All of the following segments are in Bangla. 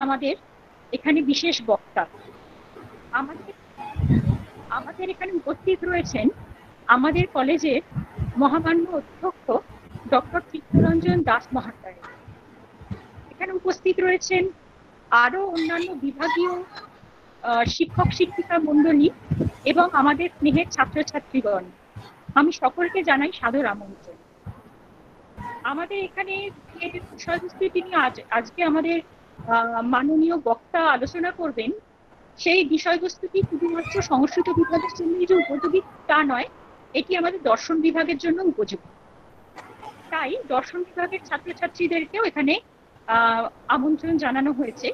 আমাদের এখানে বিশেষ বক্তা। আমাদের আমাদের এখানে উপস্থিত রয়েছেন আমাদের কলেজের মহামান্য অধ্যক্ষ ডক্টর চিত্তরঞ্জন দাস মহাশয়। এখানে উপস্থিত রয়েছেন আরও অন্যান্য বিভাগীয় শিক্ষক শিক্ষিকা মন্ডলী এবং আমাদের স্নেহের ছাত্রছাত্রীগণ। আমি সকলকে জানাই সাদর আমন্ত্রণ। আমাদের এখানে তিনি আজ, আজকে আমাদের মাননীয় বক্তা আলোচনা করবেন, সেই বিষয়বস্তুটি শুধুমাত্র সংস্কৃত বিভাগের জন্য যে উপযোগী তা নয়, এটি আমাদের দর্শন বিভাগের জন্য উপযোগী। তাই দর্শন বিভাগের ছাত্রছাত্রীদেরকেও এখানে আমন্ত্রণ জানানো হয়েছে।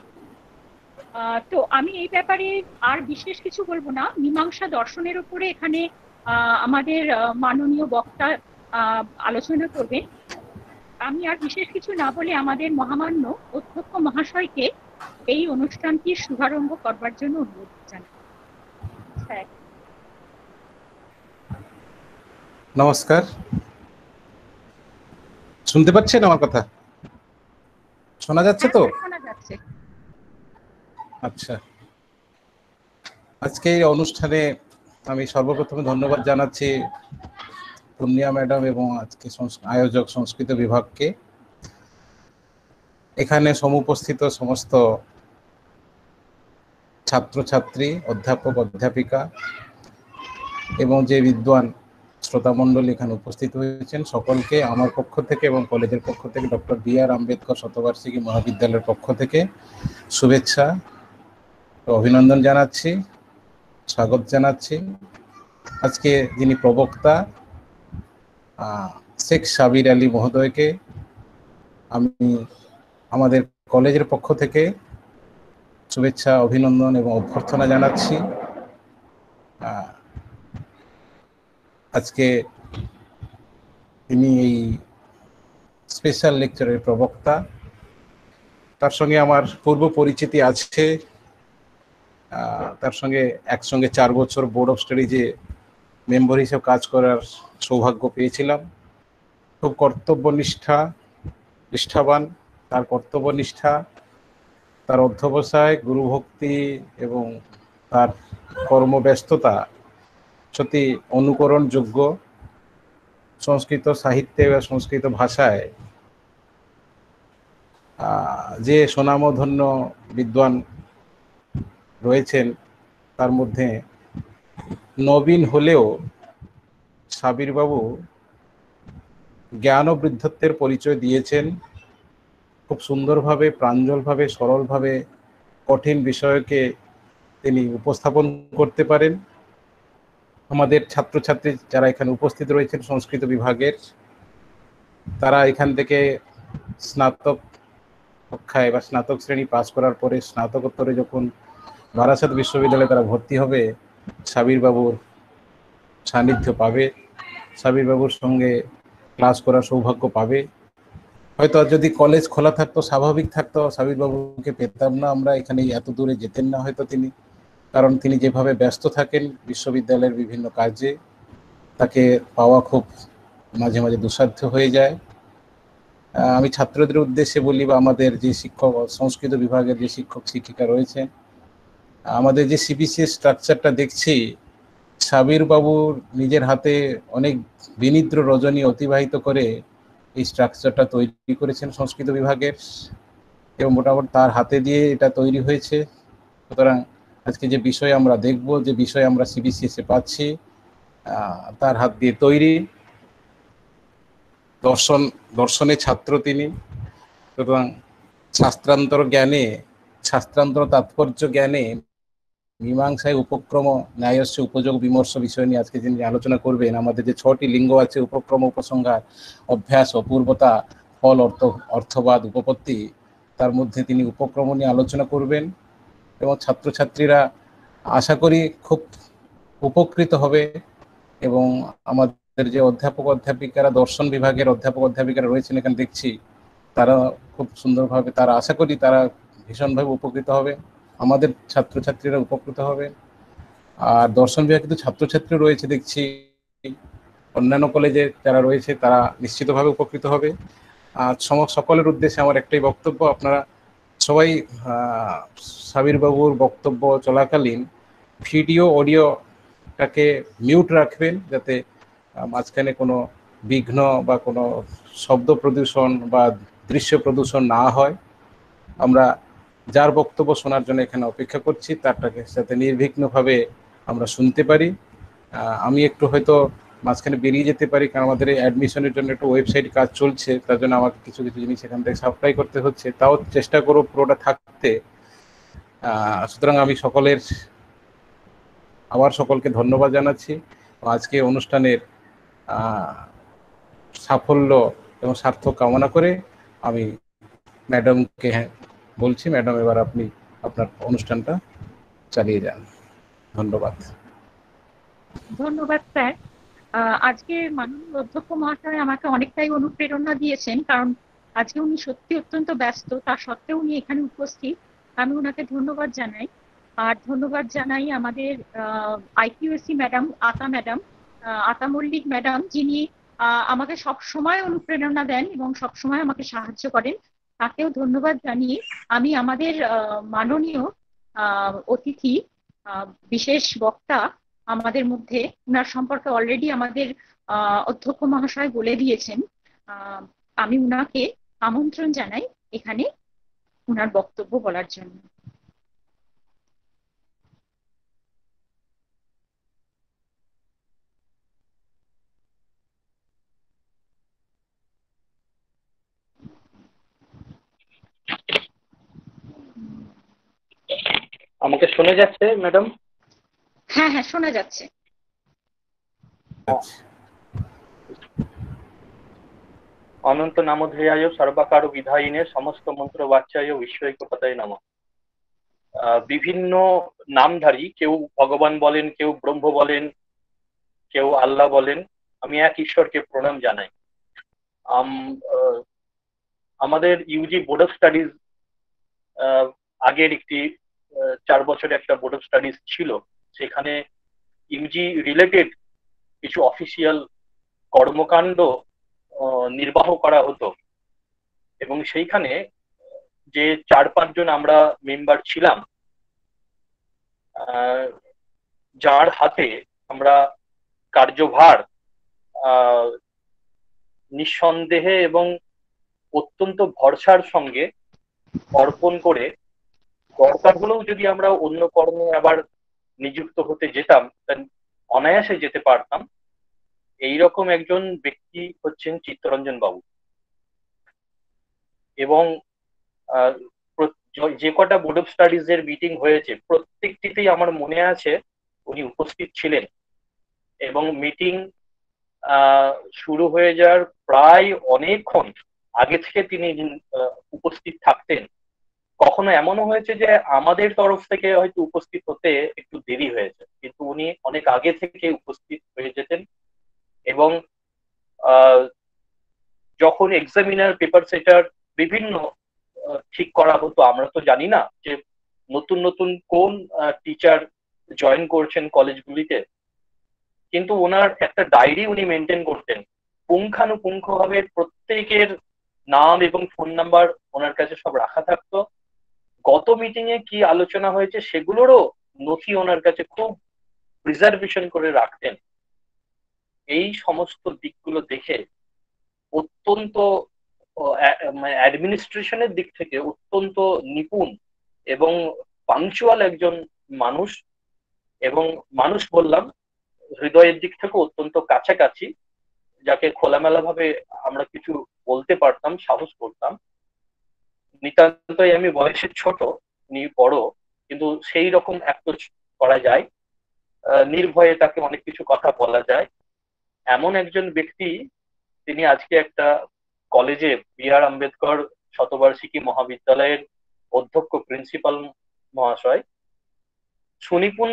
তো আমি এই ব্যাপারে আর বিশেষ কিছু বলব না। মীমাংসা দর্শনের উপরে এখানে আমাদের মাননীয় বক্তা আলোচনা করবেন। আমি আর বিশেষ কিছু না বলে আমাদের মহামান্য অধ্যক্ষ মহাশয়কে এই অনুষ্ঠানটির শুভারম্ভ করবার জন্য অনুরোধ জানাই। নমস্কার। শুনতে পাচ্ছেন আমার কথা? শোনা যাচ্ছে তো? হ্যাঁ, শোনা যাচ্ছে। আচ্ছা। আজকে এই অনুষ্ঠানে আমি সর্বপ্রথমে ধন্যবাদ জানাচ্ছি পূর্ণিয়া ম্যাডাম এবং আজকে আয়োজক সংস্কৃত বিভাগকে। এখানে সমুপস্থিত সমস্ত ছাত্রছাত্রী, অধ্যাপক, অধ্যাপিকা এবং যে বিদ্বান শ্রোতামণ্ডলী এখানে উপস্থিত হয়েছেন, সকলকে আমার পক্ষ থেকে এবং কলেজের পক্ষ থেকে ডক্টর বি আর আম্বেদকর শতবার্ষিকী মহাবিদ্যালয়ের পক্ষ থেকে শুভেচ্ছা অভিনন্দন জানাচ্ছি, স্বাগত জানাচ্ছি। আজকে যিনি প্রবক্তা শেখ সাবির আলী মহোদয়কে আমি আমাদের কলেজের পক্ষ থেকে শুভেচ্ছা, অভিনন্দন এবং অভ্যর্থনা জানাচ্ছি। আজকে তিনি এই স্পেশাল লেকচারের প্রবক্তা। তার সঙ্গে আমার পূর্ব পরিচিতি আছে। তার সঙ্গে একসঙ্গে চার বছর বোর্ড অফ স্টাডিজে মেম্বার হিসেবে কাজ করার সৌভাগ্য পেয়েছিলাম। খুব কর্তব্যনিষ্ঠা, নিষ্ঠাবান, তার কর্তব্যনিষ্ঠা, তার অধ্যবসায়, গুরুভক্তি এবং তার কর্মব্যস্ততা সত্যি অনুকরণযোগ্য। সংস্কৃত সাহিত্যে বা সংস্কৃত ভাষায় যে স্বনামধন্য বিদ্বান রয়েছেন, তার মধ্যে নবীন হলেও সাবিরবাবু জ্ঞান ও বৃদ্ধত্বের পরিচয় দিয়েছেন। খুব সুন্দরভাবে, প্রাঞ্জলভাবে, সরলভাবে কঠিন বিষয়কে তিনি উপস্থাপন করতে পারেন। আমাদের ছাত্রছাত্রী যারা এখানে উপস্থিত রয়েছেন সংস্কৃত বিভাগের, তারা এখান থেকে স্নাতক কক্ষায় বা স্নাতক শ্রেণি পাশ করার পরে স্নাতকোত্তরে যখন বারাসাত বিশ্ববিদ্যালয়ে তারা ভর্তি হবে সাবির বাবুর সান্নিধ্য পাবে। সাবির বাবুর সঙ্গে ক্লাস করার সৌভাগ্য পাবে। হয়তো যদি কলেজ খোলা থাকতো, স্বাভাবিক থাকতো, সাবির বাবুকে পেতাম না আমরা এখানে এত দূরে যেতেন না হয়তো তিনি। কারণ তিনি যেভাবে ব্যস্ত থাকেন বিশ্ববিদ্যালয়ের বিভিন্ন কাজে, তাকে পাওয়া খুব মাঝে মাঝে দুঃসাধ্য হয়ে যায়। আমি ছাত্রদের উদ্দেশ্যে বলি বা আমাদের যে শিক্ষক, সংস্কৃত বিভাগের যে শিক্ষক, শিক্ষিকা রয়েছেন, আমাদের যে সিবিসি স্ট্রাকচারটা দেখছি সাবির বাবুর নিজের হাতে অনেক বিনিদ্র রজনী অতিবাহিত করে এই স্ট্রাকচারটা তৈরি করেছেন সংস্কৃত বিভাগের। এবং মোটামুটি তার হাতে দিয়ে এটা তৈরি হয়েছে। সুতরাং আজকে যে বিষয় আমরা দেখব, যে বিষয় আমরা সিবিসিএসে পাচ্ছি তার হাত দিয়ে তৈরি। দর্শন দর্শনের ছাত্র তিনি। সুতরাং শাস্ত্রান্তর জ্ঞানে, শাস্ত্রান্তর তাৎপর্য জ্ঞানে মীমাংসায় উপক্রম ন্যায়স্য উপযোগ বিমর্শ বিষয় নিয়ে আজকে যিনি আলোচনা করবেন, আমাদের যে ছটি লিঙ্গ আছে, উপক্রম, উপসংহার, অভ্যাস, অপূর্বতা, ফল, অর্থ, অর্থবাদ, উপপত্তি, তার মধ্যে তিনি উপক্রম নিয়ে আলোচনা করবেন এবং ছাত্রছাত্রীরা আশা করি খুব উপকৃত হবে এবং আমাদের যে অধ্যাপক, অধ্যাপিকারা, দর্শন বিভাগের অধ্যাপক, অধ্যাপিকারা রয়েছেন এখানে দেখছি, তারা খুব সুন্দরভাবে, তারা আশা করি তারা ভীষণভাবে উপকৃত হবে। আমাদের ছাত্রছাত্রীরা উপকৃত হবে। আর দর্শন বিভাগে কিন্তু ছাত্রছাত্রী রয়েছে দেখছি। অন্যান্য কলেজে যারা রয়েছে, তারা নিশ্চিতভাবে উপকৃত হবে। আর সকলের উদ্দেশ্যে আমার একটাই বক্তব্য, আপনারা সবাই সাবির বাবুর বক্তব্য চলাকালীন ভিডিও, অডিওটাকে মিউট রাখবেন যাতে মাঝখানে কোনো বিঘ্ন বা কোনো শব্দ প্রদূষণ বা দৃশ্য প্রদূষণ না হয়। আমরা যার বক্তব্য শোনার জন্য এখানে অপেক্ষা করছি, তারটাকে যাতে নির্বিঘ্নভাবে আমরা শুনতে পারি। আমি একটু হয়তো মাঝখানে বেরিয়ে যেতে পারি, কারণ আমাদের এই অ্যাডমিশনের জন্য একটু ওয়েবসাইট কাজ চলছে, তার জন্য আমাকে কিছু কিছু জিনিস এখান থেকে সাপ্লাই করতে হচ্ছে। তাও চেষ্টা করব পুরোটা থাকতে। সুতরাং আমি সকলের আবার সকলকে ধন্যবাদ জানাচ্ছি। আজকে অনুষ্ঠানের সাফল্য এবং সার্থক কামনা করে আমি ম্যাডামকে বলছি, ম্যাডাম, এবার আপনি আপনার অনুষ্ঠানটা চালিয়ে যান। ধন্যবাদ। ধন্যবাদ, স্যার। আজকে মাননীয় অধ্যক্ষ মহাশয় আমাকে অনেকটাই অনুপ্রেরণা দিয়েছেন, কারণ আজকে উনি সত্যি অত্যন্ত ব্যস্ত তা সত্ত্বেও উনি এখানে উপস্থিত। আমি ওনাকে ধন্যবাদ জানাই। আর ধন্যবাদ জানাই আমাদের IQAC madam, Ata madam Ata Mallik madam, যিনি আমাকে সব সময় অনুপ্রেরণা দেন এবং সব সময় আমাকে সাহায্য করেন। তাকেও ধন্যবাদ জানিয়ে আমি আমাদের মাননীয় অতিথি বিশেষ বক্তা আমাদের মধ্যে, উনার সম্পর্কে অলরেডি আমাদের অধ্যক্ষ মহাশয় বলে দিয়েছেন। আমি উনাকে আমন্ত্রণ জানাই এখানে উনার বক্তব্য বলার জন্য। আমাকে শুনে যাচ্ছে ম্যাডাম? হ্যাঁ হ্যাঁ শোনা যাচ্ছে। অনন্ত নামধেয়ায় সর্বাকার বিধায়িনে সমস্ত মন্ত্র বাচ্চায় বিশ্বৈক্যতায় নাম বিভিন্ন নামধারী কেউ ভগবান বলেন কেউ ব্রহ্ম বলেন কেউ আল্লাহ বলেন আমি এক ঈশ্বরকে প্রণাম জানাই। আমাদের ইউজি বোর্ড অফ স্টাডিজ আগের একটি চার বছরের একটা বোর্ড অফ স্টাডিজ ছিল, সেখানে ইউজি রিলেটেড কিছু অফিসিয়াল কর্মকাণ্ড নির্বাহ করা হতো। এবং সেইখানে যে চার পাঁচজন আমরা মেম্বার ছিলাম যার হাতে আমরা কার্যভার নিঃসন্দেহে এবং অত্যন্ত ভরসার সঙ্গে অর্পণ করে হলেও যদি আমরা অন্য কর্মে আবার নিযুক্ত হতে যেতাম অনায়াসে যেতে পারতাম। এইরকম একজন ব্যক্তি হচ্ছেন চিত্তরঞ্জন বাবু। এবং যে কটা বোর্ড অফ স্টাডিজ এর মিটিং হয়েছে, প্রত্যেকটিতেই আমার মনে আছে উনি উপস্থিত ছিলেন। এবং মিটিং শুরু হয়ে যাওয়ার প্রায় অনেকক্ষণ আগে থেকে তিনি উপস্থিত থাকতেন। কখনো এমনও হয়েছে যে আমাদের তরফ থেকে হয়তো উপস্থিত হতে একটু দেরি হয়েছে, কিন্তু উনি অনেক আগে থেকে উপস্থিত হয়ে যেতেন এবং যখন এক্সামিনার পেপার সেটার বিভিন্ন ঠিক করা হতো, আমরা তো জানি না যে নতুন নতুন কোন টিচার জয়েন করছেন কলেজগুলিতে কিন্তু ওনার একটা ডায়েরি উনি মেনটেন করতেন, পুঙ্খানুপুঙ্খভাবে প্রত্যেকের নাম এবং ফোন নাম্বার ওনার কাছে সব রাখা থাকতো। গত মিটিং এ কি আলোচনা হয়েছে সেগুলোরও নথি ওনার কাছে খুব প্রিজার্ভেশন করে রাখতেন। এই সমস্ত দিকগুলো দেখে অত্যন্ত অ্যাডমিনিস্ট্রেশনের দিক থেকে অত্যন্ত নিপুণ এবং পাংচুয়াল একজন মানুষ এবং মানুষ বললাম, হৃদয়ের দিক থেকে অত্যন্ত কাছাকাছি, যাকে খোলামেলা ভাবে আমরা কিছু বলতে পারতাম, সাহস করতাম। নিতান্তই আমি বয়সের ছোট নি বড়, কিন্তু সেই রকম অ্যাপ্রোচ করা যায়। নির্ভয়ে তাকে অনেক কিছু কথা বলা যায়। এমন একজন ব্যক্তি, তিনি আজকে একটা কলেজে বি আর আম্বেদকর শতবার্ষিকী মহাবিদ্যালয়ের অধ্যক্ষ, প্রিন্সিপাল মহাশয়। সুনিপুণ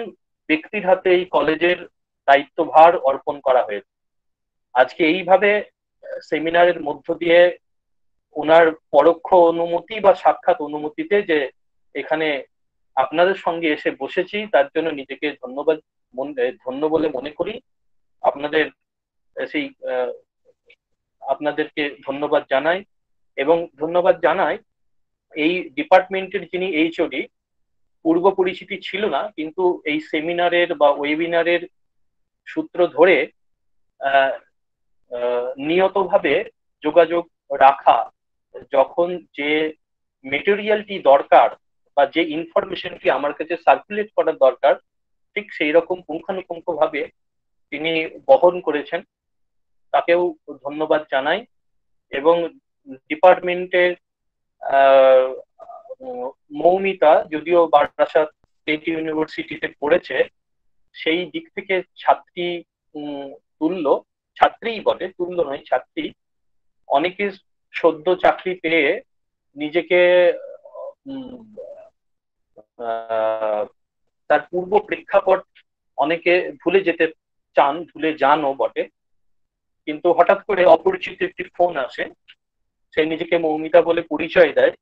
ব্যক্তির হাতে এই কলেজের দায়িত্বভার অর্পণ করা হয়েছে। আজকে এইভাবে সেমিনারের মধ্য দিয়ে ওনার পরোক্ষ অনুমতি বা সাক্ষাৎ অনুমতিতে যে এখানে আপনাদের সঙ্গে এসে বসেছি, তার জন্য নিজেকে ধন্যবাদ ধন্য বলে মনে করি। আপনাদের সেই আপনাদেরকে ধন্যবাদ জানাই এবং ধন্যবাদ জানাই এই ডিপার্টমেন্টের যিনি এইচওডি, পূর্ব পরিচিতি ছিল না, কিন্তু এই সেমিনারের বা ওয়েবিনারের সূত্র ধরে নিয়তভাবে যোগাযোগ রাখা যখন যে মেটেরিয়ালটি দরকার বা যে ইনফরমেশনটি আমার কাছে সার্কুলেট করার দরকার, ঠিক সেই রকম পুঙ্খানুপুঙ্খ ভাবে তিনি বহন করেছেন। তাকেও ধন্যবাদ জানাই এবং ডিপার্টমেন্টের মৌমিতা যদিও বারাসাত স্টেট ইউনিভার্সিটিতে পড়েছে, সেই দিক থেকে ছাত্রী তুল্য, ছাত্রীই বটে, তুল্য নয়, ছাত্রী। অনেকে সদ্য চাকরি পেয়ে নিজেকে তার পূর্ব প্রেক্ষাপট অনেকে ভুলে যেতে চান, ভুলে যানও বটে। কিন্তু হঠাৎ করে অপরিচিত একটি ফোন আসে, সে নিজেকে মৌমিতা বলে পরিচয় দেয়।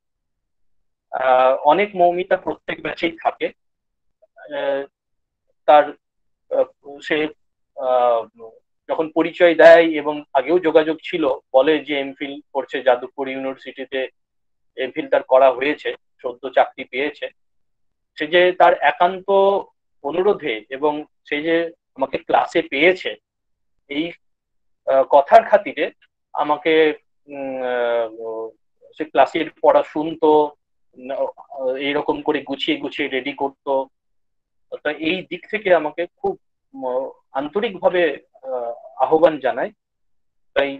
অনেক মৌমিতা প্রত্যেক ব্যাচেই থাকে। তার সে যখন পরিচয় দেয় এবং আগেও যোগাযোগ ছিল, বলে যে এমফিল করছে যাদবপুর ইউনিভার্সিটিতে এমফিল তার করা হয়েছে, সদ্য চাকরি পেয়েছে। সে যে তার একান্ত অনুরোধে এবং সে যে আমাকে ক্লাসে পেয়েছে, এই কথার খাতিরে আমাকে সে ক্লাসের পড়া শুনতো এইরকম করে গুছিয়ে গুছিয়ে রেডি করতো। এই দিক থেকে আমাকে খুব আন্তরিকভাবে আহ্বান জানায় তাই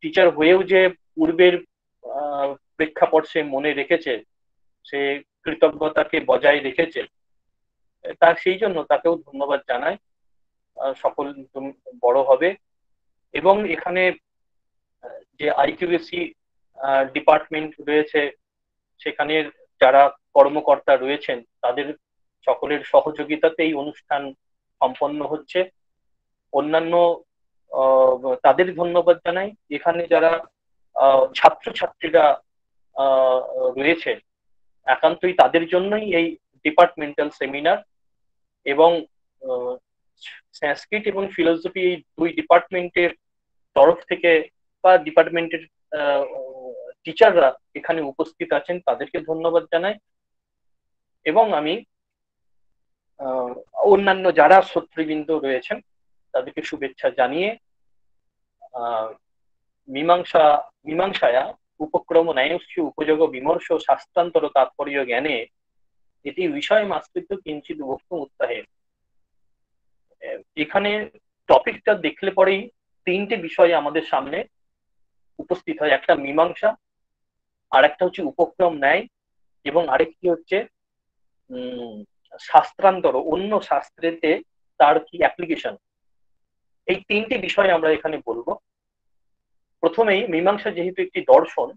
টিচার হয়েও যে পূর্বের প্রেক্ষাপট সে মনে রেখেছে, সে কৃতজ্ঞতাকে বজায় রেখেছে তার সেই জন্য তাকেও ধন্যবাদ জানাই। সকল বড় হবে। এবং এখানে যে আইকিউএসি ডিপার্টমেন্ট রয়েছে, সেখানের যারা কর্মকর্তা রয়েছেন, তাদের সকলের সহযোগিতাতে এই অনুষ্ঠান সম্পন্ন হচ্ছে। অন্যান্য তাদের ধন্যবাদ জানাই। এখানে যারা ছাত্রছাত্রীরা রয়েছে, একান্তই তাদের জন্যই এই ডিপার্টমেন্টাল সেমিনার এবং সংস্কৃত এবং ফিলোসফি এই দুই ডিপার্টমেন্টের তরফ থেকে বা ডিপার্টমেন্টের টিচাররা এখানে উপস্থিত আছেন, তাদেরকে ধন্যবাদ জানাই। এবং আমি অন্যান্য যারা শত্রুবৃন্দ রয়েছেন, তাদেরকে শুভেচ্ছা জানিয়ে মীমাংসা, মীমাংসায়া উপক্রম ন্যায়শ্চ উপযোগ বিমর্শ শাস্ত্রান্তর তাৎপর্য জ্ঞানে এটি বিষয় মাস্কৃত কিঞ্চিত ভক্ত উৎসাহে এখানে টপিকটা দেখলে পরেই তিনটে বিষয় আমাদের সামনে উপস্থিত হয়। একটা মীমাংসা আর একটা হচ্ছে উপক্রম ন্যায় এবং আরেকটি হচ্ছে, উম শাস্ত্রান্তর, অন্য শাস্ত্রেতে তার কি অ্যাপ্লিকেশন এই তিনটি বিষয় আমরা এখানে বলব। প্রথমেই মীমাংসা যেহেতু একটি দর্শন,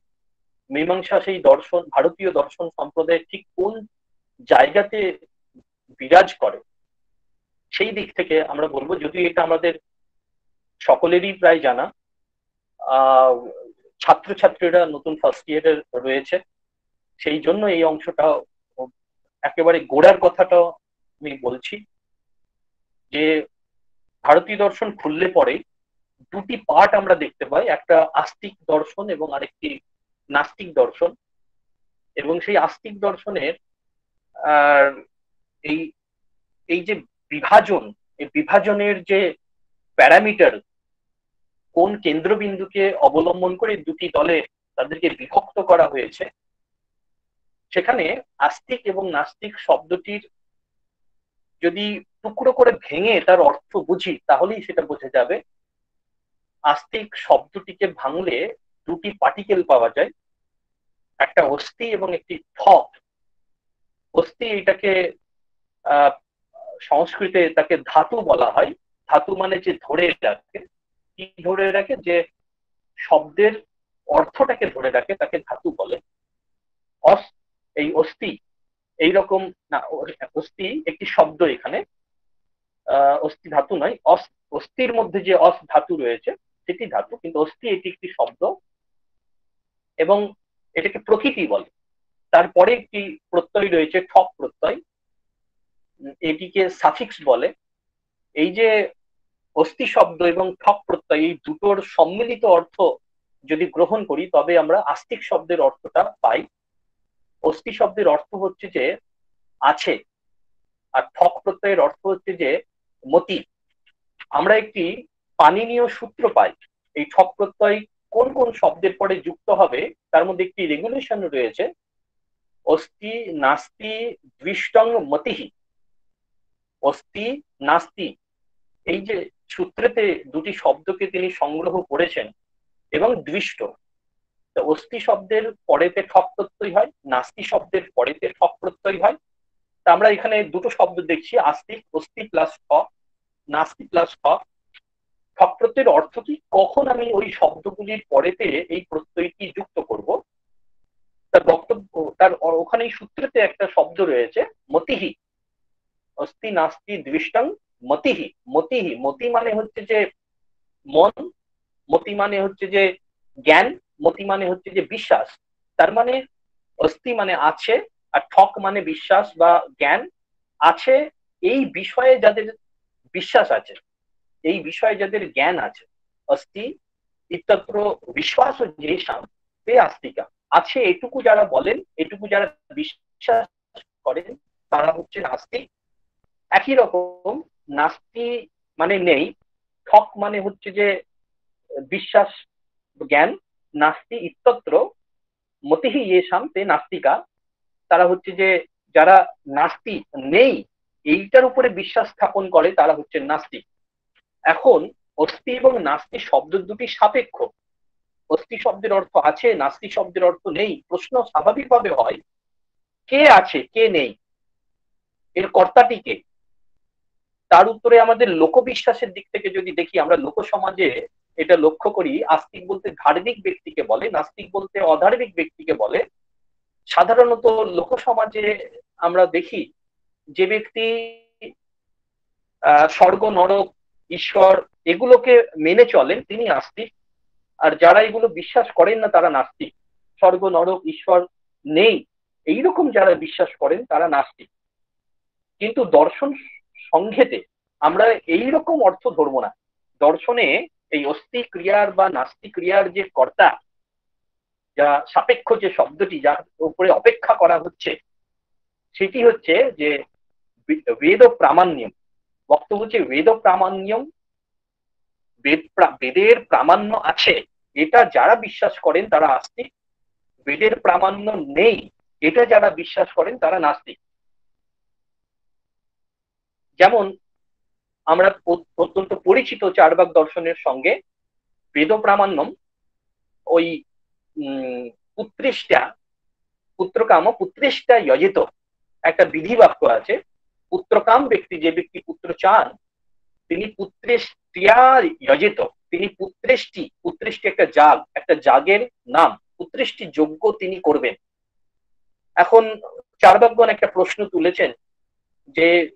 মীমাংসা সেই দর্শন, ভারতীয় দর্শন সম্প্রদায়ের ঠিক কোন জায়গাতে বিরাজ করে, সেই দিক থেকে আমরা বলব যদি এটা আমাদের সকলেরই প্রায় জানা ছাত্রছাত্রীরা নতুন ফার্স্ট ইয়ারে রয়েছে, সেই জন্য এই অংশটা একেবারে গোড়ার কথাটা আমি বলছি যে ভারতীয় দর্শন খুললে পরে দুটি পার্ট আমরা দেখতে পাই, একটা আস্তিক দর্শন এবং আরেকটি নাস্তিক দর্শন। এবং সেই আস্তিক দর্শনের এই এই যে বিভাজন, এই বিভাজনের যে প্যারামিটার, কোন কেন্দ্রবিন্দুকে অবলম্বন করে দুটি দলে তাদেরকে বিভক্ত করা হয়েছে সেখানে আস্তিক এবং নাস্তিক শব্দটির যদি টুকরো করে ভেঙে তার অর্থ বুঝি, তাহলেই সেটা বোঝা যাবে। আস্তিক শব্দটিকে ভাঙলে দুটি পার্টিকেল পাওয়া যায়, একটা অস্থি এবং একটি থপ অস্থি এটাকে সংস্কৃতে তাকে ধাতু বলা হয়। ধাতু মানে যে ধরে রাখে, কি ধরে রাখে? যে শব্দের অর্থটাকে ধরে রাখে, তাকে ধাতু বলে। অস এই অস্থি, এইরকম না, অস্থি একটি শব্দ এখানে, আহ, অস্থি ধাতু নয়, অস, অস্থির মধ্যে যে অস ধাতু রয়েছে, সেটি ধাতু, কিন্তু অস্থি এটি একটি শব্দ এবং এটাকে প্রকৃতি বলে। তারপরে একটি প্রত্যয় রয়েছে, ঠক প্রত্যয়, এটিকে সাফিক্স বলে। এই যে অস্থি শব্দ এবং ঠক প্রত্যয়, এই দুটোর সম্মিলিত অর্থ যদি গ্রহণ করি, তবে আমরা আস্তিক শব্দের অর্থটা পাই। অস্থি শব্দের অর্থ হচ্ছে যে আছে, আর ঠক প্রত্যয়ের অর্থ হচ্ছে যে মতি। আমরা একটি পানিনীয় সূত্র পাই, এই ঠক প্রত্যয় কোন কোন শব্দের পরে যুক্ত হবে, তার মধ্যে একটি রেগুলেশন রয়েছে, অস্থি নাস্তি দৃষ্টং মতিহি। অস্থি নাস্তি, এই যে সূত্রেতে দুটি শব্দকে তিনি সংগ্রহ করেছেন, এবং দৃষ্ট। অস্থি শব্দের পরেতে ঠক প্রত্যয় হয় নাস্তি শব্দের পরেতে ঠক প্রত্যয় হয়। তা আমরা এখানে দুটো শব্দ দেখছি আস্তিক অস্থি প্লাস ঠ নাস্তি প্লাস ঠ ঠক প্রত্যয়ের অর্থ কি? কখন আমি ওই শব্দগুলির পরেতে এই প্রত্যয়টি যুক্ত করব? তার বক্তব্য, তার ওখানে সূত্রেতে একটা শব্দ রয়েছে, মতিহি। অস্থি, নাস্তি, দৃষ্টাং, মতিহি। মতিহি, মতি মানে হচ্ছে যে মন, মতি মানে হচ্ছে যে জ্ঞান মতি মানে হচ্ছে যে বিশ্বাস। তার মানে অস্থি মানে আছে আর ঠক মানে বিশ্বাস বা জ্ঞান আছে। এই বিষয়ে যাদের বিশ্বাস আছে, এই বিষয়ে যাদের জ্ঞান আছে, অস্থি, ইত্যত্র বিশ্বাস তে আস্তিকা। আছে এটুকু যারা বলেন, এটুকু যারা বিশ্বাস করেন, তারা হচ্ছে নাস্তিক একই রকম নাস্তি মানে নেই, ঠক মানে হচ্ছে যে, বিশ্বাস, জ্ঞান নাস্তি ইত্যত্র মতিহি ইয়ে শান্তে নাস্তিকা। তারা হচ্ছে যে, যারা নাস্তি নেই, এইটার উপরে বিশ্বাস স্থাপন করে, তারা হচ্ছে নাস্তিক এখন, অস্থি এবং নাস্তি শব্দ দুটি সাপেক্ষ। অস্থি শব্দের অর্থ আছে, নাস্তি শব্দের অর্থ নেই। প্রশ্ন স্বাভাবিকভাবে হয়, কে আছে, কে নেই? এর কর্তাটি কে? তার উত্তরে আমাদের লোকবিশ্বাসের দিক থেকে যদি দেখি, আমরা লোক সমাজে এটা লক্ষ্য করি আস্তিক বলতে ধার্মিক ব্যক্তিকে বলে, নাস্তিক বলতে অধার্মিক ব্যক্তিকে বলে। সাধারণত লোক সমাজে আমরা দেখি যে ব্যক্তি স্বর্গ, নরক, ঈশ্বর এগুলোকে মেনে চলেন, তিনি আস্তিক। আর যারা এগুলো বিশ্বাস করেন না, তারা নাস্তিক। স্বর্গ, নরক, ঈশ্বর নেই। এইরকম যারা বিশ্বাস করেন, তারা নাস্তিক। কিন্তু দর্শন সংঘেতে আমরা এই রকম অর্থ ধরবো না। দর্শনে এই অস্থি ক্রিয়ার বা নাস্তি ক্রিয়ার যে কর্তা, যা সাপেক্ষ যে শব্দটি যার উপরে অপেক্ষা করা হচ্ছে, সেটি হচ্ছে যে বেদ প্রামাণ্যম। বক্তব্য হচ্ছে বেদ প্রামাণ্যম, বেদ বেদের প্রামাণ্য আছে, এটা যারা বিশ্বাস করেন তারা আস্তিক, বেদের প্রামাণ্য নেই, এটা যারা বিশ্বাস করেন তারা নাস্তিক। যেমন আমরা অত্যন্ত পরিচিত চারবাক দর্শনের সঙ্গে বেদ প্রামাণ্যম ওই পুত্রেষ্টা, পুত্রকাম, পুত্রেষ্টা যজিত একটা বিধি বাক্য আছে। পুত্রকাম ব্যক্তি যে ব্যক্তি পুত্র চান, তিনি পুত্রেষ্টিয়া যজিত। তিনি পুত্রেষ্টি পুত্রেষ্টি একটা জাগ, একটা জাগের নাম। পুত্রেষ্টি যোগ্য তিনি করবেন। এখন চারবাকগণ একটা প্রশ্ন তুলেছেন যে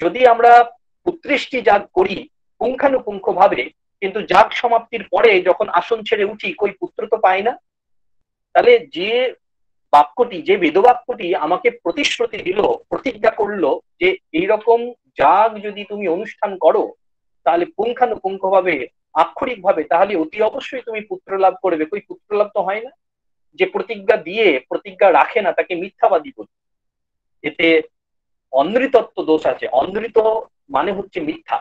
যদি আমরা পুত্রেষ্টি জাগ করি পুঙ্খানুপুঙ্খ ভাবে কিন্তু জাগ সমাপ্তির পরে যখন আসন ছেড়ে উঠি, কই পুত্র তো পাই না? তাহলে যে বাক্যটি, যে বেদবাক্যটি আমাকে প্রতিশ্রুতি দিল, প্রতিজ্ঞা করল যে এইরকম জাগ যদি তুমি অনুষ্ঠান করো, তাহলে পুঙ্খানুপুঙ্খ ভাবে আক্ষরিক ভাবে তাহলে অতি অবশ্যই তুমি পুত্র লাভ করবে। কই পুত্র লাভ তো হয় না। যে প্রতিজ্ঞা দিয়ে, প্রতিজ্ঞা রাখে না, তাকে মিথ্যাবাদী বলি। এতে অনৃতত্ব দোষ আছে। অনৃত মানে হচ্ছে মিথ্যা।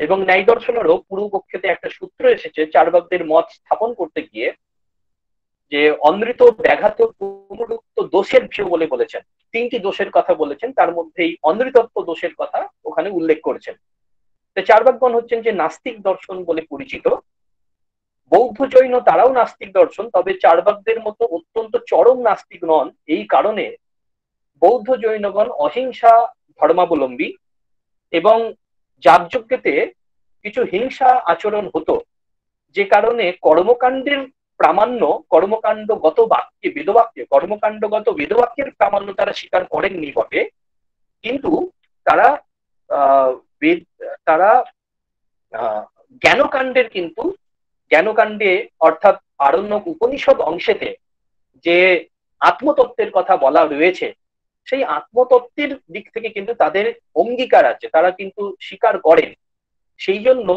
এবং ন্যায় দর্শনেরও পূর্বপক্ষেতে একটা সূত্র এসেছে চারবাকদের মত স্থাপন করতে গিয়ে, যে অনৃত ব্যাঘাত পুনরুক্ত দোষের ভিউ বলে বলেছেন। তিনটি দোষের কথা বলেছেন, তার মধ্যেই অনৃতত্ব দোষের কথা ওখানে উল্লেখ করেছেন। চারবাকগণ হচ্ছেন যে নাস্তিক দর্শন বলে পরিচিত। বৌদ্ধ জৈন তারাও নাস্তিক দর্শন, তবে চারবাকদের মতো অত্যন্ত চরম নাস্তিক নন। এই কারণে বৌদ্ধ জৈনগণ অহিংসা ধর্মাবলম্বী এবং যাগযজ্ঞতে কিছু হিংসা আচরণ হতো, যে কারণে কর্মকাণ্ডের প্রামাণ্য, কর্মকাণ্ডগত বাক্যে, বেদবাক্যে, কর্মকাণ্ডগত বেদবাক্যের প্রামাণ্য তারা স্বীকার করেননি বটে। কিন্তু তারা তারা জ্ঞানকাণ্ডের কিন্তু, জ্ঞানকাণ্ডে অর্থাৎ আরণ্যক উপনিষদ অংশেতে যে আত্মতত্ত্বের কথা বলা রয়েছে সেই আত্মতত্ত্বের দিক থেকে কিন্তু তাদের অঙ্গীকার আছে, তারা কিন্তু স্বীকার করেন। সেই জন্য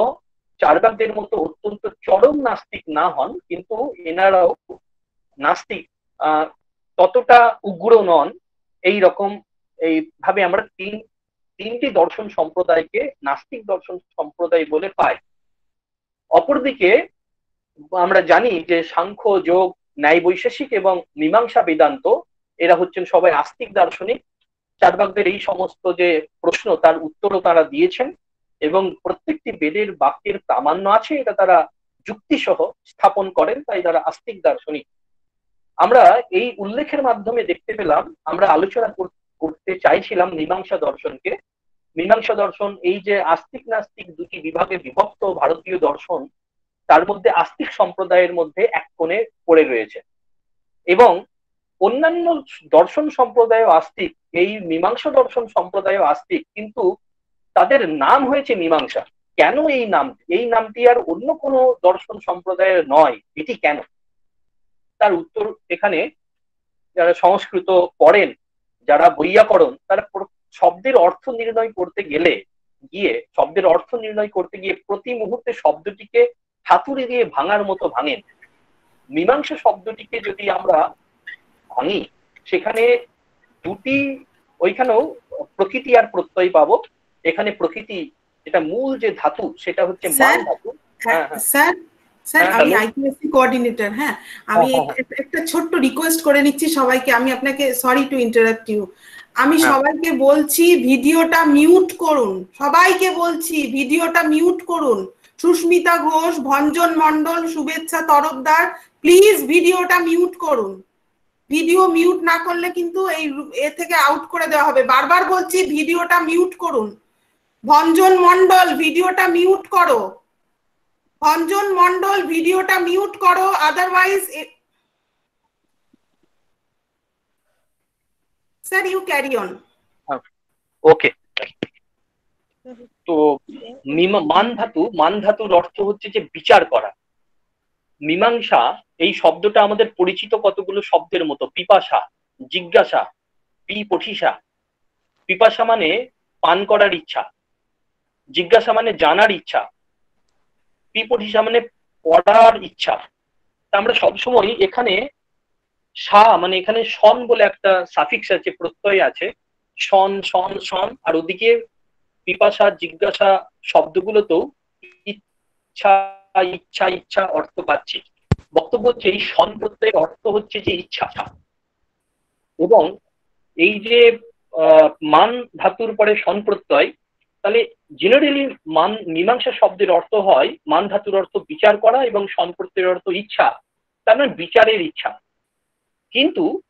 চারবাকদের মতো অত্যন্ত চরম নাস্তিক না হন, কিন্তু এনারাও নাস্তিক ততটা উগ্র নন। এই রকম, এইভাবে আমরা তিন, তিনটি দর্শন সম্প্রদায়কে নাস্তিক দর্শন সম্প্রদায় বলে পাই। অপরদিকে আমরা জানি যে সাংখ্য, যোগ ন্যায় বৈশেষিক এবং মীমাংসা বেদান্ত এরা হচ্ছেন সবাই আস্তিক দার্শনিক। চারবাগদের এই সমস্ত যে প্রশ্ন, তার উত্তরও তারা দিয়েছেন এবং প্রত্যেকটি বেদের বাক্যের প্রামাণ্য আছে, এটা তারা যুক্তি সহ স্থাপন করেন, তাই তারা আস্তিক দার্শনিক। আমরা এই উল্লেখের মাধ্যমে দেখতে পেলাম, আমরা আলোচনা করতে চাইছিলাম মীমাংসা দর্শনকে। মীমাংসা দর্শন, এই যে আস্তিক নাস্তিক দুটি বিভাগে বিভক্ত ভারতীয় দর্শন, তার মধ্যে আস্তিক সম্প্রদায়ের মধ্যে এক কোণে পড়ে রয়েছে। এবং অন্যান্য দর্শন সম্প্রদায় আস্তিক, এই মীমাংসা দর্শন সম্প্রদায় আস্তিক, কিন্তু তাদের নাম হয়েছে মীমাংসা। কেন এই নাম? এই নামটি আর অন্য কোনো দর্শন সম্প্রদায়ের নয়। এটি কেন? তার উত্তর এখানে যারা সংস্কৃত পড়েন, যারা বৈয়াকরণ তারা শব্দের অর্থ নির্ণয় করতে গেলে গিয়ে, শব্দের অর্থ নির্ণয় করতে গিয়ে প্রতি মুহূর্তে শব্দটিকে হাতুড়ি দিয়ে ভাঙার মতো ভাঙেন। মীমাংসা শব্দটিকে যদি আমরা ভাঙি সেখানে দুটি ওইখানেও প্রকৃতি আর প্রত্যয় পাবো এখানে প্রকৃতি এটা মূল যে ধাতু সেটা হচ্ছে মান ধাতু। হ্যাঁ স্যার স্যার আমি কোঅর্ডিনেটর হ্যাঁ। আমি একটা ছোট্ট রিকোয়েস্ট করে নিচ্ছি সবাইকে। আমি আপনাকে সরি টু ইন্টারাপ্ট ইউ আমি সবাইকে বলছি ভিডিওটা মিউট করুন। সবাইকে বলছি ভিডিওটা মিউট করুন। সুস্মিতা ঘোষ ভঞ্জন মন্ডল শুভেচ্ছা তরফদার প্লিজ ভিডিওটা মিউট করুন। ভিডিও মিউট না করলে কিন্তু এই এ থেকে আউট করে দেওয়া হবে। বারবার বলছি ভিডিওটা মিউট করুন। ভঞ্জন মন্ডল ভিডিওটা মিউট করো। ভঞ্জন মন্ডল ভিডিওটা মিউট করো otherwise sir you carry on okay তো মান ধাতু মান ধাতুর অর্থ হচ্ছে যে বিচার করা। মীমাংসা, এই শব্দটা আমাদের পরিচিত কতগুলো শব্দের মতো? পিপাসা, জিজ্ঞাসা পি পঠিসা পিপাসা মানে পান করার ইচ্ছা। জিজ্ঞাসা মানে জানার ইচ্ছা। পি পঠিসা মানে পড়ার ইচ্ছা। আমরা সবসময় এখানে সা মানে এখানে সন বলে একটা সাফিক্স আছে, প্রত্যয় আছে। সন সন সন, আর ওদিকে পিপাসা, জিজ্ঞাসা শব্দগুলোতেও ইচ্ছা ইচ্ছা ইচ্ছা অর্থ পাচ্ছি। বক্তব্য হচ্ছে এই সন অর্থ হচ্ছে যে ইচ্ছা। এবং এই যে মান ধাতুর পরে সন প্রত্যয়, তাহলে জেনারেলি মান মীমাংসা শব্দের অর্থ হয় মান ধাতুর অর্থ বিচার করা এবং সন প্রত্যয়ের অর্থ ইচ্ছা। তার মানে বিচারের ইচ্ছা। কিন্তু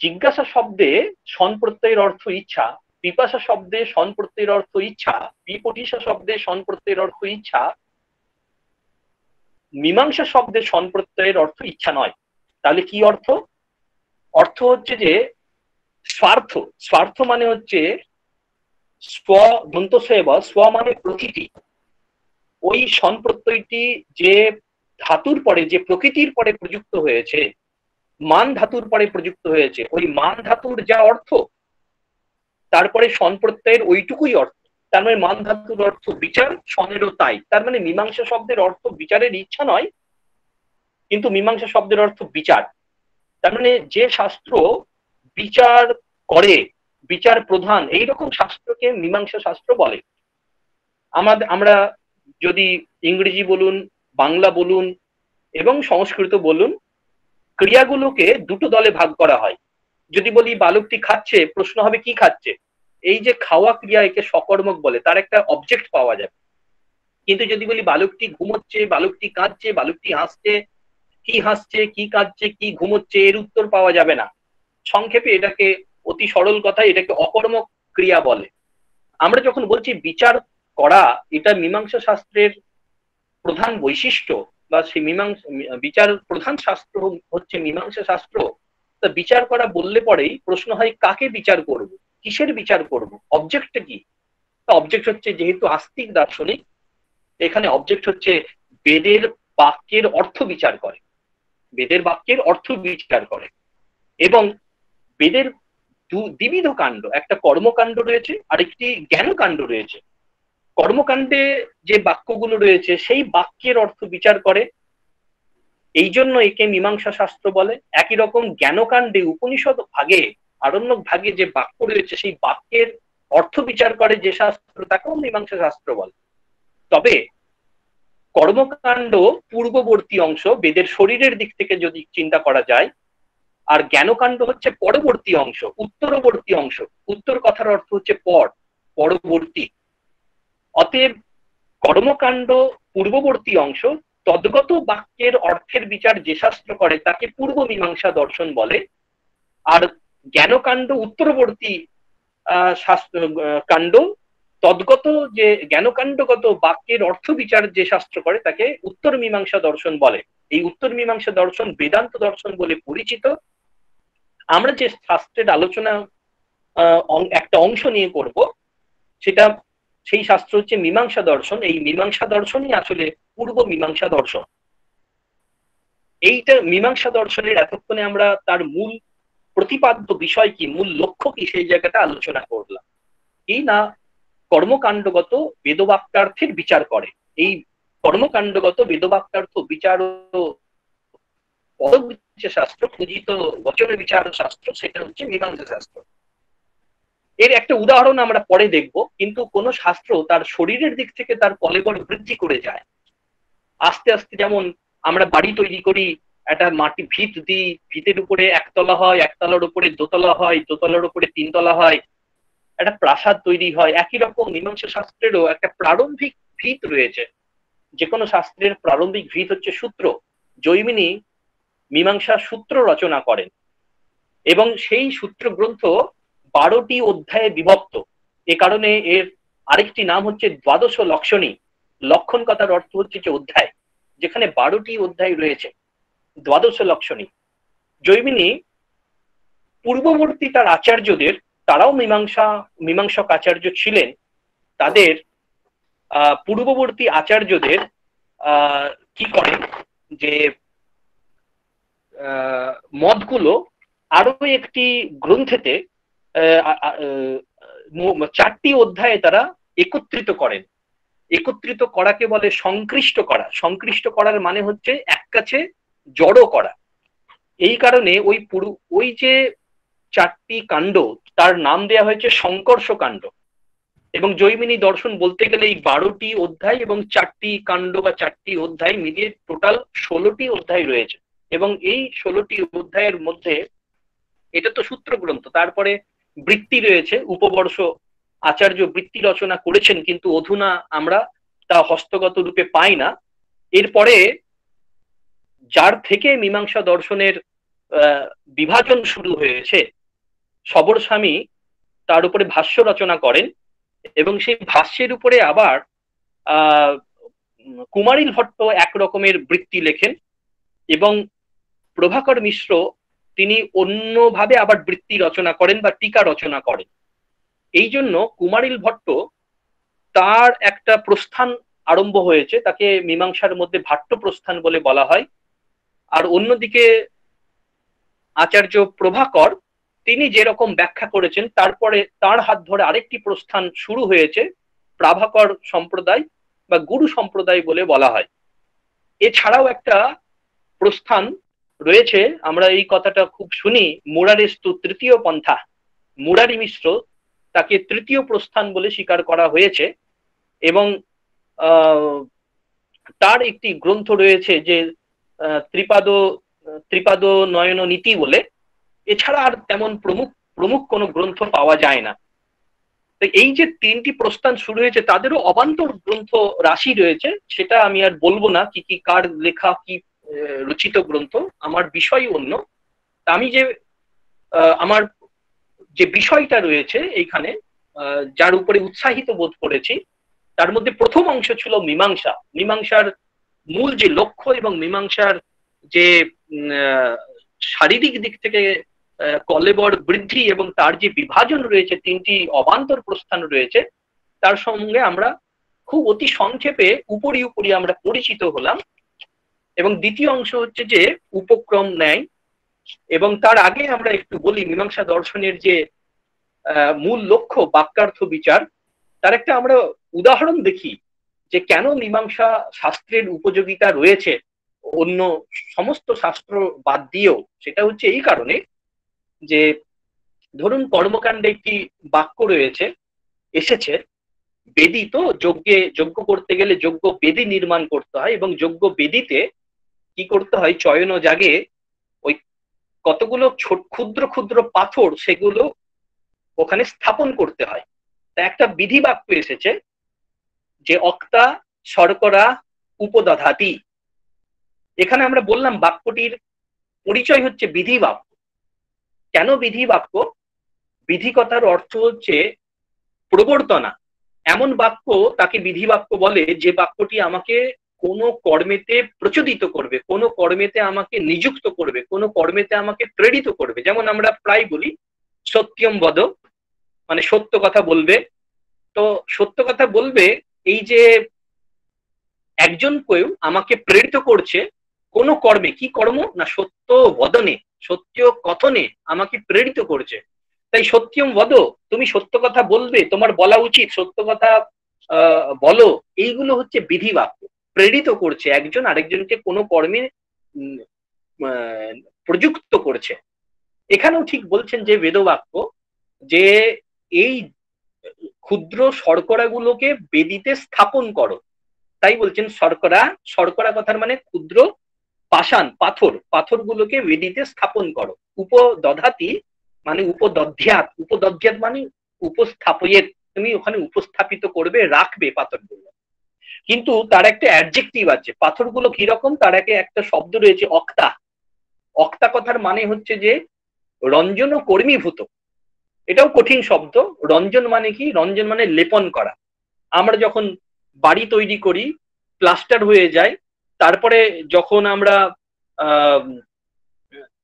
জিজ্ঞাসা শব্দে সন প্রত্যয়ের অর্থ ইচ্ছা, পিপাসা শব্দে সন প্রত্যয়ের অর্থ ইচ্ছা বিপটিসা শব্দে সন প্রত্যয়ের অর্থ ইচ্ছা মীমাংসা শব্দে সন প্রত্যয়ের অর্থ ইচ্ছা নয়। তাহলে কি অর্থ? অর্থ হচ্ছে যে স্বার্থ। স্বার্থ মানে হচ্ছে স্ব দন্ত স্ব মানে প্রকৃতি। ওই সন প্রত্যয়টি যে ধাতুর পরে, যে প্রকৃতির পরে প্রযুক্ত হয়েছে, মান ধাতুর পরে প্রযুক্ত হয়েছে, ওই মান ধাতুর যা অর্থ, তারপরে সন প্রত্যয়ের ওইটুকুই অর্থ। তার মানে মান ধাতুর অর্থ বিচার, সনেরও তাই। তার মানে মীমাংসা শব্দের অর্থ বিচারের ইচ্ছা নয়, কিন্তু মীমাংসা শব্দের অর্থ বিচার। তার মানে যে শাস্ত্র বিচার করে, বিচার প্রধান এই রকম শাস্ত্রকে মীমাংসা শাস্ত্র বলে। আমাদের আমরা যদি ইংরেজি বলুন, বাংলা বলুন, এবং সংস্কৃত বলুন, ক্রিয়াগুলোকে দুটো দলে ভাগ করা হয়। যদি বলি, বালকটি খাচ্ছে, প্রশ্ন হবে, কি খাচ্ছে? এই যে খাওয়া ক্রিয়া একে সকর্মক বলে, তার একটা অবজেক্ট পাওয়া যাবে। কিন্তু যদি বলি বালকটি ঘুমোচ্ছে, বালকটি কাঁদছে, বালকটি হাসছে, কি হাসছে, কি কাঁদছে, কি ঘুমোচ্ছে, এর উত্তর পাওয়া যাবে না। সংক্ষেপে এটাকে অতি সরল কথা এটাকে অকর্মক ক্রিয়া বলে। আমরা যখন বলছি বিচার করা, এটা মীমাংসা শাস্ত্রের প্রধান বৈশিষ্ট্য, বা সেই মীমাংসা, বিচার প্রধান শাস্ত্র হচ্ছে মীমাংসা শাস্ত্র, তা বিচার করা বললে পরেই প্রশ্ন হয়, কাকে বিচার করব? কিসের বিচার করব? অবজেক্ট কি? অবজেক্ট হচ্ছে যেহেতু আস্তিক দার্শনিক, এখানে অবজেক্ট হচ্ছে বেদের বাক্যের অর্থ বিচার করে। বেদের বাক্যের অর্থ বিচার করে। এবং বেদের দ্বিবিধ কাণ্ড, একটা কর্মকাণ্ড রয়েছে আর একটি জ্ঞানকাণ্ড রয়েছে। কর্মকাণ্ডে যে বাক্যগুলো রয়েছে, সেই বাক্যের অর্থ বিচার করে। এই জন্য একে মীমাংসা শাস্ত্র বলে। একই রকম জ্ঞানকাণ্ডে উপনিষদ ভাগে আরণ্যক ভাগে যে বাক্য রয়েছে, সেই বাক্যের অর্থ বিচার করে যে শাস্ত্র, তাকেও মীমাংসা শাস্ত্র বলে। তবে কর্মকাণ্ড পূর্ববর্তী অংশ, বেদের শরীরের দিক থেকে যদি চিন্তা করা যায়, আর জ্ঞানকাণ্ড হচ্ছে পরবর্তী অংশ, উত্তরবর্তী অংশ। উত্তর কথার অর্থ হচ্ছে পর, পরবর্তী। অতএব কর্মকাণ্ড পূর্ববর্তী অংশ, তদ্গত বাক্যের অর্থের বিচার যে শাস্ত্র করে, তাকে পূর্ব মীমাংসা দর্শন বলে। আর জ্ঞানকাণ্ড উত্তরবর্তী শাস্ত্র কাণ্ড, তদ্গত যে জ্ঞানকাণ্ডগত বাক্যের অর্থ বিচার যে শাস্ত্র করে, তাকে উত্তর মীমাংসা দর্শন বলে। এই উত্তর মীমাংসা দর্শন, বেদান্ত দর্শন বলে পরিচিত। আমরা যে শাস্ত্রের আলোচনা একটা অংশ নিয়ে করব, সেটা, সেই শাস্ত্র হচ্ছে মীমাংসা দর্শন। এই মীমাংসা দর্শনই আসলে পূর্ব মীমাংসা দর্শন। এইটা মীমাংসা দর্শনের এতক্ষণে আমরা তার মূল প্রতিপাদ্য বিষয় কি, মূল লক্ষ্য কি, সেই জায়গাটা আলোচনা করলাম। এই না কর্মকাণ্ডগত বেদবাক্যার্থের বিচার করে। এই কর্মকাণ্ডগত বেদবাক্যার্থ বিচার শাস্ত্র, পূজিত বচন বিচার শাস্ত্র, সেটা হচ্ছে মীমাংসা শাস্ত্র। এর একটা উদাহরণ আমরা পরে দেখব, কিন্তু কোন শাস্ত্র তার শরীরের দিক থেকে তার কলেবর বৃদ্ধি করে যায়। আস্তে আস্তে যেমন আমরা বাড়ি তৈরি করি একটা মাটি ভিত দিই ভিতের উপরে একতলা হয়, একতলার উপরে দোতলা হয়, দোতলার উপরে তিনতলা হয়। একটা প্রাসাদ তৈরি হয়। একই রকম মীমাংসা শাস্ত্রেরও একটা প্রারম্ভিক ভিত রয়েছে। যে কোনো শাস্ত্রের প্রারম্ভিক ভিত হচ্ছে সূত্র। জৈমিনী মীমাংসা সূত্র রচনা করেন। এবং সেই সূত্র গ্রন্থ বারোটি অধ্যায়ে বিভক্ত। এ কারণে এর আরেকটি নাম হচ্ছে দ্বাদশ লক্ষণী। লক্ষণ কথার অর্থ হচ্ছে যে অধ্যায়, যেখানে বারোটি অধ্যায় রয়েছে। দ্বাদশ লক্ষণী। জৈমিনী পূর্ববর্তী তার আচার্যদের, তারাও মীমাংসা, মীমাংসক আচার্য ছিলেন, তাদের পূর্ববর্তী আচার্যদের কি করেন যে মতগুলো আরও একটি গ্রন্থেতে চারটি অধ্যায়ে তারা একত্রিত করেন। একত্রিত করাকে বলে সংকৃষ্ট করা। সংকৃষ্ট করার মানে হচ্ছে এক কাছে জড়ো করা। এই কারণে ওই পুরু, ওই যে চারটি কাণ্ড, তার নাম দেয়া হয়েছে সংকর্ষ কাণ্ড এবং জৈমিনী দর্শন বলতে গেলে এই বারোটি অধ্যায় এবং চারটি কাণ্ড বা চারটি অধ্যায় মিলিয়ে টোটাল ষোলোটি অধ্যায় রয়েছে। এবং এই ষোলোটি অধ্যায়ের মধ্যে, এটা তো সূত্র গ্রন্থ তারপরে বৃত্তি রয়েছে, উপবর্ষ আচার্য বৃত্তি রচনা করেছেন, কিন্তু অধুনা আমরা তা হস্তগত রূপে পাই না। এরপরে যার থেকে মীমাংসা দর্শনের বিভাজন শুরু হয়েছে, সবর স্বামী তার উপরে ভাষ্য রচনা করেন এবং সেই ভাষ্যের উপরে আবার কুমারিল ভট্ট এক রকমের বৃত্তি লেখেন এবং প্রভাকর মিশ্র তিনি অন্যভাবে আবার বৃত্তি রচনা করেন বা টিকা রচনা করেন। এই জন্য কুমারিল ভট্ট তার একটা প্রস্থান আরম্ভ হয়েছে, তাকে মীমাংসার মধ্যে ভাট্ট প্রস্থান বলে বলা হয়। আর অন্যদিকে আচার্য প্রভাকর, তিনি যেরকম ব্যাখ্যা করেছেন, তারপরে তার হাত ধরে আরেকটি প্রস্থান শুরু হয়েছে, প্রাভাকর সম্প্রদায় বা গুরু সম্প্রদায় বলে বলা হয়। এছাড়াও একটা প্রস্থান রয়েছে, আমরা এই কথাটা খুব শুনি, মুরারিস্তু তৃতীয় পন্থা। মুরারি মিশ্র তাকে তৃতীয় প্রস্থান বলে স্বীকার করা হয়েছে এবং তার একটি গ্রন্থ রয়েছে যে ত্রিপাদ ত্রিপাদ নয়ন নীতি বলে। এছাড়া আর তেমন প্রমুখ প্রমুখ কোনো গ্রন্থ পাওয়া যায় না। এই যে তিনটি প্রস্থান শুরু হয়েছে, তাদেরও অবান্তর গ্রন্থ রাশি রয়েছে। সেটা আমি আর বলব না, কি কি কার লেখা, কি রচিত গ্রন্থ। আমার বিষয় অন্য। আমি যে আমার যে বিষয়টা রয়েছে এইখানে যার উপরে উৎসাহিত বোধ করেছি, তার মধ্যে প্রথম অংশ ছিল মীমাংসা। মীমাংসার মূল যে লক্ষ্য এবং মীমাংসার যে শারীরিক দিক থেকে কলেবর বৃদ্ধি এবং তার যে বিভাজন রয়েছে, তিনটি অবান্তর প্রস্থান রয়েছে, তার সঙ্গে আমরা খুব অতি সংক্ষেপে উপরি উপরি আমরা পরিচিত হলাম। এবং দ্বিতীয় অংশ হচ্ছে যে, উপক্রম নেয় এবং তার আগে আমরা একটু বলি, মীমাংসা দর্শনের যে মূল লক্ষ্য, বাক্যার্থ বিচার, তার একটা আমরা উদাহরণ দেখি। যে কেন মীমাংসা শাস্ত্রের উপযোগিতা রয়েছে, অন্য সমস্ত শাস্ত্র বাদ দিয়েও, সেটা হচ্ছে এই কারণে যে ধরুন কর্মকাণ্ডে একটি বাক্য রয়েছে, এসেছে বেদি তো যজ্ঞে, যজ্ঞ করতে গেলে যজ্ঞ বেদি নির্মাণ করতে হয় এবং যজ্ঞ বেদিতে কি করতে হয়, চয়ন জাগে ওই কতগুলো ছোট, ক্ষুদ্র ক্ষুদ্র পাথর সেগুলো ওখানে স্থাপন করতে হয়। তা একটা বিধি বাক্য এসেছে যে অক্তা, শর্করা, উপদধাতি। এখানে আমরা বললাম বাক্যটির পরিচয় হচ্ছে বিধি বাক্য কেন বিধি বাক্য বিধি কথার অর্থ হচ্ছে প্রবর্তনা। এমন বাক্য তাকে বিধি বাক্য বলে যে বাক্যটি আমাকে কোনো কর্মেতে প্রচোদিত করবে, কোনো কর্মেতে আমাকে নিযুক্ত করবে, কোনো কর্মেতে আমাকে প্রেরিত করবে। যেমন আমরা প্রায় বলি সত্যম বদ মানে সত্য কথা বলবে। তো সত্য কথা বলবে এই যে একজন কেউ আমাকে প্রেরিত করছে, কোন কর্মে, কি কর্ম? না সত্য বদনে, সত্য কথনে আমাকে প্রেরিত করছে। তাই সত্যম বদ, তুমি সত্য কথা বলবে, তোমার বলা উচিত, সত্য কথা বলো। এইগুলো হচ্ছে বিধি বাক্য প্রেরিত করছে একজন আরেকজনকে কোনো কর্মে প্রযুক্ত করছে। এখানেও ঠিক বলছেন যে বেদবাক্য যে এই ক্ষুদ্র শর্করাগুলোকে বেদিতে স্থাপন করো। তাই বলছেন শর্করা। শর্করা কথার মানে ক্ষুদ্র পাষাণ, পাথর। পাথরগুলোকে বেদিতে স্থাপন করো। উপদধাতি মানে উপদধ্যাত উপদধ্যাত মানে উপস্থাপয়ের। তুমি ওখানে উপস্থাপিত করবে, রাখবে পাথরগুলো। কিন্তু তার একটা অ্যাডজেক্টিভ আছে। পাথরগুলো কীরকম? তার আগে একটা শব্দ রয়েছে, অক্তা। অক্তা কথার মানে হচ্ছে যে রঞ্জন কর্মীভূত এটাও কঠিন শব্দ, রঞ্জন মানে কি? রঞ্জন মানে লেপন করা। আমরা যখন বাড়ি তৈরি করি, প্লাস্টার হয়ে যায়, তারপরে যখন আমরা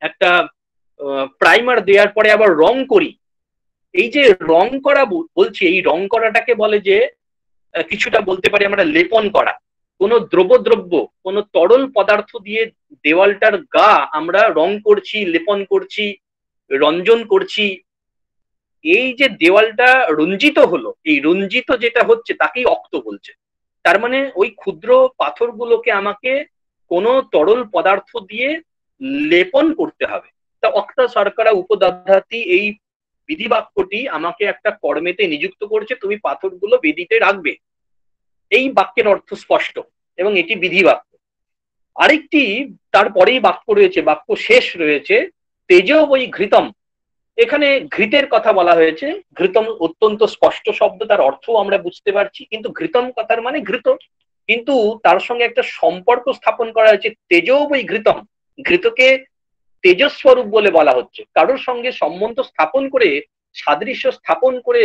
একটা প্রাইমার দেওয়ার পরে আবার রং করি, এই যে রং করা বলছি, এই রং করাটাকে বলে যে কিছুটা বলতে পারি আমরা লেপন করা। কোনো দ্রব্য কোনো তরল পদার্থ দিয়ে দেওয়ালটার গা আমরা রং করছি, লেপন করছি, রঞ্জন করছি এই যে দেওয়ালটা রঞ্জিত হলো, এই রঞ্জিত যেটা হচ্ছে তাকেই অক্ত বলছে। তার মানে ওই ক্ষুদ্র পাথরগুলোকে আমাকে কোনো তরল পদার্থ দিয়ে লেপন করতে হবে। তা অক্তা সরকারা উপদাধ্যাতি এই বিধি বাক্যটি আমাকে একটা কর্মেতে নিযুক্ত করছে, তুমি পাথরগুলো বেদিতে রাখবে। এই বাক্যের অর্থ স্পষ্ট, এবং এটি বিধি বাক্য আরেকটি তারপরেই বাক্য রয়েছে, বাক্য শেষ রয়েছে তেজ বই ঘৃতম এখানে ঘৃতের কথা বলা হয়েছে। ঘৃতম অত্যন্ত স্পষ্ট শব্দ, তার অর্থ আমরা বুঝতে পারছি, কিন্তু ঘৃতম কথার মানে ঘৃত। কিন্তু তার সঙ্গে একটা সম্পর্ক স্থাপন করা হয়েছে তেজ বই ঘৃতম। ঘৃতকে তেজস্বরূপ বলে বলা হচ্ছে। কারোর সঙ্গে সম্বন্ধ স্থাপন করে, সাদৃশ্য স্থাপন করে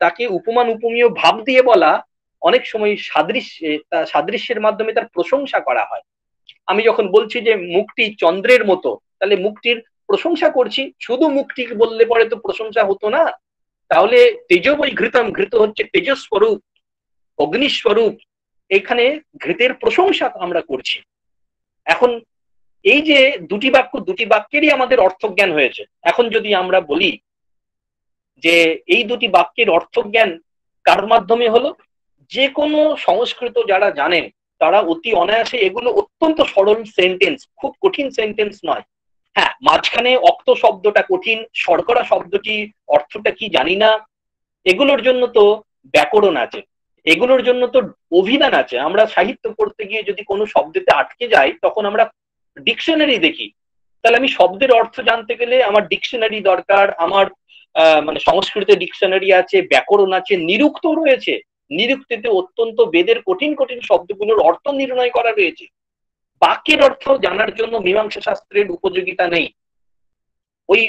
তাকে উপমান উপমীয় ভাব দিয়ে বলা, অনেক সময় সাদৃশ্যে সাদৃশ্যের মাধ্যমে তার প্রশংসা করা হয়। আমি যখন বলছি যে মুখটি চন্দ্রের মতো, তাহলে মুখটির প্রশংসা করছি, শুধু মুখটি বললে পরে তো প্রশংসা হতো না। তাহলে তেজবই ঘৃতম, ঘৃত হচ্ছে তেজস্বরূপ, অগ্নিস্বরূপ। এখানে ঘৃতের প্রশংসা আমরা করছি। এখন এই যে দুটি বাক্য, দুটি বাক্যেরই আমাদের অর্থজ্ঞান হয়েছে। এখন যদি আমরা বলি যে এই দুটি বাক্যের অর্থজ্ঞান কার মাধ্যমে হলো? যে কোনো সংস্কৃত যারা জানেন, তারা অতি অনায়াসে এগুলো অত্যন্ত সরল সেন্টেন্স খুব কঠিন সেন্টেন্স নয়। হ্যাঁ মাঝখানে অক্ত শব্দটা কঠিন, শর্করা শব্দটি অর্থটা কি জানি না। এগুলোর জন্য তো ব্যাকরণ আছে। এগুলোর জন্য তো অভিধান আছে। আমরা সাহিত্য পড়তে গিয়ে যদি কোনো শব্দতে আটকে যাই, তখন আমরা ডিকশনারি দেখি। তাহলে আমি শব্দের অর্থ জানতে গেলে আমার ডিকশনারি দরকার, আমার মানে সংস্কৃতে ডিকশনারি আছে, ব্যাকরণ আছে, নিরুক্ত রয়েছে। নিরুক্তিতে অত্যন্ত বেদের কঠিন কঠিন শব্দগুলোর অর্থ নির্ণয় করা রয়েছে। বাক্যের অর্থ জানার জন্য মীমাংসা শাস্ত্রের উপযোগিতা নেই। ওই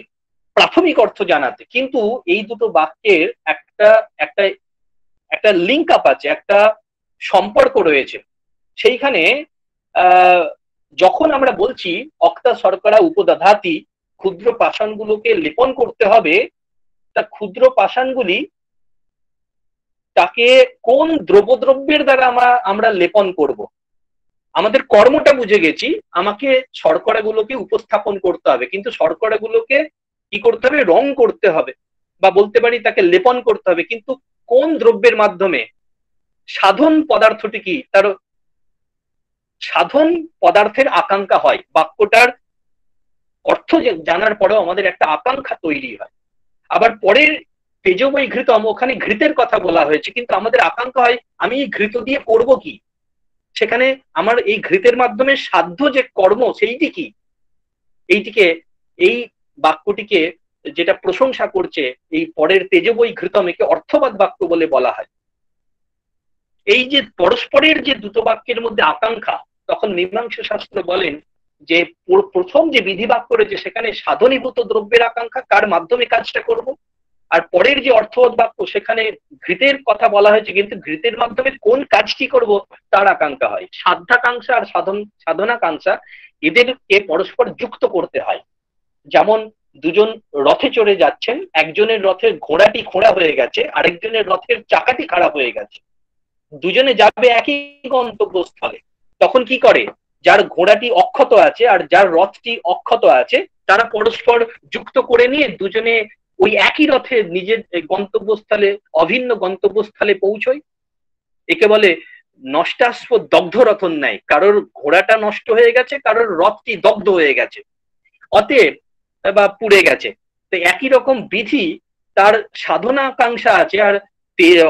প্রাথমিক অর্থ জানাতে। কিন্তু এই দুটো বাক্যের একটা একটা একটা লিঙ্ক আপ আছে, একটা সম্পর্ক রয়েছে। সেইখানে যখন আমরা বলছি, অক্তা শর্করা উপদাধাতি, ক্ষুদ্র পাষাণগুলোকে লেপন করতে হবে তা ক্ষুদ্র পাষাণগুলি তাকে কোন দ্রব্যদ্রব্যের দ্বারা আমরা আমরা লেপন করব। আমাদের কর্মটা বুঝে গেছি, আমাকে শর্করাগুলোকে উপস্থাপন করতে হবে। কিন্তু শর্করাগুলোকে কি করতে হবে? রং করতে হবে বা বলতে পারি তাকে লেপন করতে হবে। কিন্তু কোন দ্রব্যের মাধ্যমে? সাধন পদার্থটি কি? তার সাধন পদার্থের আকাঙ্ক্ষা হয়। বাক্যটার অর্থ জানার পরেও আমাদের একটা আকাঙ্ক্ষা তৈরি হয়। আবার পরের তেজময় ঘৃতম ওখানে ঘৃতের কথা বলা হয়েছে। কিন্তু আমাদের আকাঙ্ক্ষা হয়, আমি এই ঘৃত দিয়ে করব কি? সেখানে আমার এই ঘৃতের মাধ্যমে সাধ্য যে কর্ম, সেইটি কি? এইটিকে, এই বাক্যটিকে যেটা প্রশংসা করছে, এই পরের তেজবই ঘৃতম, একে অর্থবাদ বাক্য বলে বলা হয়। এই যে পরস্পরের যে দুটো বাক্যের মধ্যে আকাঙ্ক্ষা, তখন মীমাংসা শাস্ত্র বলেন যে প্রথম যে বিধি বাক্য রয়েছে, সেখানে সাধনীভূত দ্রব্যের আকাঙ্ক্ষা, কার মাধ্যমে কাজটা করব? আর পরের যে অর্থ বাক্য সেখানে ঘৃতের কথা বলা হয়েছে, কিন্তু ঘৃতের মাধ্যমে কোন কাজটি করব তার আকাঙ্ক্ষা হয়। সাধ্যাকাঙ্ক্ষা আর সাধন, সাধনাকাঙ্ক্ষা এদেরকে পরস্পর যুক্ত করতে হয়। যেমন দুজন রথে চড়ে যাচ্ছেন, একজনের রথের ঘোড়াটি খোঁড়া হয়ে গেছে, আরেকজনের রথের চাকাটি খারাপ হয়ে গেছে। দুজনে যাবে একই গন্তব্যস্থলে। তখন কি করে? যার ঘোড়াটি অক্ষত আছে আর যার রথটি অক্ষত আছে, তারা পরস্পর যুক্ত করে নিয়ে দুজনে ওই একই রথে নিজের গন্তব্যস্থলে, অভিন্ন গন্তব্যস্থলে পৌঁছয়। একে বলে নষ্টাস্প দগ্ধ রথন নেয় কারোর ঘোড়াটা নষ্ট হয়ে গেছে, কারোর রথটি দগ্ধ হয়ে গেছে। অতএব বা পুড়ে গেছে। তো একই রকম বিধি তার সাধনাকাঙ্ক্ষা আছে, আর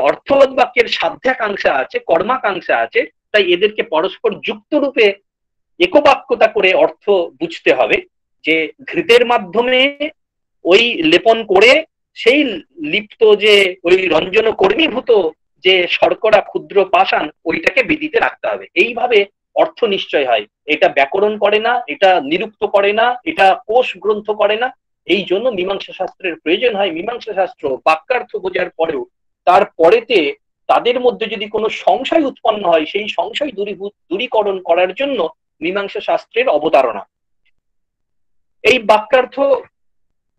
অর্থবোধ বাক্যের সাধ্যাকাঙ্ক্ষা আছে, কর্মাকাঙ্ক্ষা আছে। তাই এদেরকে পরস্পর যুক্ত রূপে একবাক্যতা করে অর্থ বুঝতে হবে যে ঘৃতের মাধ্যমে ওই লেপন করে সেই লিপ্ত যে ওই রঞ্জন কর্মীভূত যে শর্করা, ক্ষুদ্র পাষাণ, ওইটাকে বিদিতে রাখতে হবে। এইভাবে অর্থ নিশ্চয় হয়। এটা ব্যাকরণ করে না, এটা নিরুক্ত করে না, এটা কোষ গ্রন্থ করে না। এই জন্য মীমাংসা শাস্ত্রের প্রয়োজন হয়। মীমাংসা শাস্ত্র বাক্যার্থ বোঝার পরেও তার পরেতে তাদের মধ্যে যদি কোনো সংশয় উৎপন্ন হয়, সেই সংশয় দূরীভূত, দূরীকরণ করার জন্য মীমাংসা শাস্ত্রের অবতারণা। এই বাক্যার্থ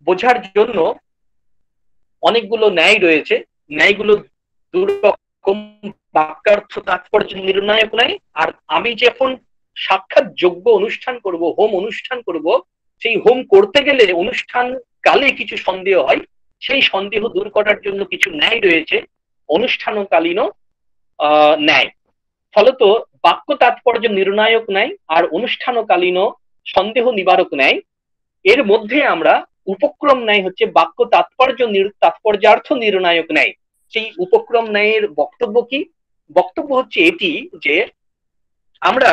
বোঝার জন্য অনেকগুলো ন্যায় রয়েছে। ন্যায়গুলো দুরকম, বাক্যার্থ, তাৎপর্য, নির্ণায়ক নাই আর আমি যখন সাক্ষাৎ যোগ্য অনুষ্ঠান করব, হোম অনুষ্ঠান করব, সেই হোম করতে গেলে অনুষ্ঠান কালে কিছু সন্দেহ হয়। সেই সন্দেহ দূর করার জন্য কিছু ন্যায় রয়েছে। অনুষ্ঠানকালীনও ন্যায়। ফলত বাক্য তাৎপর্য নির্ণায়ক ন্যায় আর অনুষ্ঠানকালীনও সন্দেহ নিবারক ন্যায়। এর মধ্যে আমরা উপক্রম ন্যায় হচ্ছে বাক্য তাৎপর্য তাৎপর্যার্থ নির্ণায়ক ন্যায়। সেই উপক্রম ন্যায়ের বক্তব্য কি? বক্তব্য হচ্ছে এটি যে আমরা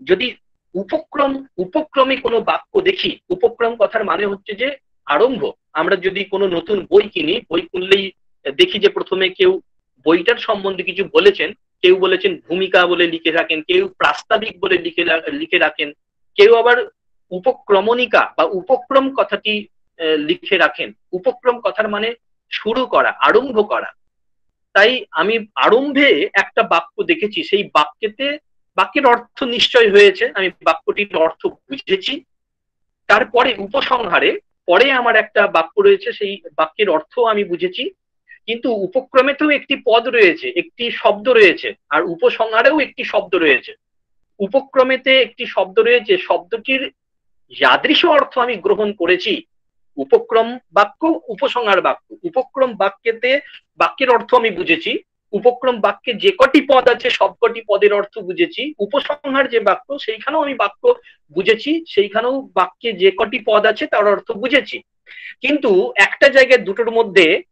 যদি উপক্রম, উপক্রমে কোনো বাক্য দেখি, উপক্রম কথার মানে হচ্ছে যে আরম্ভ। আমরা যদি কোনো নতুন বই কিনি, বই কিনলেই দেখি যে প্রথমে কেউ বইটার সম্বন্ধে কিছু বলেছেন, কেউ বলেছেন ভূমিকা বলে লিখে রাখেন, কেউ প্রাস্তাবিক বলে লিখে লিখে রাখেন, কেউ আবার উপক্রমণিকা বা উপক্রম কথাটি লিখে রাখেন। উপক্রম কথার মানে শুরু করা, আরম্ভ করা। তাই আমি আরম্ভে একটা বাক্য দেখেছি, সেই বাক্যেতে বাক্যের অর্থ নিশ্চয় হয়েছে, আমি বাক্যটির অর্থ বুঝেছি। তারপরে উপসংহারে, পরে আমার একটা বাক্য রয়েছে, সেই বাক্যের অর্থ আমি বুঝেছি। কিন্তু উপক্রমেতেও একটি পদ রয়েছে, একটি শব্দ রয়েছে, আর উপসংহারেও একটি শব্দ রয়েছে। উপক্রমেতে একটি শব্দ রয়েছে, শব্দটির যাদৃশ অর্থ আমি গ্রহণ করেছি উপক্রম বাক্য উপসংহার বাক্য উপক্রম বাক্যেতে বাক্যের অর্থ আমি বুঝেছি উপক্রম বাক্যে যে কটি পদ আছে সবকটি পদের অর্থ বুঝেছি উপসংহার যে বাক্য সেইখানেও আমি বাক্য বুঝেছি সেইখানেও বাক্যে যে কটি পদ আছে তার অর্থ বুঝেছি কিন্তু একটা জায়গায় দুটোর মধ্যে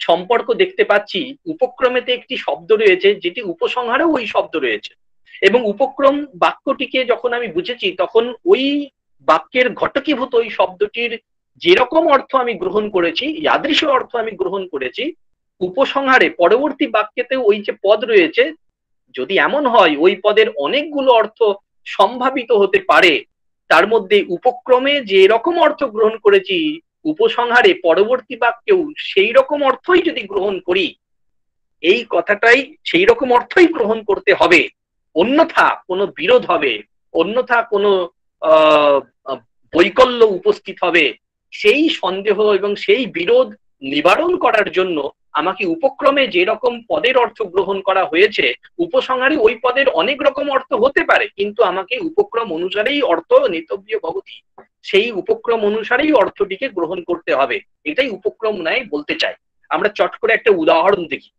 সম্পর্ক দেখতে পাচ্ছি। উপক্রমেতে একটি শব্দ রয়েছে, যেটি উপসংহারেও ওই শব্দ রয়েছে। এবং উপক্রম বাক্যটিকে যখন আমি বুঝেছি, তখন ওই বাক্যের ঘটকীভূত ওই শব্দটির যেরকম অর্থ আমি গ্রহণ করেছি, ইয়াদৃশ অর্থ আমি গ্রহণ করেছি, উপসংহারে পরবর্তী বাক্যেতে ওই যে পদ রয়েছে, যদি এমন হয়, ওই পদের অনেকগুলো অর্থ সম্ভাবিত হতে পারে। তার মধ্যে উপক্রমে যে রকম অর্থ গ্রহণ করেছি, উপসংহারে পরবর্তী বাক্যেও সেই রকম অর্থই যদি গ্রহণ করি, এই কথাটাই সেই রকম অর্থই গ্রহণ করতে হবে। অন্যথা কোনো বিরোধ হবে, অন্যথা কোনো বৈকল্য উপস্থিত হবে। সেই সন্দেহ এবং সেই বিরোধ নিবারণ করার জন্য আমাকে উপক্রমে যে রকম পদের অর্থ গ্রহণ করা হয়েছে, উপসংহারে ওই পদের অনেক রকম অর্থ হতে পারে, কিন্তু আমাকে উপক্রম অনুসারেই অর্থ নেতব্য ভবতী। সেই উপক্রম অনুসারেই অর্থটিকে গ্রহণ করতে হবে। এটাই উপক্রম নাই বলতে চাই। আমরা চট করে একটা উদাহরণ দেখি।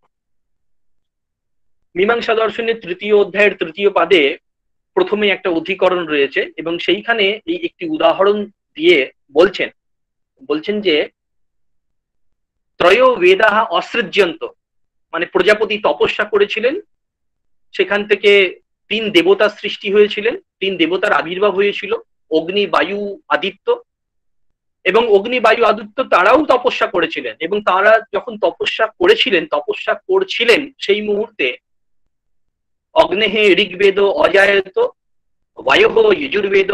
মীমাংসা দর্শনের তৃতীয় অধ্যায়ের তৃতীয় পাদে প্রথমে একটা অধিকরণ রয়েছে এবং সেইখানে এই একটি উদাহরণ দিয়ে বলছেন বলছেন যে, ত্রয় বেদাহা অসৃজ্যন্ত। মানে প্রজাপতি তপস্যা করেছিলেন, সেখান থেকে তিন দেবতা সৃষ্টি হয়েছিলেন, তিন দেবতার আবির্ভাব হয়েছিল, অগ্নি, বায়ু, আদিত্য। এবং অগ্নি, বায়ু, আদিত্য তারাও তপস্যা করেছিলেন এবং তারা যখন তপস্যা করেছিলেন, তপস্যা করছিলেন সেই মুহূর্তে অগ্নেহে ঋগ্বেদ অজায়ত বায়ুহ যজুর্বেদ,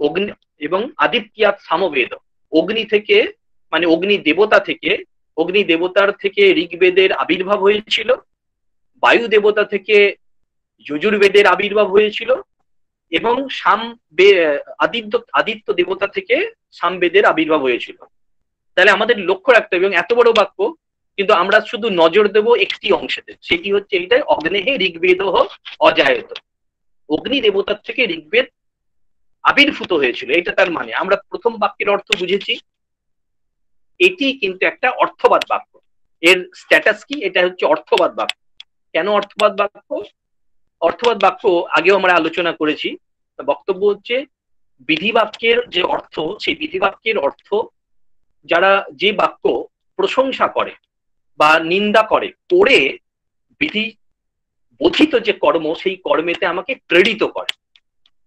অগ্নি এবং আদিত্যাত সামবেদ। অগ্নি থেকে মানে অগ্নি দেবতা থেকে, অগ্নি দেবতার থেকে ঋগ্বেদের আবির্ভাব হয়েছিল, বায়ু দেবতা থেকে যজুর্বেদের আবির্ভাব হয়েছিল, এবং সাম আদিত্য আদিত্য দেবতা থেকে সামবেদের আবির্ভাব হয়েছিল। তাহলে আমাদের লক্ষ্য রাখতে হবে, এবং এত বড় বাক্য কিন্তু আমরা শুধু নজর দেব একটি অংশেতে। সেটি হচ্ছে এইটাই, অগ্নেহে ঋগ্বেদ অজায়ত। অগ্নি দেবতার থেকে ঋগ্বেদ আবির্ভূত হয়েছিল এটা তার মানে। আমরা প্রথম বাক্যের অর্থ বুঝেছি, এটি কিন্তু একটা অর্থবাদ বাক্য। এর স্ট্যাটাস কি? এটা হচ্ছে অর্থবাদ বাক্য। কেন অর্থবাদ বাক্য? অর্থবাদ বাক্য আগেও আমরা আলোচনা করেছি। বক্তব্য হচ্ছে বিধি বাক্যের যে অর্থ, সেই বিধি বাক্যের অর্থ, যারা যে বাক্য প্রশংসা করে বা নিন্দা করে করে বিধি বোধিত যে কর্ম, সেই কর্মেতে আমাকে প্রেরিত করে।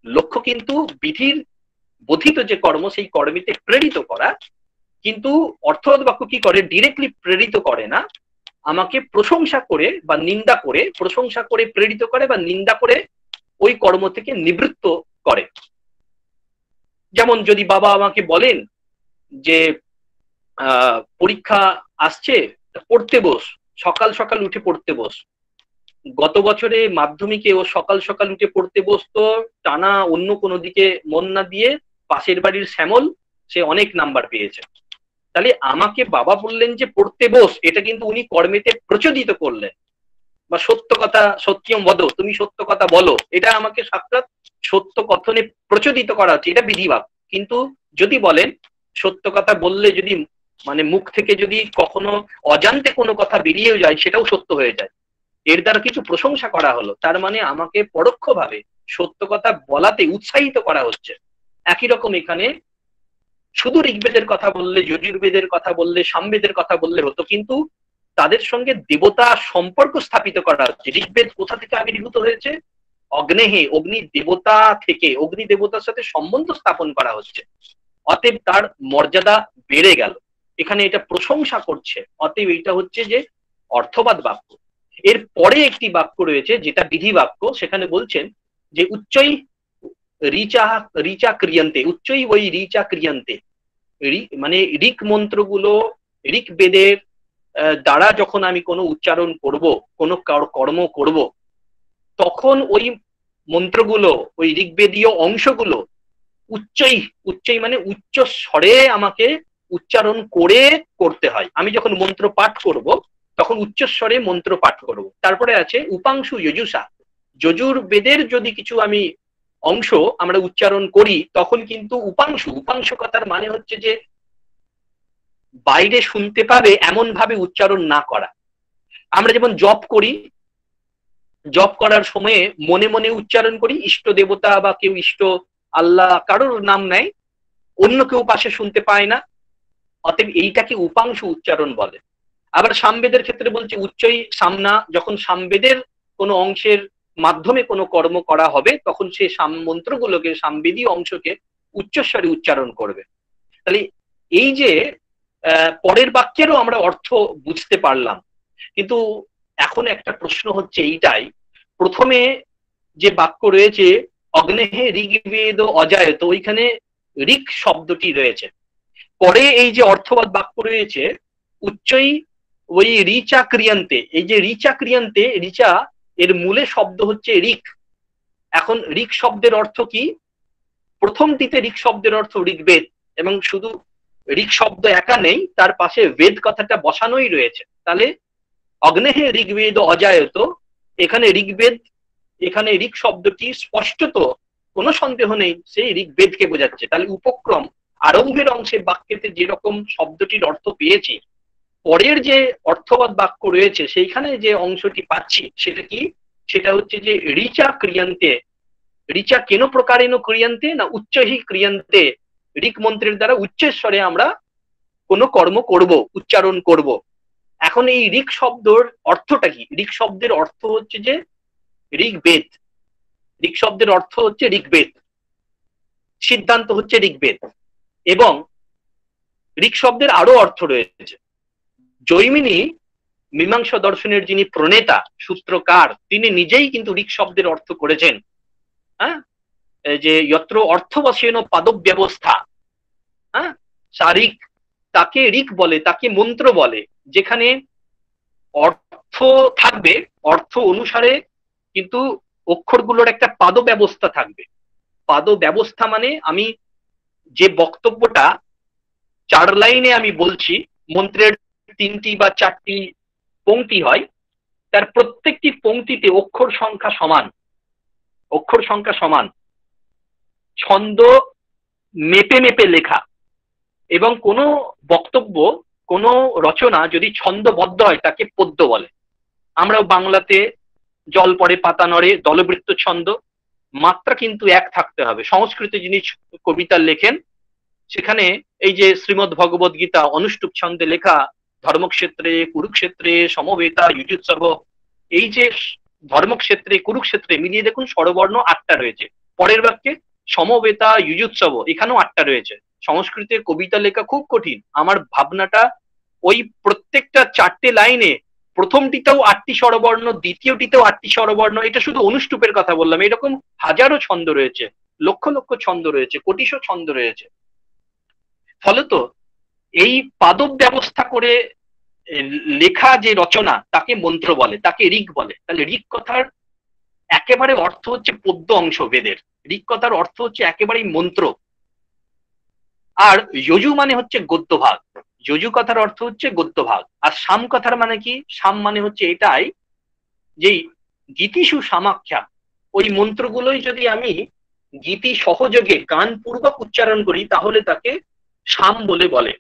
লক্ষ্য কিন্তু বিধির বোধিত যে কর্ম, সেই কর্মেতে প্রেরিত করা। কিন্তু অর্থবাদ বাক্য কি করে? ডিরেক্টলি প্রেরিত করে না। আমাকে প্রশংসা করে বা নিন্দা করে, প্রশংসা করে প্রেরিত করে বা নিন্দা করে ওই কর্ম থেকে নিবৃত্ত করে। যেমন যদি বাবা আমাকে বলেন যে পরীক্ষা আসছে পড়তে বস, সকাল সকাল উঠে পড়তে বস। গত বছরে মাধ্যমিকে ও সকাল সকাল উঠে পড়তে বসতো টানা অন্য কোনো দিকে মন না দিয়ে পাশের বাড়ির শ্যামল, সে অনেক নাম্বার পেয়েছে। তাহলে আমাকে বাবা বললেন যে পড়তে বস, এটা কিন্তু উনি কর্মেতে প্রচোদিত করলেন। বা সত্য কথা সত্যম বদ, তুমি সত্য কথা বলো, এটা আমাকে সাক্ষাৎ সত্য কথনে প্রচোদিত করা হচ্ছে এটা বিধিবাক কিন্তু যদি বলেন, সত্য কথা বললে যদি মানে মুখ থেকে যদি কখনো অজান্তে কোনো কথা বেরিয়েও যায়, সেটাও সত্য হয়ে যায়। এর দ্বারা কিছু প্রশংসা করা হলো। তার মানে আমাকে পরোক্ষভাবে সত্য কথা বলাতে উৎসাহিত করা হচ্ছে। একই রকম এখানে শুধু ঋগ্বেদের কথা বললে, যজুর্বেদের কথা বললে, সামবেদের কথা বললে হতো, কিন্তু তাদের সঙ্গে দেবতা সম্পর্ক স্থাপিত করা হচ্ছে। ঋগ্বেদ কোথা থেকে আবির্ভূত হয়েছে? অগ্নেহে, অগ্নি দেবতা থেকে। অগ্নি দেবতার সাথে সম্বন্ধ স্থাপন করা হচ্ছে। অতএব তার মর্যাদা বেড়ে গেল। এখানে এটা প্রশংসা করছে। অতএব এটা হচ্ছে যে অর্থবাদ বাক্য। এর পরে একটি বাক্য রয়েছে, যেটা বিধি বাক্য, সেখানে বলছেন যে উচ্চই রিচা রিচা ক্রিয়ন্তে উচ্চই ওই রিচা ক্রিয়ন্তে। মানে ঋক মন্ত্রগুলো, ঋক বেদের দ্বারা যখন আমি কোনো উচ্চারণ করব, কোনো কর্ম করব, তখন ওই মন্ত্রগুলো, ওই ঋগ্বেদীয় অংশগুলো উচ্চই উচ্চই মানে উচ্চ স্বরে আমাকে উচ্চারণ করে করতে হয়। আমি যখন মন্ত্র পাঠ করব, তখন উচ্চস্বরে মন্ত্র পাঠ করব। তারপরে আছে উপাংশু যজুষা। যজুর বেদের যদি কিছু আমি অংশ আমরা উচ্চারণ করি, তখন কিন্তু উপাংশু উপাংশ কথার মানে হচ্ছে যে বাইরে শুনতে পাবে এমন ভাবে উচ্চারণ না করা। আমরা যেমন জপ করি, জপ করার সময়ে মনে মনে উচ্চারণ করি, ইষ্ট দেবতা বা কেউ ইষ্ট আল্লাহ কারোর নাম নেয়, অন্য কেউ পাশে শুনতে পায় না। অতএব এইটাকে উপাংশ উচ্চারণ বলে। আবার সামবেদের ক্ষেত্রে বলছে, উচ্চই সামনা, যখন সামবেদের কোনো অংশের মাধ্যমে কোনো কর্ম করা হবে, তখন সে সাম মন্ত্রগুলোকে সামবেদী অংশকে উচ্চস্বরে উচ্চারণ করবে। তাহলে এই যে পরের বাক্যেরও আমরা অর্থ বুঝতে পারলাম। কিন্তু এখন একটা প্রশ্ন হচ্ছে এইটাই, প্রথমে যে বাক্য রয়েছে, অগ্নেহে ঋগ্বেদ অজায়ত, ওইখানে ঋক শব্দটি রয়েছে। পরে এই যে অর্থবাদ বাক্য রয়েছে উচ্চই ওই রিচা ক্রিয়ান্তে, এই যে রিচা ক্রিয়ান্তে রিচা এর মূলে শব্দ হচ্ছে ঋক। এখন ঋক শব্দের অর্থ কি? প্রথমটিতে ঋক শব্দের অর্থ ঋগ্বেদ, এবং শুধু ঋক শব্দ একা নেই, তার পাশে বেদ কথাটা বসানোই রয়েছে। তাহলে, অগ্নেহে ঋগ্বেদ অজায়ত, এখানে ঋগ্বেদ, এখানে ঋক শব্দটি স্পষ্টত কোনো সন্দেহ নেই, সেই ঋগ্বেদকে বোঝাচ্ছে। তাহলে উপক্রম আরম্ভের অংশে বাক্যেতে যেরকম শব্দটির অর্থ পেয়েছি, পরের যে অর্থবাদ বাক্য রয়েছে, সেইখানে যে অংশটি পাচ্ছি, সেটা কি? সেটা হচ্ছে যে রিচা ক্রিয়ান্তে রিচা কেন প্রকারেণ ক্রিয়ান্তে না উচ্চহি ক্রিয়ান্তে? ঋক মন্ত্রের দ্বারা উচ্চেশ্বরে আমরা কোনো কর্ম করব, উচ্চারণ করব। এখন এই ঋক শব্দর অর্থটা কি? ঋক শব্দের অর্থ হচ্ছে যে ঋগ্বেদ। ঋক শব্দের অর্থ হচ্ছে ঋগ্বেদ। সিদ্ধান্ত হচ্ছে ঋগ্বেদ। এবং ঋক শব্দের আরও অর্থ রয়েছে। জৈমিনী মীমাংসা দর্শনের যিনি প্রণেতা, সূত্রকার, তিনি নিজেই কিন্তু ঋক শব্দের অর্থ করেছেন। হ্যাঁ? যে যত্র অর্থবসীন পাদব ব্যবস্থা হ্যাঁ? সারিক তাকে ঋক বলে, তাকে মন্ত্র বলে, যেখানে অর্থ থাকবে, অর্থ অনুসারে কিন্তু অক্ষরগুলোর একটা পাদ ব্যবস্থা থাকবে। পাদ ব্যবস্থা মানে আমি যে বক্তব্যটা চার লাইনে আমি বলছি, মন্ত্রের তিনটি বা চারটি পংক্তি হয়, তার প্রত্যেকটি পংক্তিতে অক্ষর সংখ্যা সমান, অক্ষর সংখ্যা সমান। ছন্দ মেপে মেপে লেখা এবং কোনো বক্তব্য, কোনো রচনা যদি ছন্দবদ্ধ হয়, তাকে পদ্য বলে। আমরা বাংলাতে জল পড়ে পাতা নড়ে, দলবৃত্ত ছন্দ মাত্রা কিন্তু এক থাকতে হবে। সংস্কৃতে যিনি কবিতা লেখেন, সেখানে এই যে শ্রীমদ ভগবত গীতা, অনুষ্টুপ ছন্দে লেখা, ধর্মক্ষেত্রে কুরুক্ষেত্রে সমবেতা ইউটিউৎসব এই যে ধর্মক্ষেত্রে কুরুক্ষেত্রে মিলিয়ে দেখুন স্বরবর্ণ আটটা রয়েছে। পরের বাক্যে, সমবেতা ইউজুৎসব এখানেও আটটা রয়েছে। সংস্কৃতে কবিতা লেখা খুব কঠিন। আমার ভাবনাটা ওই প্রত্যেকটা চারটে লাইনে প্রথমটিতেও আটটি স্বরবর্ণ, দ্বিতীয়টিতেও আটটি স্বরবর্ণ, এটা শুধু অনুষ্টুপের কথা বললাম, এরকম হাজারো ছন্দ রয়েছে, লক্ষ লক্ষ ছন্দ রয়েছে, কোটিশো ছন্দ রয়েছে। ফলত এই পাদব ব্যবস্থা করে লেখা যে রচনা, তাকে মন্ত্র বলে, তাকে ঋক বলে। তাহলে ঋক কথার একেবারে অর্থ হচ্ছে পদ্য অংশ বেদের। ঋক কথার অর্থ হচ্ছে একেবারেই মন্ত্র। আর যজু মানে হচ্ছে গদ্য ভাগ যজু কথার অর্থ হচ্ছে গদ্য ভাগ আর সাম কথার মানে কি? সাম মানে হচ্ছে এটাই যে গীতিসু সামাখ্যা। ওই মন্ত্রগুলোই যদি আমি গীতি সহযোগে গান পূর্বক উচ্চারণ করি, তাহলে তাকে সাম বলে বলে।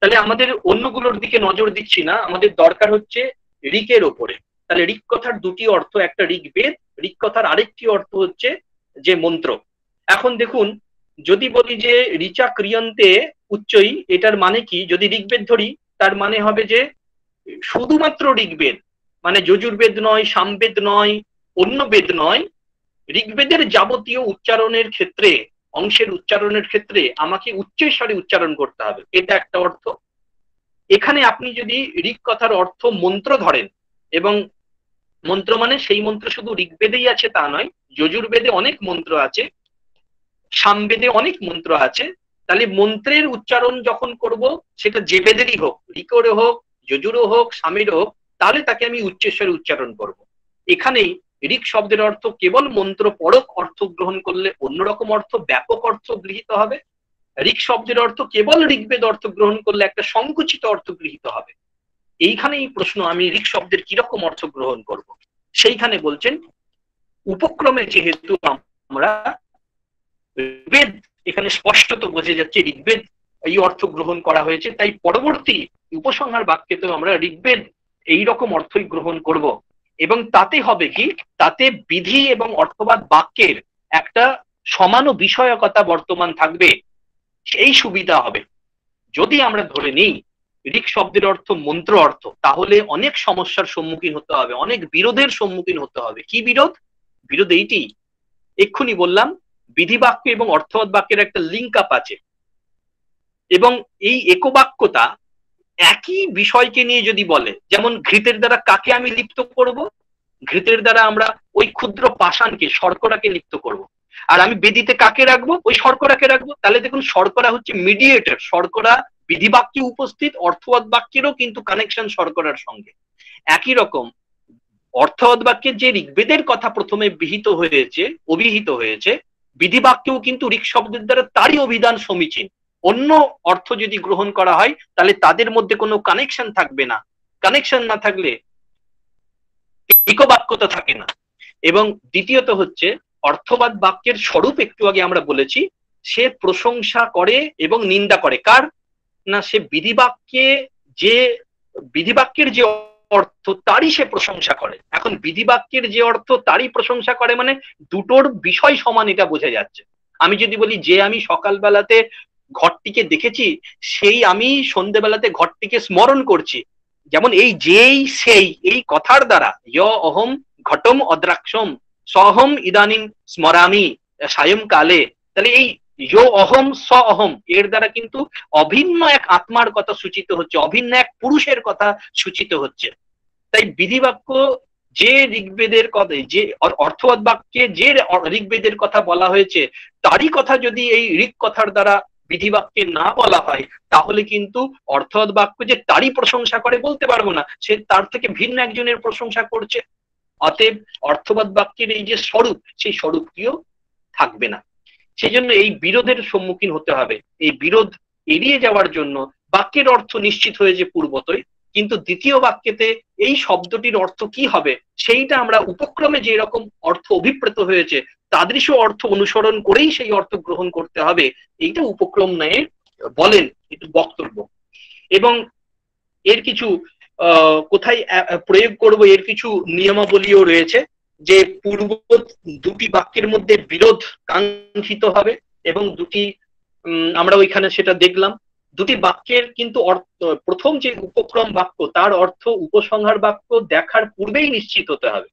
তাহলে আমাদের অন্যগুলোর দিকে নজর দিচ্ছি না। আমাদের দরকার হচ্ছে ঋকের ওপরে। তাহলে ঋক কথার দুটি অর্থ, একটা ঋগ্বেদ ঋক কথার আরেকটি অর্থ হচ্ছে যে মন্ত্র। এখন দেখুন, যদি বলি যে রিচা ক্রিয়ন্তে উচ্চই, এটার মানে কি? যদি ঋগ্বেদ ধরি, তার মানে হবে যে শুধুমাত্র ঋগ্বেদ মানে যজুর্বেদ নয়, সামবেদ নয় অন্য বেদ নয়, ঋগ্বেদের যাবতীয় উচ্চারণের ক্ষেত্রে, অংশের উচ্চারণের ক্ষেত্রে আমাকে উচ্চস্বরে উচ্চারণ করতে হবে। এটা একটা অর্থ। এখানে আপনি যদি ঋগ কথার অর্থ মন্ত্র ধরেন, এবং মন্ত্র মানে সেই মন্ত্র শুধু ঋগ্বেদেই আছে তা নয়, যজুর্বেদে অনেক মন্ত্র আছে, সামবেদে অনেক মন্ত্র আছে তাহলে মন্ত্রের উচ্চারণ যখন করব, সেটা যে বেদেরই হোক, ঋকরে হোক যজুরও হোক, স্বামীর হোক, তাহলে তাকে আমি উচ্চেশ্বরে উচ্চারণ করব। এখানেই ঋক শব্দের অর্থ কেবল মন্ত্র পরক অর্থ গ্রহণ করলে অন্যরকম অর্থ ব্যাপক অর্থ গৃহীত হবে। ঋক শব্দের অর্থ কেবল ঋগ্বেদ অর্থ গ্রহণ করলে একটা সংকুচিত অর্থ গৃহীত হবে। এইখানেই প্রশ্ন, আমি ঋক শব্দের কীরকম অর্থ গ্রহণ করব? সেইখানে বলছেন, উপক্রমে যেহেতু আমরা ঋগ্বেদ এখানে স্পষ্টত বোঝা যাচ্ছে, ঋগ্বেদ এই অর্থ গ্রহণ করা হয়েছে, তাই পরবর্তী উপসংহার বাক্যেতেও আমরা ঋগ্বেদ এই রকম অর্থই গ্রহণ করব। এবং তাতে হবে কি? তাতে বিধি এবং অর্থবাদ বাক্যের একটা সমান বিষয়কতা বর্তমান থাকবে। সেই সুবিধা হবে। যদি আমরা ধরে নিই ঋক শব্দের অর্থ মন্ত্র অর্থ, তাহলে অনেক সমস্যার সম্মুখীন হতে হবে, অনেক বিরোধের সম্মুখীন হতে হবে। কি বিরোধ? বিরোধ এইটি, এক্ষুনি বললাম বিধি বাক্য এবং অর্থবাদ বাক্যের একটা লিঙ্ক আপ আছে। এবং এই একবাক্যতা একই বিষয়কে নিয়ে যদি বলে, যেমন ঘৃতের দ্বারা কাকে আমি লিপ্ত করব? ঘৃতের দ্বারা আমরা ওই ক্ষুদ্র পাষাণকে, শর্করাকে লিপ্ত করব। আর আমি বেদিতে কাকে রাখব? ওই শর্করাকে রাখব। তাহলে দেখুন, শর্করা হচ্ছে মিডিয়েটর শর্করা বিধি বাক্যে উপস্থিত, অর্থবাদ বাক্যেরও কিন্তু কানেকশন শর্করার সঙ্গে। একই রকম, অর্থবাদ বাক্যের যে ঋগ্বেদের কথা প্রথমে বিহিত হয়েছে, অভিহিত হয়েছে বিধি বাক্যেও কিন্তু ঋক শব্দের দ্বারা তারই অভিধান সমীচীন। অন্য অর্থ যদি গ্রহণ করা হয়, তাহলে তাদের মধ্যে কোনো কানেকশন থাকবে না। কানেকশন না থাকলে বাক্যতা থাকে না। এবং দ্বিতীয়ত হচ্ছে, অর্থবাদ বাক্যের স্বরূপ একটু আগে আমরা বলেছি, সে প্রশংসা করে এবং নিন্দা করে। কার? না, সে বিধি বাক্যে যে, বিধিবাক্যের যে অর্থ তারই সে প্রশংসা করে। এখন বিধিবাক্যের যে অর্থ তারই প্রশংসা করে মানে দুটোর বিষয় সমান এটা বোঝা যাচ্ছে। আমি যদি বলি যে আমি সকালবেলাতে ঘরটিকে দেখেছি, সেই আমি সন্ধেবেলাতে ঘরটিকে স্মরণ করছি। যেমন এই যেই সেই, এই কথার দ্বারা, য় অহম ঘটম অদ্রাক্ষম, সহম ইদানিং স্মরামি সায়ম কালে। তাহলে এই ইয় অহম, স অহম, এর দ্বারা কিন্তু অভিন্ন এক আত্মার কথা সূচিত হচ্ছে, অভিন্ন এক পুরুষের কথা সূচিত হচ্ছে। তাই বিধিবাক্য যে ঋগ্বেদের কথা, যে অর্থবৎ বাক্যে যে ঋগ্বেদের কথা বলা হয়েছে, তারই কথা যদি এই ঋগ কথার দ্বারা বিধিবাক্যে না বলা হয়, তাহলে কিন্তু অর্থবৎ বাক্য যে তারই প্রশংসা করে বলতে পারব না, সে তার থেকে ভিন্ন একজনের প্রশংসা করছে। অতএব অর্থবাদ বাক্যের এই যে স্বরূপ, সেই স্বরূপটিও থাকবে না। সেই জন্য এই বিরোধের সম্মুখীন হতে হবে। এই বিরোধ এড়িয়ে যাওয়ার জন্য বাক্যের অর্থ নিশ্চিত হয়েছে পূর্বতই। কিন্তু দ্বিতীয় বাক্যেতে এই শব্দটির অর্থ কি হবে? সেইটা আমরা উপক্রমে যে রকম অর্থ অভিপ্রেত হয়েছে, তাদৃশ অর্থ অনুসরণ করেই সেই অর্থ গ্রহণ করতে হবে, এইটা উপক্রম নিয়ে বলেন একটু বক্তব্য। এবং এর কিছু কোথায় প্রয়োগ করব এর কিছু নিয়মাবলীও রয়েছে, যে পূর্ব দুটি বাক্যের মধ্যে বিরোধ কাঙ্ক্ষিত হবে এবং দুটি আমরা ওইখানে সেটা দেখলাম। দুটি বাক্যের কিন্তু অর্থ, প্রথম যে উপক্রম বাক্য, তার অর্থ উপসংহার বাক্য দেখার পূর্বেই নিশ্চিত হতে হবে।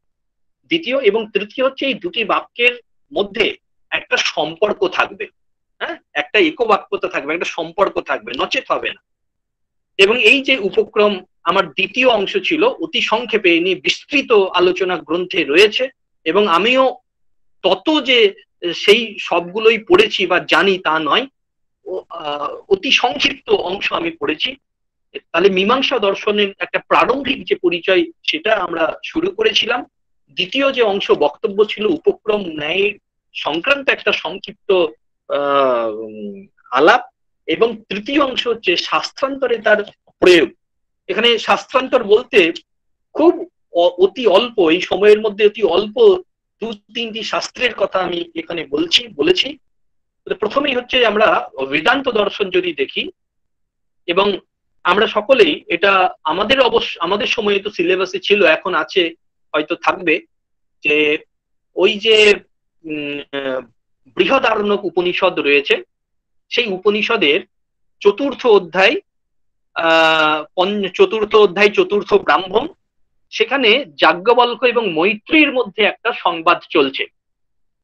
দ্বিতীয় এবং তৃতীয় হচ্ছে এই দুটি বাক্যের মধ্যে একটা সম্পর্ক থাকবে। হ্যাঁ? একটা একবাক্যতা থাকবে, একটা সম্পর্ক থাকবে, নচেত হবে না। এবং এই যে উপক্রম আমার দ্বিতীয় অংশ ছিল, অতি সংক্ষেপে নিয়ে বিস্তৃত আলোচনা গ্রন্থে রয়েছে এবং আমিও তত যে সেই সবগুলোই পড়েছি বা জানি তা নয় অতি সংক্ষিপ্ত অংশ আমি পড়েছি। তাহলে মীমাংসা দর্শনের একটা প্রারম্ভিক যে পরিচয়, সেটা আমরা শুরু করেছিলাম। দ্বিতীয় যে অংশ বক্তব্য ছিল উপক্রম ন্যায় সংক্রান্ত একটা সংক্ষিপ্ত আলাপ। এবং তৃতীয় অংশ হচ্ছে শাস্ত্রান্তরে তার প্রয়োগ। এখানে শাস্ত্রান্তর বলতে খুব অতি অল্প, এই সময়ের মধ্যে অতি অল্প দু তিনটি শাস্ত্রের কথা আমি এখানে বলছি, বলেছি। প্রথমেই হচ্ছে আমরা বেদান্ত দর্শন যদি দেখি, এবং আমরা সকলেই এটা আমাদের অবশ্য, আমাদের সময়ে তো সিলেবাসে ছিল, এখন আছে, হয়তো থাকবে, যে ওই যে বৃহদারণ্যক উপনিষদ রয়েছে, সেই উপনিষদের চতুর্থ অধ্যায়, আহ চতুর্থ অধ্যায়, চতুর্থ ব্রাহ্মণ, সেখানে যাজ্ঞবল্ক এবং মৈত্রীর মধ্যে একটা সংবাদ চলছে।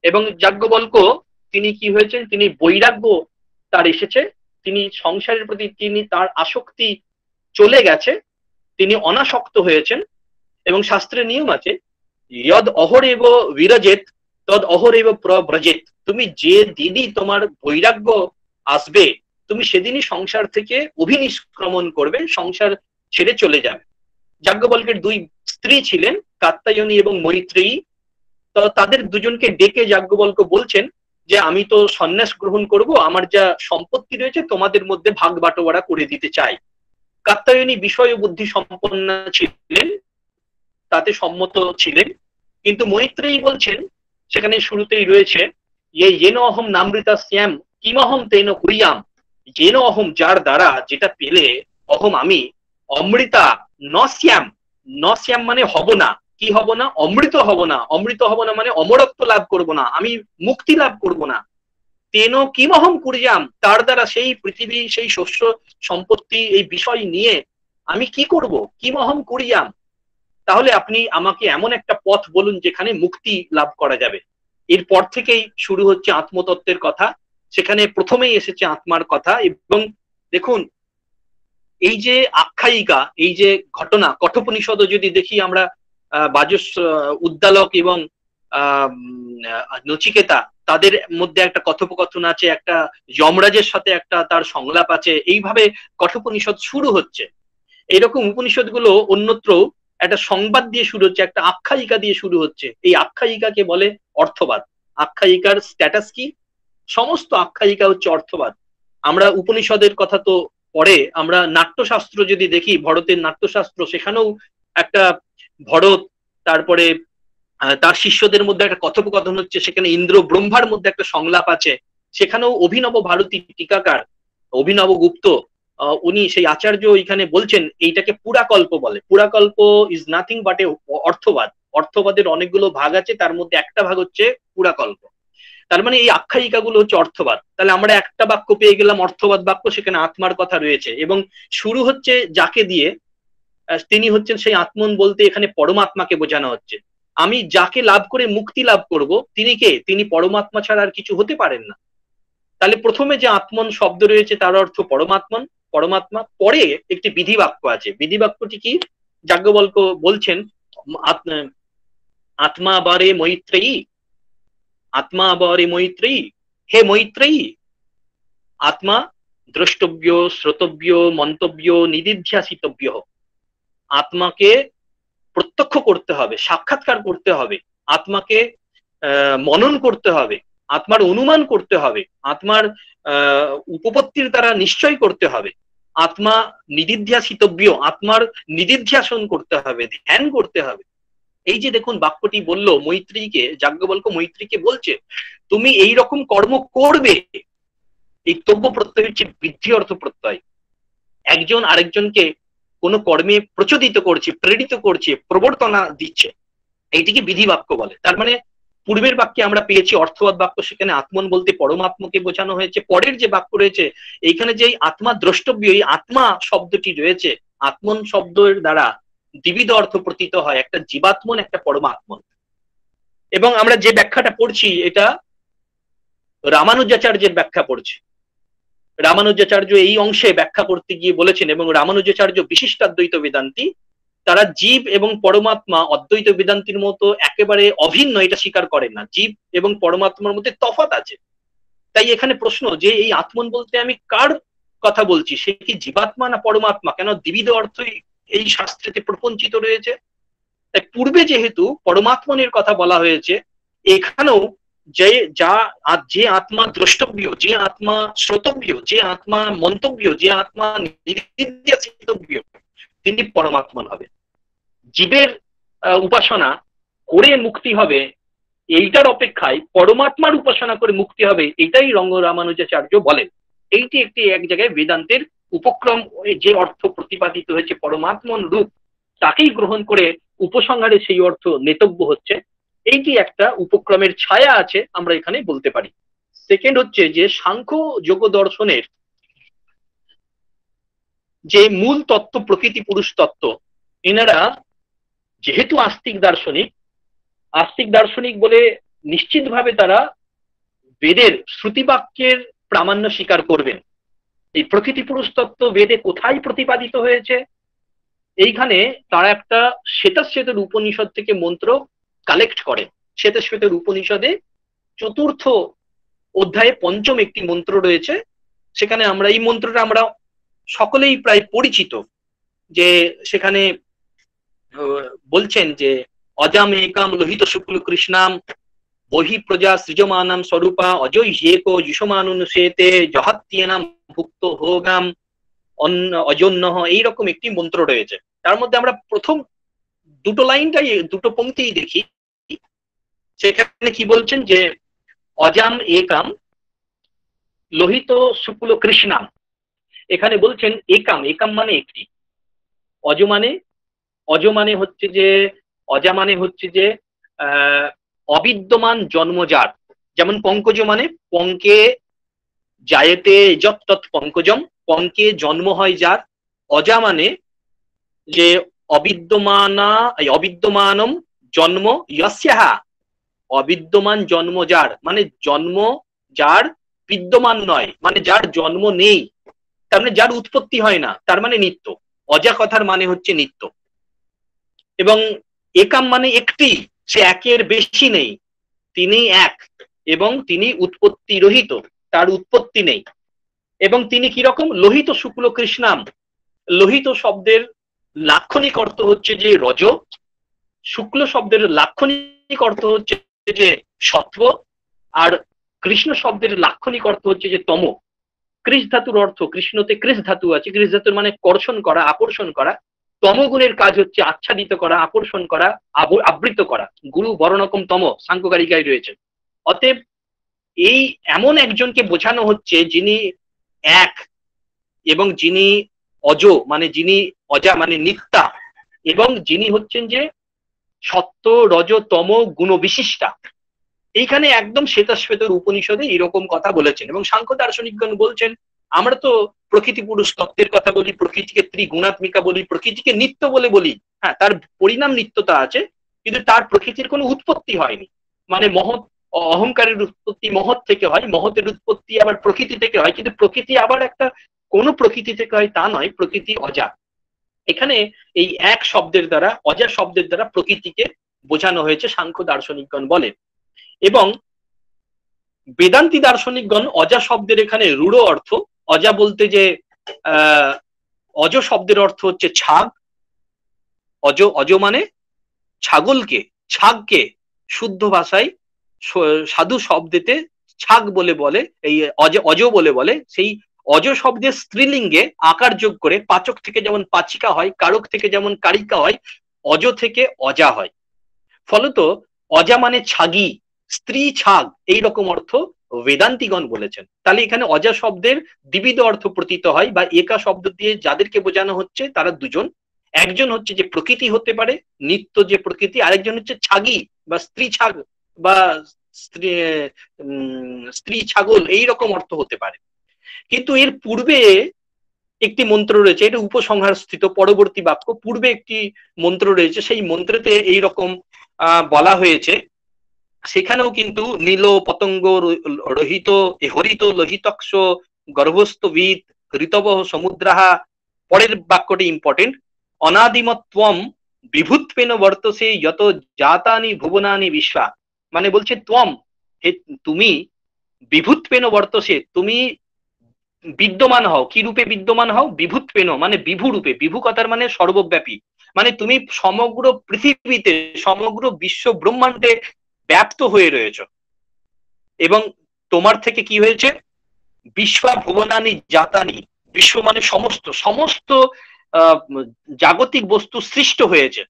এবং যাজ্ঞবল্ক তিনি কি হয়েছেন? তিনি বৈরাগ্য তার এসেছে, তিনি সংসারের প্রতি তিনি তার আসক্তি চলে গেছে, তিনি অনাসক্ত হয়েছেন এবং শাস্ত্রের নিয়ম আছে ইয়দ অহরেব বিরজেত, তদ অহরেব প্রব্রজেত। তুমি যে দিনই তোমার বৈরাগ্য আসবে, তুমি সেদিনই সংসার থেকে অভিনিষ্ক্রমণ করবে, সংসার ছেড়ে চলে যাবে। যাজ্ঞবল্কের দুই স্ত্রী ছিলেন কাত্তায়নী এবং মৈত্রেয়ী। তো তাদের দুজনকে ডেকে যাজ্ঞবল্ক বলছেন যে আমি তো সন্ন্যাস গ্রহণ করব, আমার যা সম্পত্তি রয়েছে তোমাদের মধ্যে ভাগ বাটোয়ারা করে দিতে চাই। কাত্তায়নী বিষয় বুদ্ধি সম্পন্ন ছিলেন, তাতে সম্মত ছিলেন, কিন্তু মৈত্রেয়ী বলছেন, সেখানে শুরুতেই রয়েছে ইয়ে অহম নামৃতা শ্যাম কিমহম তেন কুরিয়াম যেন অহম যার দ্বারা যেটা পেলে, অহম আমি অমৃতা ন শ্যাম ন শ্যাম মানে হব না কি হব না? অমৃত হব না। অমৃত হব না মানে অমরত্ব লাভ করব না। আমি মুক্তি লাভ করব না। তেন কিমহম কুরিয়াম? তার দ্বারা সেই পৃথিবী, সেই শস্য সম্পত্তি, এই বিষয় নিয়ে আমি কি করব? কিমহম কুরিয়াম? তাহলে আপনি আমাকে এমন একটা পথ বলুন যেখানে মুক্তি লাভ করা যাবে। এরপর থেকেই শুরু হচ্ছে আত্মতত্ত্বের কথা। সেখানে প্রথমেই এসেছে আত্মার কথা এবং দেখুন, এই যে আখ্যায়িকা, এই যে ঘটনা কঠোপনিষদ যদি দেখি আমরা বাজস উদ্দালক এবং নচিকেতা, তাদের মধ্যে একটা কথোপকথন আছে, একটা যমরাজের সাথে একটা তার সংলাপ আছে, এইভাবে কঠোপনিষদ শুরু হচ্ছে। এরকম উপনিষদগুলো অন্যত্র একটা সংবাদ দিয়ে শুরু হচ্ছে, একটা আখ্যায়িকা দিয়ে শুরু হচ্ছে। এই আখ্যায়িকাকে বলে অর্থবাদ। আখ্যায়িকার স্ট্যাটাস কি? সমস্ত আখ্যায়িকা হচ্ছে অর্থবাদ। আমরা উপনিষদের কথা তো পরে আমরা নাট্যশাস্ত্র যদি দেখি, ভরতের নাট্যশাস্ত্র, সেখানেও একটা ভরত, তারপরে তার শিষ্যদের মধ্যে একটা কথোপকথন হচ্ছে, সেখানে ইন্দ্র ব্রহ্মার মধ্যে একটা সংলাপ আছে, সেখানেও অভিনব ভারতী টিকাকার, অভিনব গুপ্ত উনি সেই আচার্য এখানে বলছেন, এইটাকে পুরাকল্প বলে। পুরাকল্প ইজ নাথিং বাট এ অর্থবাদ। অর্থবাদের অনেকগুলো ভাগ আছে, তার মধ্যে একটা ভাগ হচ্ছে পুরাকল্প। তার মানে এই আখ্যায়িকাগুলো হচ্ছে অর্থবাদ। তাহলে আমরা একটা বাক্য পেয়ে গেলাম অর্থবাদ বাক্য, সেখানে আত্মার কথা রয়েছে। এবং শুরু হচ্ছে যাকে দিয়ে তিনি হচ্ছেন সেই আত্মন বলতে এখানে পরমাত্মাকে বোঝানো হচ্ছে। আমি যাকে লাভ করে মুক্তি লাভ করব, তিনি কে? তিনি পরমাত্মা ছাড়া আর কিছু হতে পারেন না। তাহলে প্রথমে যে আত্মন শব্দ রয়েছে, তার অর্থ পরমাত্মন, পরমাত্মা। পরে একটি বিধি বাক্য আছে। বিধি বাক্যটি কি? যাজ্ঞবল্ক বলছেন আত্মা বারে মৈত্রেয়ী। আত্মা বারে মৈত্রেয়ী। হে মৈত্রেয়ী! আত্মা দ্রষ্টব্য, শ্রোতব্য, মন্তব্য, নিদিধ্যাসিতব্য। আত্মাকে প্রত্যক্ষ করতে হবে, সাক্ষাৎকার করতে হবে, আত্মাকে মনন করতে হবে, আত্মার অনুমান করতে হবে, আত্মার উপপত্তির দ্বারা নিশ্চয় করতে হবে, আত্মা নিদিধ্যাসিতব্য, আত্মার নিদিধ্যাসন করতে হবে, ধ্যান করতে হবে। এই যে দেখুন বাক্যটি বলল মৈত্রীকে, যাজ্ঞবল্ক মৈত্রীকে বলছে, তুমি এই রকম কর্ম করবে, এই তব্য প্রত্যয় হচ্ছে বৃদ্ধি অর্থ প্রত্যয়। একজন আরেকজনকে কোনো কর্মে প্রচোদিত করছে, প্রেরিত করছে, প্রবর্তনা দিচ্ছে। এইটিকে বিধি বাক্য বলে। তার মানে পূর্বের বাক্যে আমরা পেয়েছি অর্থবাদ বাক্য, সেখানে আত্মন বলতে পরমাত্মকে বোঝানো হয়েছে। পরের যে বাক্য রয়েছে, এইখানে যে আত্মা দ্রষ্টব্য এই আত্মা শব্দটি রয়েছে, আত্মন শব্দের দ্বারা দ্বিবিধ অর্থ প্রতীত হয়, একটা জীবাত্মন, একটা পরমাত্মন। এবং আমরা যে ব্যাখ্যাটা পড়ছি, এটা রামানুজাচার্যের ব্যাখ্যা পড়ছি। রামানুজাচার্য এই অংশে ব্যাখ্যা করতে গিয়ে বলেছেন এবং রামানুজাচার্য বিশিষ্টাদ্বৈত বেদান্তি, তারা জীব এবং পরমাত্মা অদ্বৈত বেদান্তির মতো একেবারে অভিন্ন, এটা স্বীকার করেন না। জীব এবং পরমাত্মার মধ্যে তফাত আছে। তাই এখানে প্রশ্ন যে এই আত্মন বলতে আমি কার কথা বলছি? সে কি জীবাত্মা না পরমাত্মা? কেন দ্বিবিধ অর্থই এই শাস্ত্রেতে প্রপঞ্চিত রয়েছে? তাই পূর্বে যেহেতু পরমাত্মনের কথা বলা হয়েছে, এখানেও যে যা যে আত্মা দ্রষ্টব্য, যে আত্মা শ্রোতব্য, যে আত্মা মন্তব্য, যে আত্মা নির্দিষ্টব্য তিনি পরমাত্মন হবে জীবের উপাসনা করে মুক্তি হবে, এইটার অপেক্ষায় পরমাত্মার উপাসনা করে মুক্তি হবে এটাই রঙ্গ রামানুজাচার্য বলেন। এইটি একটি এক জায়গায় বেদান্তের উপক্রম যে অর্থ প্রতিপাদিত হয়েছে, পরমাত্মন রূপ, তাকেই গ্রহণ করে উপসংহারে সেই অর্থ নেতব্য হচ্ছে এইটি একটা উপক্রমের ছায়া আছে, আমরা এখানে বলতে পারি। সেকেন্ড হচ্ছে যে সাংখ্য যোগ দর্শনের যে মূল তত্ত্ব, প্রকৃতি পুরুষ তত্ত্ব, এনারা যেহেতু আস্তিক দার্শনিক আস্তিক দার্শনিক বলে নিশ্চিতভাবে তারা বেদের শ্রুতিবাক্যের প্রামাণ্য স্বীকার করবেন। এই প্রকৃতি পুরুষ তত্ত্ব বেদে কোথায় প্রতিপাদিত হয়েছে? এইখানে তারা একটা শ্বেতাশ্বেতের উপনিষদ থেকে মন্ত্র কালেক্ট করেন শ্বেতাশ্বেতের উপনিষদে চতুর্থ অধ্যায়ে পঞ্চম একটি মন্ত্র রয়েছে। সেখানে আমরা এই মন্ত্রটা আমরা সকলেই প্রায় পরিচিত, যে সেখানে বলছেন যে, অজাম একাম লোহিত শুক্ল কৃষ্ণাম, বহি প্রজা সৃজমানাম স্বরূপা অজয় হেক যুষমানুষেতে জহাত্যেনাম ভুক্ত হোগাম অজন্য এইরকম একটি মন্ত্র রয়েছে। তার মধ্যে আমরা প্রথম দুটো লাইনটাই, দুটো পঙ্ক্তিই দেখি। সেখানে কি বলছেন যে, অজাম একাম লোহিত শুক্ল কৃষ্ণাম। এখানে বলছেন একাম একাম মানে একটি। অজ মানে অজ মানে হচ্ছে যে অজা মানে হচ্ছে যে অবিদ্যমান জন্মজাত। যেমন পঙ্কজ মানে পঙ্কে জায়েতে যত তৎ পঙ্কজম, পঙ্কে জন্ম হয় যার। অজা মানে যে, অবিদ্যমানা অবিদ্যমানম জন্ম, ইয়স্যাহা। অবিদ্যমান জন্ম যার মানে জন্ম যার বিদ্যমান নয় মানে যার জন্ম নেই। তার মানে যার উৎপত্তি হয় না, তার মানে নিত্য। অজা কথার মানে হচ্ছে নিত্য। এবং একাম মানে একটি, সে একের বেশি নেই, তিনি এক, এবং তিনি উৎপত্তি রহিত, তার উৎপত্তি নেই। এবং তিনি কীরকম লোহিত শুক্ল কৃষ্ণাম। লোহিত শব্দের লাক্ষণিক অর্থ হচ্ছে যে রজ, শুক্ল শব্দের লাক্ষণিক অর্থ হচ্ছে যে সত্ব আর কৃষ্ণ শব্দের লাক্ষণিক অর্থ হচ্ছে যে তম। কৃষ ধাতুর অর্থ, কৃষ্ণতে কৃষ ধাতু আছে, কৃষ ধাতুর মানে কর্ষণ করা আকর্ষণ করা। তমগুণের কাজ হচ্ছে আচ্ছাদিত করা আকর্ষণ করা আবৃত করা। গুরু বর্ণকম তম সাংখ্যকারিকায় রয়েছে। অতএব এই এমন একজনকে বোঝানো হচ্ছে যিনি এক এবং যিনি অজ মানে যিনি অজা মানে নিত্যা। এবং যিনি হচ্ছেন যে সত্য রজতম গুণ বিশিষ্টা। এইখানে একদম শ্বেতাশ্বেতর উপনিষদে এরকম কথা বলেছেন এবং সাংখ্য দার্শনিকগণ বলছেন, আমরা তো প্রকৃতি পুরুষ তত্ত্বের কথা বলি, প্রকৃতিকে ত্রিগুণাত্মিকা বলি, প্রকৃতিকে নিত্য বলে বলি। হ্যাঁ তার পরিণাম নিত্যতা আছে, কিন্তু তার প্রকৃতির কোনো উৎপত্তি হয়নি। মানে মহৎ, অহংকারের উৎপত্তি মহৎ থেকে হয়, মহতের উৎপত্তি আবার প্রকৃতি থেকে হয়, কিন্তু প্রকৃতি আবার একটা, কোন প্রকৃতি থেকে হয় তা নয়, প্রকৃতি অজা এখানে এই এক শব্দের দ্বারা, অজা শব্দের দ্বারা প্রকৃতিকে বোঝানো হয়েছে সাংখ্য দার্শনিকগণ বলে। এবং বেদান্তি দার্শনিকগণ অজা শব্দের এখানে রূঢ় অর্থ, অজা বলতে যে অজ শব্দের অর্থ হচ্ছে ছাগ। অজ অজ মানে ছাগলকে, ছাগকে শুদ্ধ ভাষায় সাধু শব্দেতে ছাগ বলে বলে, এই অজ অজ বলে বলে, সেই অজ শব্দের স্ত্রীলিঙ্গে আকার যোগ করে পাচক থেকে যেমন পাচিকা হয়, কারক থেকে যেমন কারিকা হয়, অজ থেকে অজা হয়। ফলত অজা মানে ছাগি, স্ত্রী ছাগ, এই রকম অর্থ বেদান্তিগণ বলেছেন। তাহলে এখানে অজা শব্দের দ্বিবিধ অর্থ প্রতীত হয় বা একা শব্দ দিয়ে যাদেরকে বোঝানো হচ্ছে তারা দুজন। একজন হচ্ছে যে প্রকৃতি হতে পারে, নিত্য যে প্রকৃতি, আরেকজন হচ্ছে ছাগি বা স্ত্রী ছাগ বা স্ত্রী ছাগল, এই রকম অর্থ হতে পারে। কিন্তু এর পূর্বে একটি মন্ত্র রয়েছে, এটা উপসংহার স্থিত পরবর্তী বাক্য, পূর্বে একটি মন্ত্র রয়েছে, সেই মন্ত্রতে এই রকম বলা হয়েছে। সেখানেও কিন্তু নীল, পতঙ্গ রহিত হরিত লোহিতক্ষ গর্ভস্থবিদ ঋতব সমুদ্রাহা, পরের বাক্যটি ইম্পর্টেন্ট অনাদিমত্বম বিভূতপেন বর্তসে যত জাতানি ভুবনানি বিশ্বা। মানে বলছে ত্বম হে তুমি বিভূতপেন বর্তসে, তুমি বিদ্যমান হও, কি রূপে বিদ্যমান হও? বিভূত পেন মানে বিভু রূপে। বিভু কথার মানে সর্বব্যাপী। মানে তুমি সমগ্র পৃথিবীতে, সমগ্র বিশ্ব ব্রহ্মাণ্ডে ব্যাপ্ত হয়ে রয়েছ। এবং তোমার থেকে কি হয়েছে? বিশ্বা ভুবনানি জাতানি। বিশ্ব মানে সমস্ত সমস্ত জাগতিক বস্তু সৃষ্ট হয়েছে।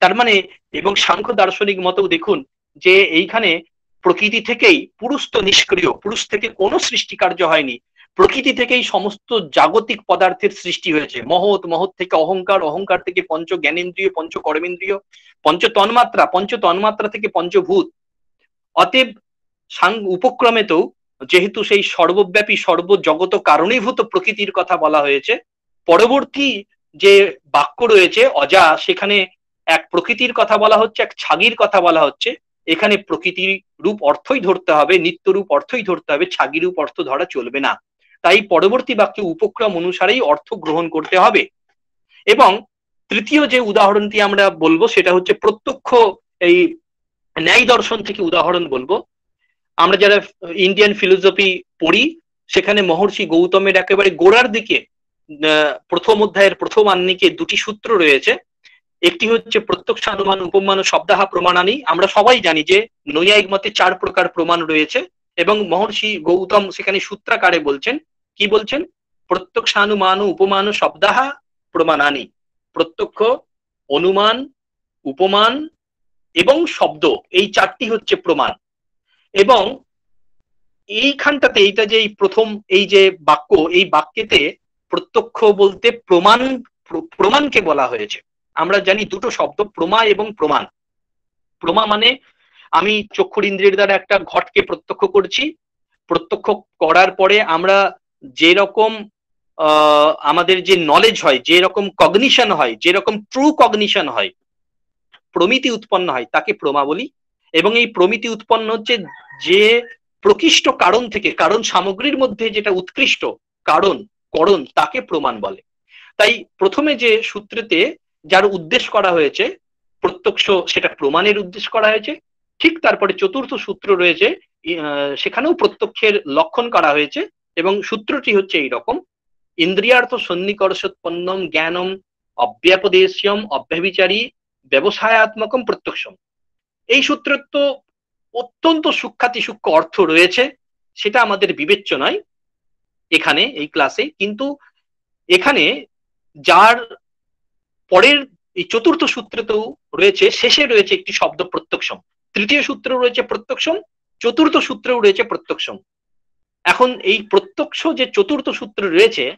তার মানে এবং সাংখ্য দার্শনিক মতো দেখুন যে এইখানে প্রকৃতি থেকেই পুরুষ তো নিষ্ক্রিয়, পুরুষ থেকে কোনো সৃষ্টি কার্য হয়নি। প্রকৃতি থেকেই সমস্ত জাগতিক পদার্থের সৃষ্টি হয়েছে। মহৎ মহৎ থেকে অহংকার অহংকার থেকে পঞ্চ জ্ঞানেন্দ্রিয়, পঞ্চ কর্মেন্দ্রিয়, পঞ্চ তন্মাত্রা পঞ্চ তন্মাত্রা থেকে পঞ্চভূত। অতএব সাং উপক্রমেতেও যেহেতু সেই সর্বব্যাপী, সর্বজগত কারণীভূত প্রকৃতির কথা বলা হয়েছে, পরবর্তী যে বাক্য রয়েছে, অজা, সেখানে এক প্রকৃতির কথা বলা হচ্ছে, এক ছাগির কথা বলা হচ্ছে। এখানে প্রকৃতির রূপ অর্থই ধরতে হবে নিত্য রূপ অর্থই ধরতে হবে ছাগি রূপ অর্থ ধরা চলবে না। তাই পরবর্তী বাক্যে উপক্রম অনুসারেই অর্থ গ্রহণ করতে হবে। এবং তৃতীয় যে উদাহরণটি আমরা বলব, সেটা হচ্ছে প্রত্যক্ষ এই ন্যায় দর্শন থেকে উদাহরণ বলব। আমরা যারা ইন্ডিয়ান ফিলোসফি পড়ি, সেখানে মহর্ষি গৌতমের একেবারে গোড়ার দিকে প্রথম অধ্যায়ের প্রথম আন্নিকে দুটি সূত্র রয়েছে। একটি হচ্ছে প্রত্যক্ষ অনুমান উপমান শব্দাহা প্রমাণানি আমরা সবাই জানি যে নৈয়ায়িক মতে চার প্রকার প্রমাণ রয়েছে। এবং মহর্ষি গৌতম সেখানে সূত্রাকারে বলছেন, কি বলছেন? প্রত্যক্ষ অনুমান উপমান শব্দাহা প্রমাণানি। প্রত্যক্ষ, অনুমান, উপমান এবং শব্দ, এই চারটি হচ্ছে প্রমাণ। এবং এইখানটাতে এইটা যে এই প্রথম, এই যে বাক্য, এই বাক্যেতে প্রত্যক্ষ বলতে প্রমাণ, প্রমাণকে বলা হয়েছে। আমরা জানি দুটো শব্দ, প্রমা এবং প্রমাণ। প্রমা মানে আমি চক্ষুর ইন্দ্রিয়ের দ্বারা একটা ঘটকে প্রত্যক্ষ করছি। প্রত্যক্ষ করার পরে আমরা যে রকম আমাদের যে নলেজ হয় যে রকম কগনিশন হয় যে রকম ট্রু কগনিশন হয়, প্রমিতি উৎপন্ন হয়, তাকে প্রমা বলি। এবং এই প্রমিতি উৎপন্ন হচ্ছে যে প্রকৃষ্ট কারণ থেকে, কারণ সামগ্রীর মধ্যে যেটা উৎকৃষ্ট, কারণ, করণ, তাকে প্রমাণ বলে। তাই প্রথমে যে সূত্রেতে যার উদ্দেশ্য করা হয়েছে, প্রত্যক্ষ সেটা প্রমাণের উদ্দেশ্য করা হয়েছে ঠিক তারপরে চতুর্থ সূত্র রয়েছে সেখানেও প্রত্যক্ষের লক্ষণ করা হয়েছে এবং সূত্রটি হচ্ছে এই রকম। ইন্দ্রিয়ার্থ সন্নিকর্ষোৎপন্নম জ্ঞানম অব্যাপদেশ্যম অব্যবিচারী ব্যবসায়াত্মকম প্রত্যক্ষম। এই সূত্রের তো অত্যন্ত সূক্ষাতি সূক্ষ্ম অর্থ রয়েছে, সেটা আমাদের বিবেচ্য নয় এখানে, এই ক্লাসে। কিন্তু এখানে যার পরের এই চতুর্থ সূত্রেতেও রয়েছে, শেষে রয়েছে একটি শব্দ প্রত্যক্ষম। তৃতীয় সূত্র রয়েছে প্রত্যক্ষম, চতুর্থ সূত্রেও রয়েছে প্রত্যক্ষম। এখন এই প্রত্যক্ষ যে চতুর্থ সূত্র রয়েছে,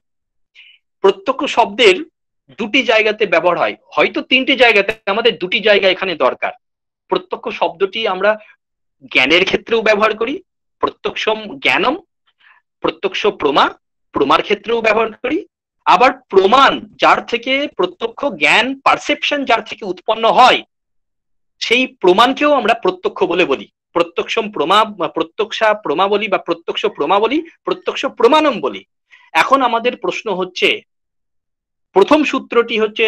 প্রত্যক্ষ শব্দের দুটি জায়গাতে ব্যবহার হয়। হয়তো তিনটি জায়গাতে, আমাদের দুটি জায়গা এখানে দরকার। প্রত্যক্ষ শব্দটি আমরা জ্ঞানের ক্ষেত্রেও ব্যবহার করি প্রত্যক্ষ জ্ঞানম, প্রত্যক্ষ প্রমা, প্রমার ক্ষেত্রেও ব্যবহার করি। আবার প্রমাণ, যার থেকে প্রত্যক্ষ জ্ঞান, পারসেপশন যার থেকে উৎপন্ন হয় সেই প্রমাণকেও আমরা প্রত্যক্ষ বলে বলি। প্রত্যক্ষম প্রমা, প্রত্যক্ষা প্রমা বলি বা প্রত্যক্ষ প্রমা বলি প্রত্যক্ষ প্রমাণম বলি। এখন আমাদের প্রশ্ন হচ্ছে, প্রথম সূত্রটি হচ্ছে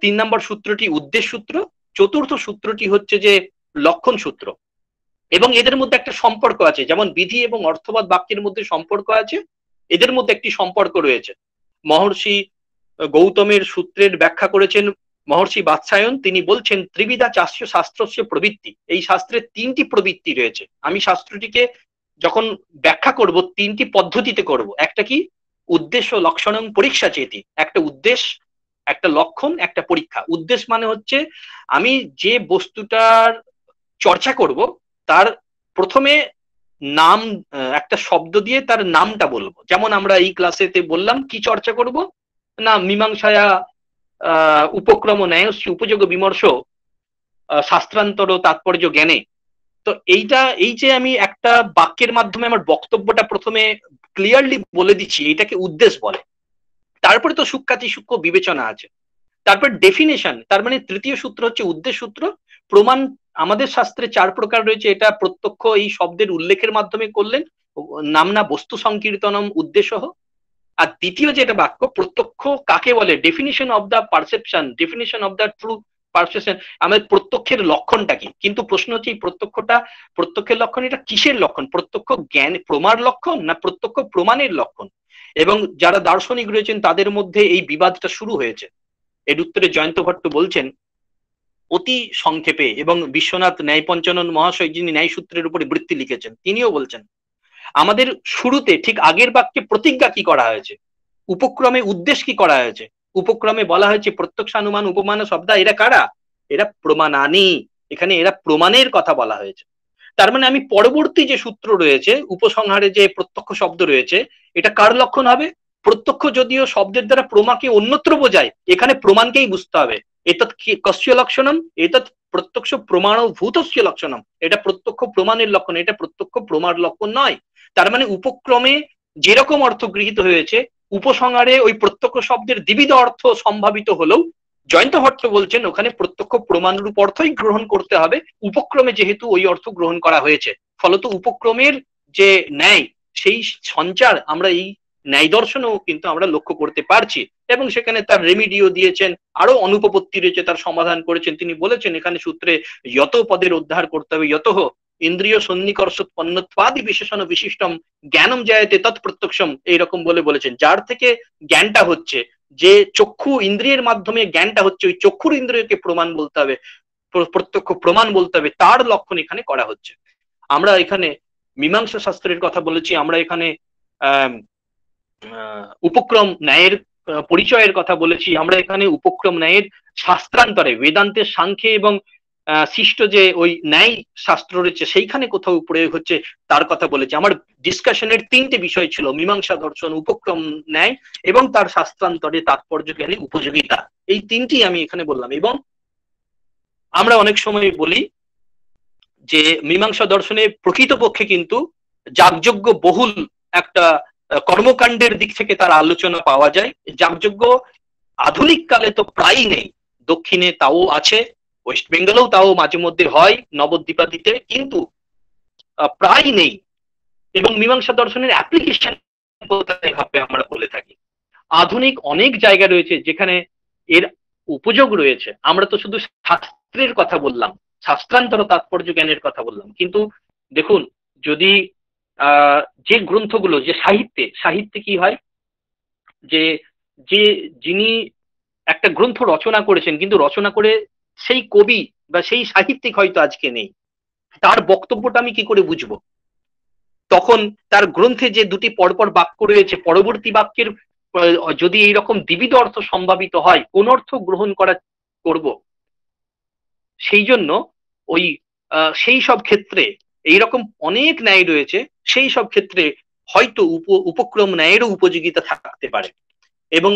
তিন নম্বর সূত্রটি উদ্দেশ্য সূত্র, চতুর্থ সূত্রটি হচ্ছে যে লক্ষণ সূত্র। এবং এদের মধ্যে একটা সম্পর্ক আছে, যেমন বিধি এবং অর্থবাদ বাক্যের মধ্যে সম্পর্ক আছে, এদের মধ্যে একটি সম্পর্ক রয়েছে। মহর্ষি গৌতমের সূত্রের ব্যাখ্যা করেছেন মহর্ষি বাৎসায়ন, তিনি বলছেন, ত্রিবিধা চাষ্য শাস্ত্রস্য প্রবৃত্তি। এই শাস্ত্রের তিনটি প্রবৃত্তি রয়েছে। আমি শাস্ত্রটিকে যখন ব্যাখ্যা করব, তিনটি পদ্ধতিতে করব। একটা কি? উদ্দেশ্য, লক্ষণ, পরীক্ষা চেতি। একটা উদ্দেশ্য, একটা লক্ষণ, একটা পরীক্ষা। উদ্দেশ্য মানে হচ্ছে, আমি যে বস্তুটার চর্চা করব, তার প্রথমে নাম, একটা শব্দ দিয়ে তার নামটা বলব। যেমন আমরা এই ক্লাসেতে বললাম, কি চর্চা করব? না, মীমাংসায়া উপক্রম নেয় ন্যায় উপযোগ বিমর্শ শাস্ত্রান্তর তাৎপর্য জ্ঞানে। তো এইটা, এই যে আমি একটা বাক্যের মাধ্যমে আমার বক্তব্যটা প্রথমে ক্লিয়ারলি বলে দিচ্ছি, এটাকে উদ্দেশ্য বলে। তারপরে তো সূক্ষাতি সূক্ষ্ম বিবেচনা আছে। তারপর ডেফিনেশন তার মানে তৃতীয় সূত্র হচ্ছে উদ্দেশ্য সূত্র। প্রমাণ, আমাদের শাস্ত্রে চার প্রকার রয়েছে, এটা প্রত্যক্ষ এই শব্দের উল্লেখের মাধ্যমে করলেন। নামনা বস্তু সংকীর্তনম উদ্দেশ্য আর দ্বিতীয় যেটা বাক্য, প্রত্যক্ষ কাকে বলে? Definition of the perception definition of the true perception আমাদের প্রত্যক্ষের লক্ষণটা কি? কিন্তু প্রশ্ন হচ্ছে এই প্রত্যক্ষটা, প্রত্যক্ষের লক্ষণ এটা কিসের লক্ষণ? প্রত্যক্ষ জ্ঞান প্রমার লক্ষণ না প্রত্যক্ষ প্রমাণের লক্ষণ? এবং যারা দার্শনিক রয়েছেন, তাদের মধ্যে এই বিবাদটা শুরু হয়েছে। এর উত্তরে জয়ন্ত ভট্ট বলছেন, অতি সংক্ষেপে এবং বিশ্বনাথ ন্যায় পঞ্চানন মহাশয় যিনি ন্যায় সূত্রের উপরে বৃত্তি লিখেছেন, তিনিও বলছেন আমাদের শুরুতে ঠিক আগের বাক্যে প্রতিজ্ঞা কি করা হয়েছে? উপক্রমে উদ্দেশ্য কি করা হয়েছে? উপক্রমে বলা হয়েছে প্রত্যক্ষ অনুমান উপমান, শব্দ, এরা কারা? এরা প্রমাণানি এখানে এরা প্রমাণের কথা বলা হয়েছে। তার মানে আমি পরবর্তী যে সূত্র রয়েছে, উপসংহারে যে প্রত্যক্ষ শব্দ রয়েছে, এটা কার লক্ষণ হবে? প্রত্যক্ষ যদিও শব্দের দ্বারা প্রমাকে অন্যত্র বোঝায়, এখানে প্রমাণকেই বুঝতে হবে। এতৎ কস্য লক্ষণম? এতৎ প্রত্যক্ষ প্রমাণ ভূতস্য লক্ষণম। এটা প্রত্যক্ষ প্রমাণের লক্ষণ, এটা প্রত্যক্ষ প্রমাণ লক্ষণ নয়। তার মানে উপক্রমে যেরকম অর্থ গৃহীত হয়েছে, উপসংহারে ওই প্রত্যক্ষ শব্দের দ্বিবিধ অর্থ সম্ভাবিত হলেও জয়ন্ত ভট্ট বলছেন, ওখানে প্রত্যক্ষ প্রমাণরূপ অর্থই গ্রহণ করতে হবে। উপক্রমে যেহেতু ওই অর্থ গ্রহণ করা হয়েছে, ফলত উপক্রমের যে ন্যায়, সেই সঞ্চার আমরা এই ন্যায় দর্শনও কিন্তু আমরা লক্ষ্য করতে পারছি। এবং সেখানে তার রেমিডিও দিয়েছেন আরও অনুপপত্তি রয়েছে তার সমাধান করেছেন। তিনি বলেছেন, এখানে সূত্রে যত পদের উদ্ধার করতে হবে, যত ইন্দ্রিয় সন্নিকর্ষ সন্নিকর্ষোৎপন্নত্বাদি বিশেষণ বিশিষ্টম জ্ঞানম জায়তে তৎপ্রত্যক্ষম এইরকম বলে বলেছেন। যার থেকে জ্ঞানটা হচ্ছে, যে চক্ষু ইন্দ্রিয়ের মাধ্যমে জ্ঞানটা হচ্ছে, ওই চক্ষুর ইন্দ্রিয়কে প্রমাণ বলতে হবে প্রত্যক্ষ প্রমাণ বলতে হবে, তার লক্ষণ এখানে করা হচ্ছে। আমরা এখানে মীমাংসা শাস্ত্রের কথা বলেছি, আমরা এখানে উপক্রম ন্যায়ের পরিচয়ের কথা বলেছি, আমরা এখানে উপক্রম ন্যায়ের শাস্ত্রান্তরে, বেদান্তের সাংখ্যে এবং সৃষ্ট যে ওই ন্যায় শাস্ত্র রয়েছে, সেইখানে কোথাও প্রয়োগ হচ্ছে, তার কথা বলেছে। আমার ডিসকাশনের তিনটে বিষয় ছিল, মীমাংসা দর্শন উপক্রম, ন্যায় এবং তার শাস্ত্রান্তরে তাৎপর্য জ্ঞানী উপযোগিতা। এই তিনটি আমি এখানে বললাম এবং আমরা অনেক সময় বলি যে মীমাংসা দর্শনে প্রকৃতপক্ষে কিন্তু যাগযজ্ঞ বহুল একটা কর্মকাণ্ডের দিক থেকে তার আলোচনা পাওয়া যায়। যাগযজ্ঞ আধুনিক কালে তো প্রায়ই নেই। দক্ষিণে তাও আছে ওয়েস্ট বেঙ্গলেও তাও মাঝে মধ্যে হয়, নবদ্বীপাদিতে, কিন্তু প্রায় নেই। এবং মীমাংসা দর্শনের অ্যাপ্লিকেশন ভাবে আমরা বলে থাকি। আধুনিক অনেক জায়গা রয়েছে যেখানে এর উপযোগ রয়েছে। আমরা তো শুধু শাস্ত্রের কথা বললাম, শাস্ত্রান্তর তাৎপর্য জ্ঞানের কথা বললাম। কিন্তু দেখুন, যদি যে গ্রন্থগুলো, যে সাহিত্যে সাহিত্যে কি হয়? যে যে যিনি একটা গ্রন্থ রচনা করেছেন, কিন্তু রচনা করে সেই কবি বা সেই সাহিত্যিক হয়তো আজকে নেই। তার বক্তব্যটা আমি কি করে বুঝব? তখন তার গ্রন্থে যে দুটি পরপর বাক্য রয়েছে, পরবর্তী বাক্যের যদি এইরকম দ্বিবিধ অর্থ সম্ভাবিত হয়, কোন অর্থ গ্রহণ করা করব? সেই জন্য ওই সেই সব ক্ষেত্রে এইরকম অনেক ন্যায় রয়েছে, সেই সব ক্ষেত্রে হয়তো উপ, উপক্রম ন্যায়েরও উপযোগিতা থাকতে পারে। এবং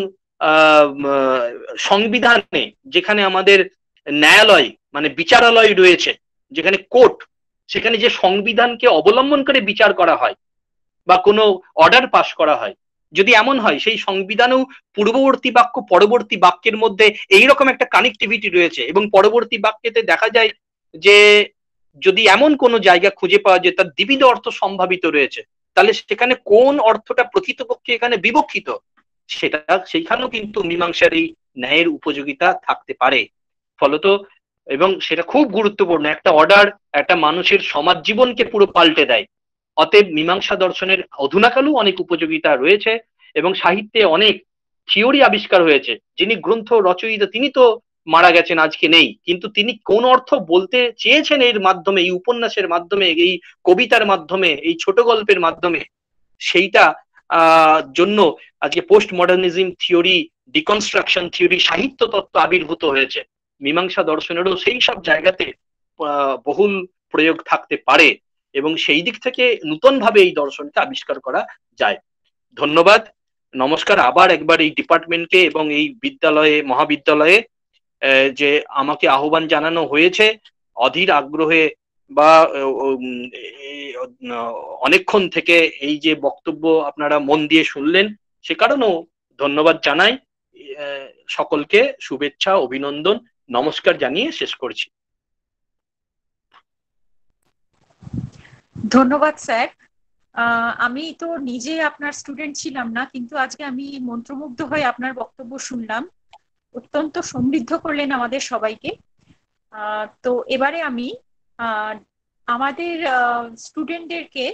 সংবিধানে যেখানে আমাদের ন্যায়ালয় মানে বিচারালয় রয়েছে, যেখানে কোর্ট, সেখানে যে সংবিধানকে অবলম্বন করে বিচার করা হয় বা কোনো অর্ডার পাশ করা হয়, যদি এমন হয়, সেই সংবিধানেও পূর্ববর্তী বাক্য, পরবর্তী বাক্যের মধ্যে এইরকম একটা কানেক্টিভিটি রয়েছে এবং পরবর্তী বাক্যেতে দেখা যায় যে যদি এমন কোনো জায়গা খুঁজে পাওয়া যায়, তার দ্বিবিধ অর্থ সম্ভাবিত রয়েছে, তাহলে সেখানে কোন অর্থটা প্রকৃতপক্ষে এখানে বিবক্ষিত, সেটা, সেইখানেও কিন্তু মীমাংসার এই ন্যায়ের উপযোগিতা থাকতে পারে। ফলত এবং সেটা খুব গুরুত্বপূর্ণ, একটা অর্ডার একটা মানুষের সমাজ জীবনকে পুরো পাল্টে দেয়। অতএব মীমাংসা দর্শনের অধুনাকালও অনেক উপযোগিতা রয়েছে এবং সাহিত্যে অনেক থিওরি আবিষ্কার হয়েছে। যিনি গ্রন্থ রচয়িতা, তিনি তো মারা গেছেন, আজকে নেই। কিন্তু তিনি কোন অর্থ বলতে চেয়েছেন এর মাধ্যমে, এই উপন্যাসের মাধ্যমে, এই কবিতার মাধ্যমে, এই ছোট গল্পের মাধ্যমে? সেইটা জন্য আজকে post modernism theory deconstruction theory সাহিত্য তত্ত্ব আবির্ভূত হয়েছে। মীমাংসা দর্শনেরও সেই সব জায়গাতে বহুল প্রয়োগ থাকতে পারে এবং সেই দিক থেকে নূতন ভাবে এই দর্শনকে আবিষ্কার করা যায়। ধন্যবাদ। নমস্কার আবার একবার এই ডিপার্টমেন্টকে এবং এই বিদ্যালয়ে, মহাবিদ্যালয়ে যে আমাকে আহ্বান জানানো হয়েছে। অধীর আগ্রহে বা অনেকক্ষণ থেকে এই যে বক্তব্য আপনারা মন দিয়ে শুনলেন, সে কারণেও ধন্যবাদ জানাই। সকলকে শুভেচ্ছা, অভিনন্দন। নমস্কার জানিয়ে শেষ করছি। ধন্যবাদ, স্যার। আমি তো নিজে আপনার স্টুডেন্ট ছিলাম না, কিন্তু আজকে আমি মন্ত্রমুগ্ধ হয়ে আপনার বক্তব্য শুনলাম। অত্যন্ত সমৃদ্ধ করলেন আমাদের সবাইকে। তো এবারে আমি আমাদের স্টুডেন্টদেরকে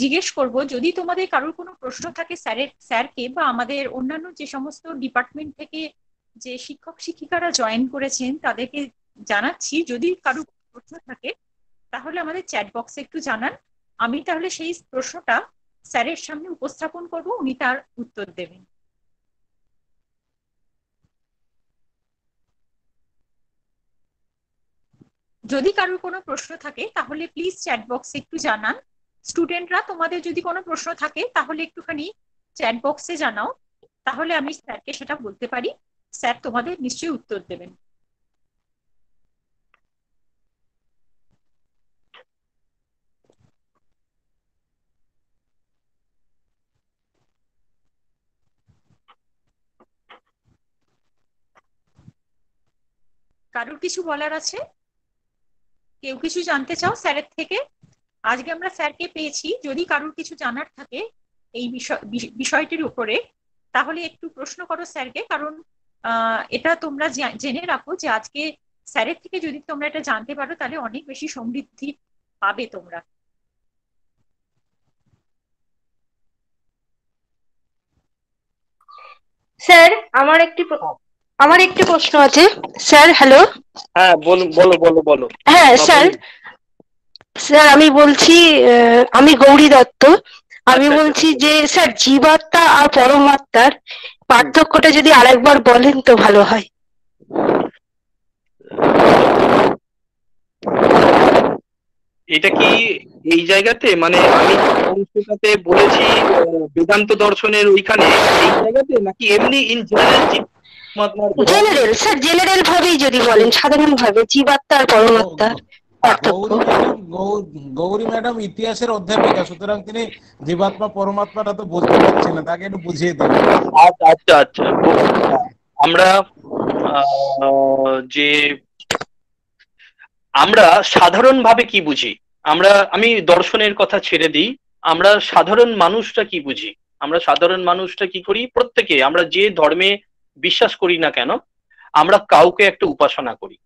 জিজ্ঞেস করব, যদি তোমাদের কারোর কোনো প্রশ্ন থাকে স্যারের, স্যারকে বা আমাদের অন্যান্য যে সমস্ত ডিপার্টমেন্ট থেকে যে শিক্ষক শিক্ষিকারা জয়েন করেছেন, তাদেরকে জানাচ্ছি, যদি কারও প্রশ্ন থাকে, তাহলে আমাদের চ্যাট বক্সে একটু জানান। আমি তাহলে সেই প্রশ্নটা স্যারের সামনে উপস্থাপন করব, উনি তার উত্তর দেবেন। যদি কারোর কোনো প্রশ্ন থাকে, তাহলে প্লিজ চ্যাট বক্সে একটু জানান। স্টুডেন্টরা তোমাদের যদি কোনো প্রশ্ন থাকে, তাহলে একটুখানি চ্যাট বক্সে জানাও। তাহলে আমি স্যারকে সেটা বলতে পারি। স্যার তোমাদের নিশ্চয়ই উত্তর দেবেন। কারোর কিছু বলার আছে? কেউ কিছু জানতে চাও স্যারের থেকে? আজকে আমরা স্যারকে পেয়েছি, যদি কারোর কিছু জানার থাকে এই বিষয় বিষয়টির উপরে, তাহলে একটু প্রশ্ন করো স্যারকে, কারণ এটা তোমরা জেনে রাখো যে আজকে স্যারের থেকে যদি তোমরা এটা জানতে পারো তাহলে অনেক বেশি সমৃদ্ধি পাবে তোমরা। স্যার আমার একটি আমার একটি প্রশ্ন আছে। Sir hello? হ্যাঁ বলো বলো বলো বলো। হ্যাঁ স্যার। স্যার আমি বলছি আমি গৌরী দত্ত। আমি আচ্ছা, বলছি আচ্ছা। যে স্যার জীবাত্মা আর পরমাত্মার পার্থক্যটা যদি আরেকবার বলেন তো ভালো হয়। এটা কি এই জায়গাতে? মানে আমি অংশটাতে বলেছি বেদান্ত দর্শনের ওইখানে এই জায়গাতে? নাকি এমনি in general general sir general ভাবেই যদি বলেন সাধারণ ভাবে জীবাত্মা আর পরমাত্মার। গৌরী ম্যাডাম ইতিহাসের অধ্যাপিকা সুতরাং তিনি জীবাত্মা পরমাত্মাটা তো বুঝতে পারছেন না তাকে একটু বুঝিয়ে দিন। আচ্ছা আচ্ছা আচ্ছা। আমরা যে আমরা সাধারণভাবে কি বুঝি? আমরা আমি দর্শনের কথা ছেড়ে দিই। আমরা সাধারণ মানুষটা কি বুঝি? আমরা সাধারণ মানুষটা কি করি? প্রত্যেকে আমরা যে ধর্মে বিশ্বাস করি না কেন আমরা কাউকে একটা উপাসনা করি।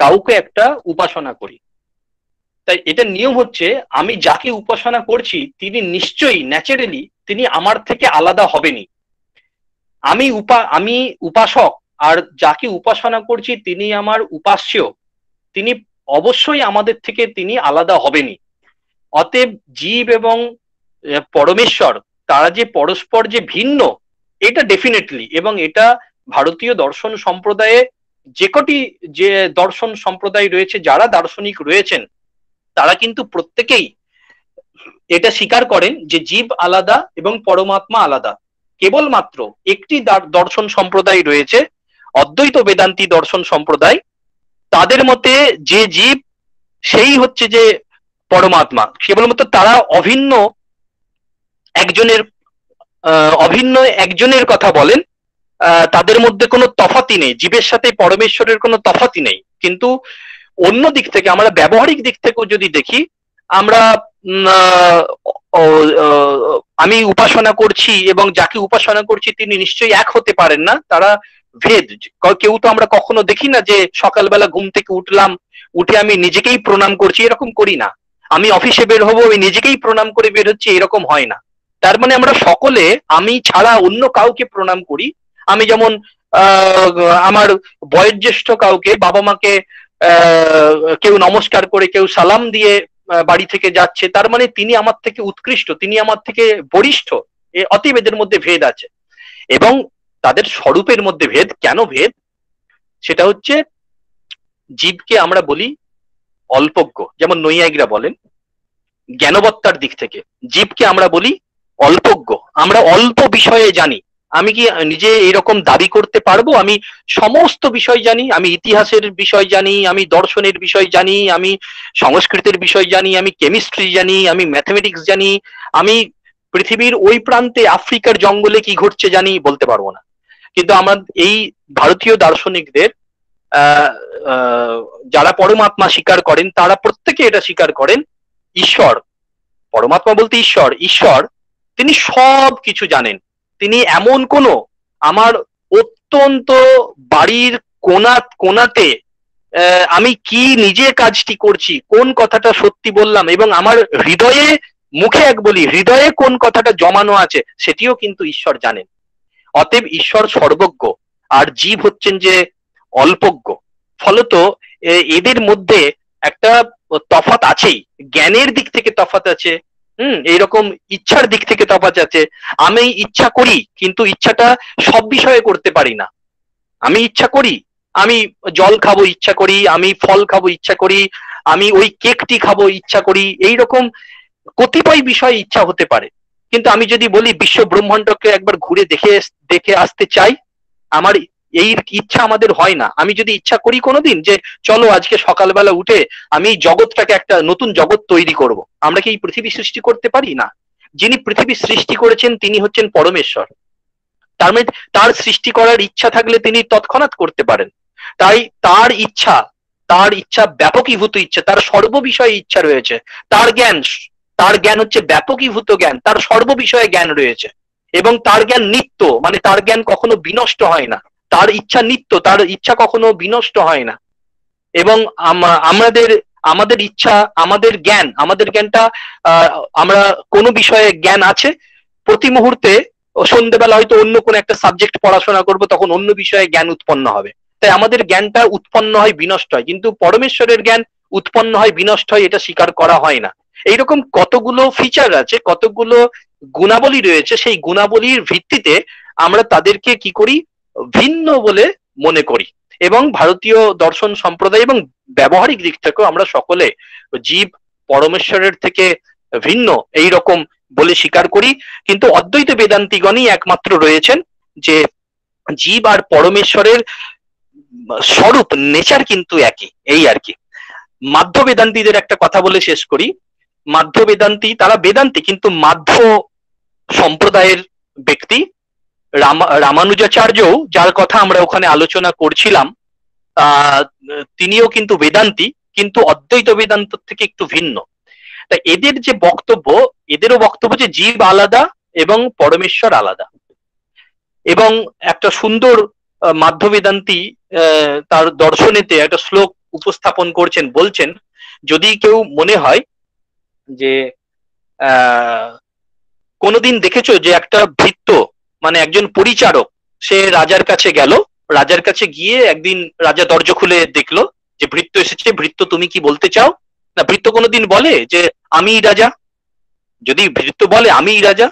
কাউকে একটা উপাসনা করি। তাই এটা নিয়ম হচ্ছে, আমি যাকে উপাসনা করছি, তিনি নিশ্চয়ই ন্যাচারালি তিনি আমার থেকে আলাদা হবেনি আমি উপা, আমি উপাসক, আর যাকে উপাসনা করছি, তিনি আমার উপাস্য। তিনি অবশ্যই আমাদের থেকে তিনি আলাদা হবেনি অতএব জীব এবং পরমেশ্বর, তারা যে পরস্পর যে ভিন্ন, এটা ডেফিনেটলি এবং এটা ভারতীয় দর্শন সম্প্রদায়ে যে কটি যে দর্শন সম্প্রদায় রয়েছে, যারা দার্শনিক রয়েছেন, তারা কিন্তু প্রত্যেকেই এটা স্বীকার করেন যে জীব আলাদা এবং পরমাত্মা আলাদা। কেবলমাত্র একটি দর্শন সম্প্রদায় রয়েছে, অদ্বৈত বেদান্তি দর্শন সম্প্রদায়, তাদের মতে যে জীব, সেই হচ্ছে যে পরমাত্মা। কেবলমাত্র তারা অভিন্ন একজনের অভিন্ন একজনের কথা বলেন তাদের মধ্যে কোনো তফাতি নেই। জীবের সাথে পরমেশ্বরের কোনো তফাতি নেই। কিন্তু অন্য দিক থেকে, আমরা ব্যবহারিক দিক থেকেও যদি দেখি, আমরা আমি উপাসনা করছি এবং যাকে উপাসনা করছি তিনি নিশ্চয়ই এক হতে পারেন না। তারা ভেদ। কেউ তো আমরা কখনো দেখি না যে সকালবেলা ঘুম থেকে উঠলাম, উঠে আমি নিজেকেই প্রণাম করছি, এরকম করি না। আমি অফিসে বের হব, আমি নিজেকেই প্রণাম করে বের হচ্ছে, এরকম হয় না। তার মানে আমরা সকলে, আমি ছাড়া অন্য কাউকে প্রণাম করি আমি যেমন আমার বয়োজ্যেষ্ঠ কাউকে বাবা মাকে কেউ নমস্কার করে, কেউ সালাম দিয়ে বাড়ি থেকে যাচ্ছে, তার মানে তিনি আমার থেকে উৎকৃষ্ট, তিনি আমার থেকে বরিষ্ঠ। অতএব এদের মধ্যে ভেদ আছে। এবং তাদের স্বরূপের মধ্যে ভেদ, কেন ভেদ? সেটা হচ্ছে, জীবকে আমরা বলি অল্পজ্ঞ। যেমন নৈয়ায়িকরা বলেন, জ্ঞানবত্তার দিক থেকে, জীবকে আমরা বলি অল্পজ্ঞ। আমরা অল্প বিষয়ে জানি। আমি কি নিজে এরকম দাবি করতে পারব? আমি সমস্ত বিষয় জানি, আমি ইতিহাসের বিষয় জানি, আমি দর্শনের বিষয় জানি, আমি সংস্কৃতের বিষয় জানি, আমি কেমিস্ট্রি জানি, আমি ম্যাথমেটিক্স জানি, আমি পৃথিবীর ওই প্রান্তে আফ্রিকার জঙ্গলে কি ঘটছে জানি বলতে পারব না। কিন্তু আমার এই ভারতীয় দার্শনিকদের যারা পরমাত্মা স্বীকার করেন, তারা প্রত্যেকে এটা স্বীকার করেন, ঈশ্বর। পরমাত্মা বলতে ঈশ্বর। ঈশ্বর, তিনি সব কিছু জানেন। তিনি এমন কোন আমার অত্যন্ত বাড়ির কোনা, কোনাতে আমি কি নিজে কাজটি করছি, কোন কথাটা সত্যি বললাম এবং আমার হৃদয়ে, মুখে এক বলি, হৃদয়ে কোন কথাটা জমানো আছে, সেটিও কিন্তু ঈশ্বর জানেন। অতএব ঈশ্বর সর্বজ্ঞ, আর জীব হচ্ছেন যে অল্পজ্ঞ। ফলত এদের মধ্যে একটা তফাত আছেই, জ্ঞানের দিক থেকে তফাত আছে হুম, এইরকম ইচ্ছার দিক থেকে তফাৎ আছে। আমি ইচ্ছা করি, কিন্তু ইচ্ছাটা সব বিষয়ে করতে পারি না। আমি ইচ্ছা করি, আমি জল খাব ইচ্ছা করি, আমি ফল খাব ইচ্ছা করি, আমি ওই কেকটি খাব ইচ্ছা করি এই রকম কতিপয় বিষয়ে ইচ্ছা হতে পারে। কিন্তু আমি যদি বলি বিশ্ব ব্রহ্মাণ্ডকে একবার ঘুরে দেখে দেখে আসতে চাই, আমার এই ইচ্ছা আমাদের হয় না। আমি যদি ইচ্ছা করি কোনোদিন যে, চলো আজকে সকালবেলা উঠে আমি এই জগৎটাকে একটা নতুন জগৎ তৈরি করব। আমরা কি এই পৃথিবী সৃষ্টি করতে পারি? না। যিনি পৃথিবী সৃষ্টি করেছেন, তিনি হচ্ছেন পরমেশ্বর। তার মানে তার সৃষ্টি করার ইচ্ছা থাকলে তিনি তৎক্ষণাৎ করতে পারেন। তাই তার ইচ্ছা তার ইচ্ছা ব্যাপকীভূত ইচ্ছা, তার সর্ববিষয়ে ইচ্ছা রয়েছে। তার জ্ঞান তার জ্ঞান হচ্ছে ব্যাপকীভূত জ্ঞান, তার সর্ববিষয়ে জ্ঞান রয়েছে। এবং তার জ্ঞান নিত্য মানে তার জ্ঞান কখনো বিনষ্ট হয় না। তার ইচ্ছা নিত্য, তার ইচ্ছা কখনো বিনষ্ট হয় না। এবং আমাদের আমাদের ইচ্ছা, আমাদের জ্ঞান, আমাদের জ্ঞানটা আমরা কোনো বিষয়ে জ্ঞান আছে, প্রতি মুহূর্তে সন্ধ্যেবেলা হয়তো অন্য কোনো একটা সাবজেক্ট পড়াশোনা করব, তখন অন্য বিষয়ে জ্ঞান উৎপন্ন হবে। তাই আমাদের জ্ঞানটা উৎপন্ন হয়, বিনষ্ট হয়। কিন্তু পরমেশ্বরের জ্ঞান উৎপন্ন হয়, বিনষ্ট হয়, এটা স্বীকার করা হয় না। এইরকম কতগুলো ফিচার আছে, কতগুলো গুণাবলী রয়েছে, সেই গুণাবলীর ভিত্তিতে আমরা তাদেরকে কি করি ভিন্ন বলে মনে করি। এবং ভারতীয় দর্শন সম্প্রদায় এবং ব্যবহারিক দিক থেকেও আমরা সকলে জীব পরমেশ্বরের থেকে ভিন্ন এই রকম বলে স্বীকার করি। কিন্তু অদ্বৈত বেদান্তিগণই একমাত্র রয়েছেন যে জীব আর পরমেশ্বরের স্বরূপ, নেচার কিন্তু একই, এই আর কি। মাধ্য বেদান্তীদের একটা কথা বলে শেষ করি। মাধ্য বেদান্তি, তারা বেদান্তি, কিন্তু মাধ্য সম্প্রদায়ের ব্যক্তি। রামানুজাচার্য যার কথা আমরা ওখানে আলোচনা করছিলাম তিনিও কিন্তু বেদান্তি, কিন্তু অদ্বৈত বেদান্ত থেকে একটু ভিন্ন। তা এদের যে বক্তব্য, এদেরও বক্তব্য যে জীব আলাদা এবং পরমেশ্বর আলাদা। এবং একটা সুন্দর মাধ্য বেদান্তি তার দর্শনেতে একটা শ্লোক উপস্থাপন করছেন, বলছেন, যদি কেউ মনে হয় যে, আহ, কোনোদিন দেখেছ যে একটা ভৃত্য মানে একজন পরিচারক, সে রাজার কাছে গেল, রাজার কাছে গিয়ে একদিন রাজা দরজা খুলে দেখল যে ভৃত্য এসেছে। ভৃত্য, তুমি কি বলতে চাও? না, ভৃত্য কোনোদিন বলে যে আমি রাজা। যদি ভৃত্য বলে আমি রাজা,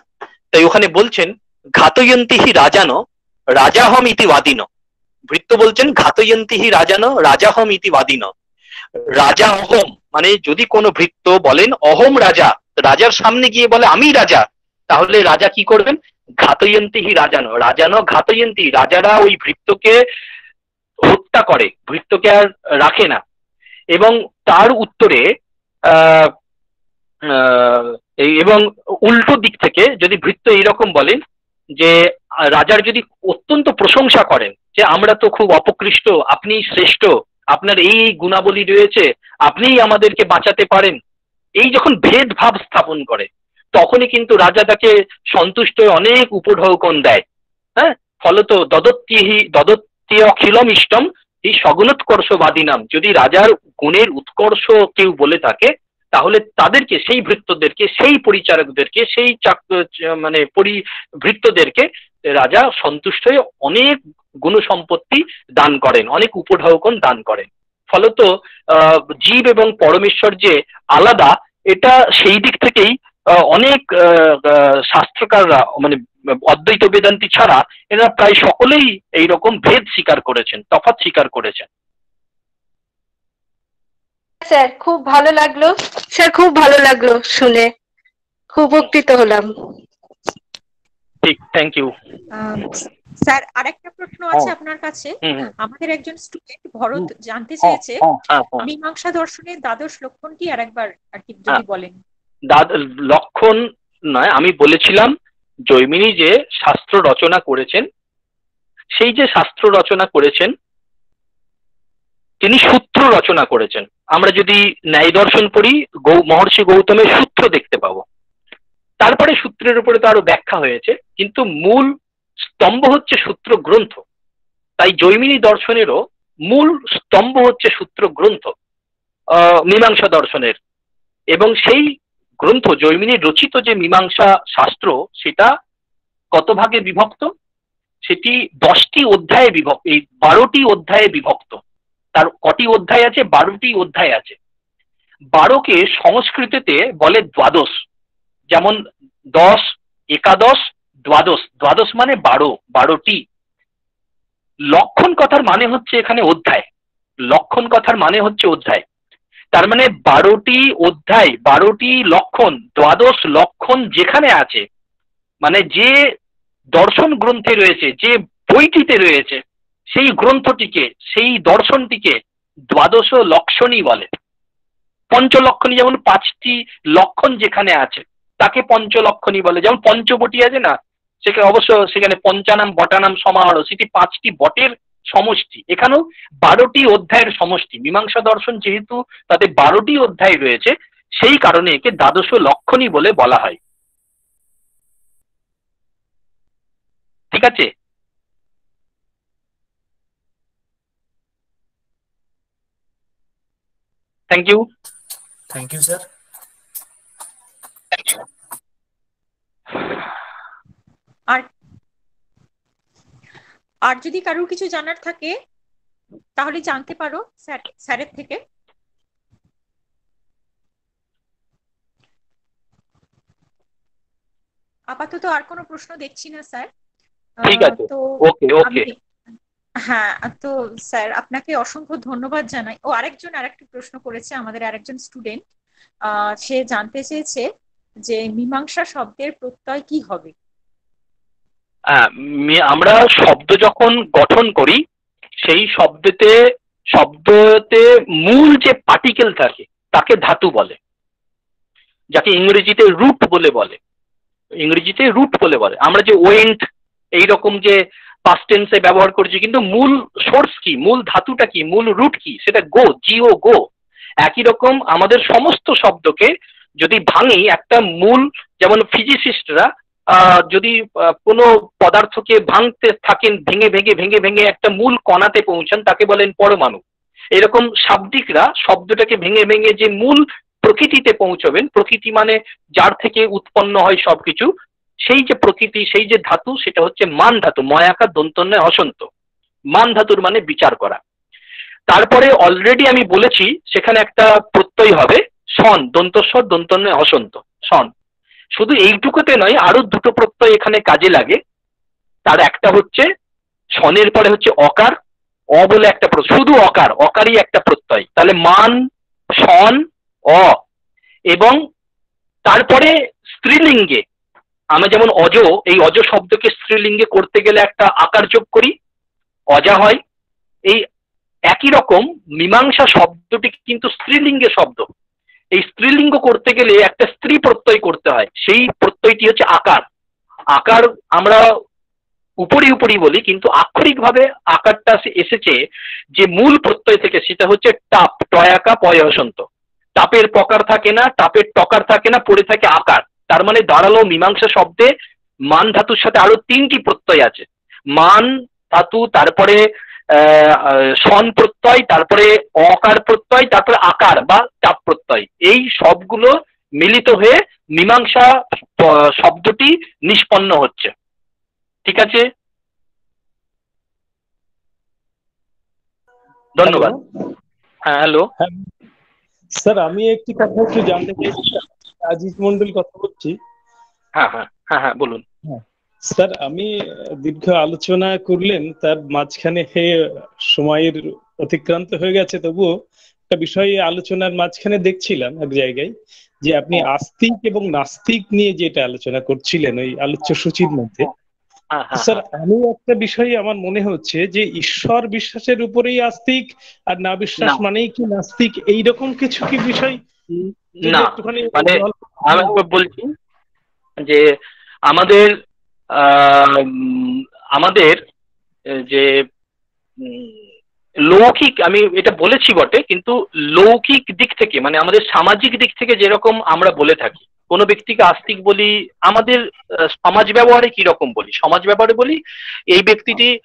তাই ওখানে বলছেন ঘাতয়ন্তিহি রাজানো রাজা হম ইতি বাদিন। ভৃত্য বলছেন ঘাতয়ন্তিহি রাজানো রাজা হম ইতি বাদিন। রাজা অহম মানে যদি কোনো ভৃত্য বলেন, অহম রাজা। রাজার সামনে গিয়ে বলে আমি রাজা। তাহলে রাজা কি করবেন? ঘাতয়ন্তী হি রাজানো রাজানো ঘাতয়ন্তী, রাজারা ওই ভৃত্যকে হত্যা করে, ভৃত্যকে আর রাখে না। এবং তার উত্তরে এবং উল্টো দিক থেকে যদি ভৃত্য এইরকম বলেন যে, রাজার যদি অত্যন্ত প্রশংসা করেন যে, আমরা তো খুব অপকৃষ্ট, আপনি শ্রেষ্ঠ, আপনার এই গুণাবলী রয়েছে, আপনিই আমাদেরকে বাঁচাতে পারেন। এই যখন ভেদভাব স্থাপন করে তখনই কিন্তু রাজা তাকে সন্তুষ্ট হয়ে অনেক উপঢৌকন দেয়। হ্যাঁ? ফলত দদত্যিহি দদত্তীয় অখিলম ইষ্টম এই সগুণোৎকর্ষবাদী নাম যদি রাজার গুণের উৎকর্ষ কেউ বলে থাকে, তাহলে তাদেরকে, সেই ভৃত্যদেরকে, সেই পরিচারকদেরকে, সেই চাক মানে পরিভৃত্যদেরকে রাজা সন্তুষ্ট হয়ে অনেক গুণ সম্পত্তি দান করেন, অনেক উপঢৌকন দান করেন। ফলত জীব এবং পরমেশ্বর যে আলাদা, এটা সেই দিক থেকেই অনেক শাস্ত্রকাররা মানে অদ্বৈত বেদান্তি ছাড়া এরা প্রায় সকলেই এই রকম ভেদ স্বীকার করেছেন তফাৎ স্বীকার করেছেন। স্যার খুব ভালো লাগল। স্যার খুব ভালো লাগল শুনে। খুব উপকৃত হলাম। ঠিক থ্যাংক ইউ স্যার আরেকটা প্রশ্ন আছে আপনার কাছে। আমাদের একজন স্টুডেন্ট ভরত জানতে হ্যাঁ, চেয়েছে হ্যাঁ, হ্যাঁ, হ্যাঁ। মীমাংসা দর্শনের দ্বাদশ লক্ষণটি আরেকবার আর কি যদি বলেন। লক্ষণ নয়, আমি বলেছিলাম জৈমিনী যে শাস্ত্র রচনা করেছেন, সেই যে শাস্ত্র রচনা করেছেন, তিনি সূত্র রচনা করেছেন। আমরা যদি ন্যায় দর্শন পড়ি মহর্ষি গৌতমের সূত্র দেখতে পাবো। তারপরে সূত্রের উপরে তো আরও ব্যাখ্যা হয়েছে, কিন্তু মূল স্তম্ভ হচ্ছে সূত্র গ্রন্থ। তাই জৈমিনী দর্শনেরও মূল স্তম্ভ হচ্ছে সূত্র গ্রন্থ মীমাংসা দর্শনের। এবং সেই গ্রন্থ জৈমিনীর রচিত যে মীমাংসা শাস্ত্র, সেটা কত ভাগে বিভক্ত? সেটি দশটি অধ্যায়ে বিভক্ত, এই বারোটি অধ্যায়ে বিভক্ত। তার কটি অধ্যায় আছে, বারোটি অধ্যায় আছে। বারোকে সংস্কৃতিতে বলে দ্বাদশ। যেমন দশ, একাদশ, দ্বাদশ। দ্বাদশ মানে বারো, বারোটি। লক্ষণ কথার মানে হচ্ছে এখানে অধ্যায়। লক্ষণ কথার মানে হচ্ছে অধ্যায়। তার মানে বারোটি অধ্যায়, বারোটি লক্ষণ, দ্বাদশ লক্ষণ যেখানে আছে মানে যে দর্শন গ্রন্থে রয়েছে, যে বইটিতে রয়েছে, সেই গ্রন্থটিকে, সেই দর্শনটিকে দ্বাদশ লক্ষণই বলে। পঞ্চলক্ষণী যেমন পাঁচটি লক্ষণ যেখানে আছে, তাকে পঞ্চলক্ষণী বলে। যেমন পঞ্চবটি আছে না, সেখানে অবশ্য সেখানে পঞ্চানাম, বটানাম, সমাহার, সেটি পাঁচটি বটের সমষ্টি। এখানেও বারোটি অধ্যায়ের সমষ্টি। মীমাংসা দর্শন যেহেতু তাদের বারোটি অধ্যায় রয়েছে সেই কারণে একে দ্বাদশ লক্ষণই বলে বলা হয়। ঠিক আছে? Thank you thank you sir আর আর যদি কারোর কিছু জানার থাকে তাহলে জানতে পারো স্যার স্যারের থেকে। আপাতত আর কোনো প্রশ্ন দেখছি না স্যার। ঠিক আছে। তো ওকে ওকে। হ্যাঁ তো স্যার আপনাকে অসংখ্য ধন্যবাদ জানাই। ও আরেকজন আরেকটি প্রশ্ন করেছে আমাদের আরেকজন স্টুডেন্ট। সে জানতে চেয়েছে যে মীমাংসা শব্দের প্রত্যয় কি হবে? আমরা শব্দ যখন গঠন করি, সেই শব্দতে শব্দতে মূল যে পার্টিকেল থাকে, তাকে ধাতু বলে। যাকে ইংরেজিতে রুট বলে বলে। ইংরেজিতে রুট বলে বলে। আমরা যে ওয়েন্ট এইরকম যে পাস্ট টেন্সে ব্যবহার করছি, কিন্তু মূল সোর্স কি, মূল ধাতুটা কি, মূল রুট কি, সেটা গো জিও গো একই রকম আমাদের সমস্ত শব্দকে যদি ভাঙি, একটা মূল, যেমন ফিজিসিস্টরা যদি কোনো পদার্থকে ভাঙতে থাকেন, ভেঙে ভেঙে ভেঙে ভেঙে একটা মূল কণাতে পৌঁছান, তাকে বলেন পরমাণু। এরকম শাব্দিকরা শব্দটাকে ভেঙে ভেঙে যে মূল প্রকৃতিতে পৌঁছবেন, প্রকৃতি মানে যার থেকে উৎপন্ন হয় সবকিছু, সেই যে প্রকৃতি, সেই যে ধাতু, সেটা হচ্ছে মান ধাতু ময়াকার দন্তন্যয় অসন্ত। মান ধাতুর মানে বিচার করা। তারপরে অলরেডি আমি বলেছি, সেখানে একটা প্রত্যয় হবে, সন, দন্তস্বর দন্তন্যয় অসন্ত। সন। শুধু এইটুকুতে নয়, আরও দুটো প্রত্যয় এখানে কাজে লাগে। তার একটা হচ্ছে, সনের পরে হচ্ছে অকার, অ বলে একটা শুধু অকার, অকারই একটা প্রত্যয়। তাহলে মান, সন, অ। এবং তারপরে স্ত্রীলিঙ্গে। আমরা যেমন অজ, এই অজ শব্দকে স্ত্রীলিঙ্গে করতে গেলে একটা আকার যোগ করি, অজা হয়। এই একই রকম মীমাংসা শব্দটি কিন্তু স্ত্রীলিঙ্গের শব্দ। এই স্ত্রীলিঙ্গ করতে গেলে একটা স্ত্রী প্রত্যয় করতে হয়। সেই প্রত্যয়টি হচ্ছে আকার। আকার আমরা উপরি উপরি বলি, কিন্তু আক্ষরিকভাবে আকারটা এসেছে যে মূল প্রত্যয় থেকে, সেটা হচ্ছে টাপ, টয়াকা পয়সন্ত টাপের পকার থাকে না, টাপের টকার থাকে না, পড়ে থাকে আকার। তার মানে দাঁড়াল মীমাংসা শব্দে, মান ধাতুর সাথে আরও তিনটি প্রত্যয় আছে। মান, ধাতু, তারপরে সন প্রত্যয় তারপরে অকার প্রত্যয় তারপরে আকার বা চাপ প্রত্যয়। এই সবগুলো মিলিত হয়ে মীমাংসা শব্দটি নিষ্পন্ন হচ্ছে। ঠিক আছে? ধন্যবাদ। হ্যাঁ হ্যালো স্যার আমি একটি কথা একটু জানতে চাইছি আজিজ মন্ডল কথা বলছি। হ্যাঁ হ্যাঁ হ্যাঁ হ্যাঁ বলুন। স্যার আমি দীর্ঘ আলোচনা করলেন তার মাঝখানে সময়ের অতিক্রান্ত হয়ে গেছে তবুও একটা বিষয়ে আলোচনার মাঝখানে দেখছিলাম এক জায়গায় যে আপনি আস্তিক এবং নাস্তিক নিয়ে যেটা আলোচনা করছিলেন ওই আলোচ্য সূচির মধ্যে। স্যার আমি একটা বিষয় আমার মনে হচ্ছে যে ঈশ্বর বিশ্বাসের উপরেই আস্তিক আর না বিশ্বাস মানেই কি নাস্তিক? এইরকম কিছু কি বিষয়? না মানে আমি বলছি যে আমাদের আমাদের যে লৌকিক আমি এটা বলেছি বটে কিন্তু লৌকিক দিক থেকে মানে আমাদের সামাজিক দিক থেকে যেরকম আমরা বলে থাকি কোনো ব্যক্তিকে আস্তিক বলি আমাদের সমাজ ব্যবহারে কি রকম বলি? সমাজ ব্যবহারে বলি এই ব্যক্তিটি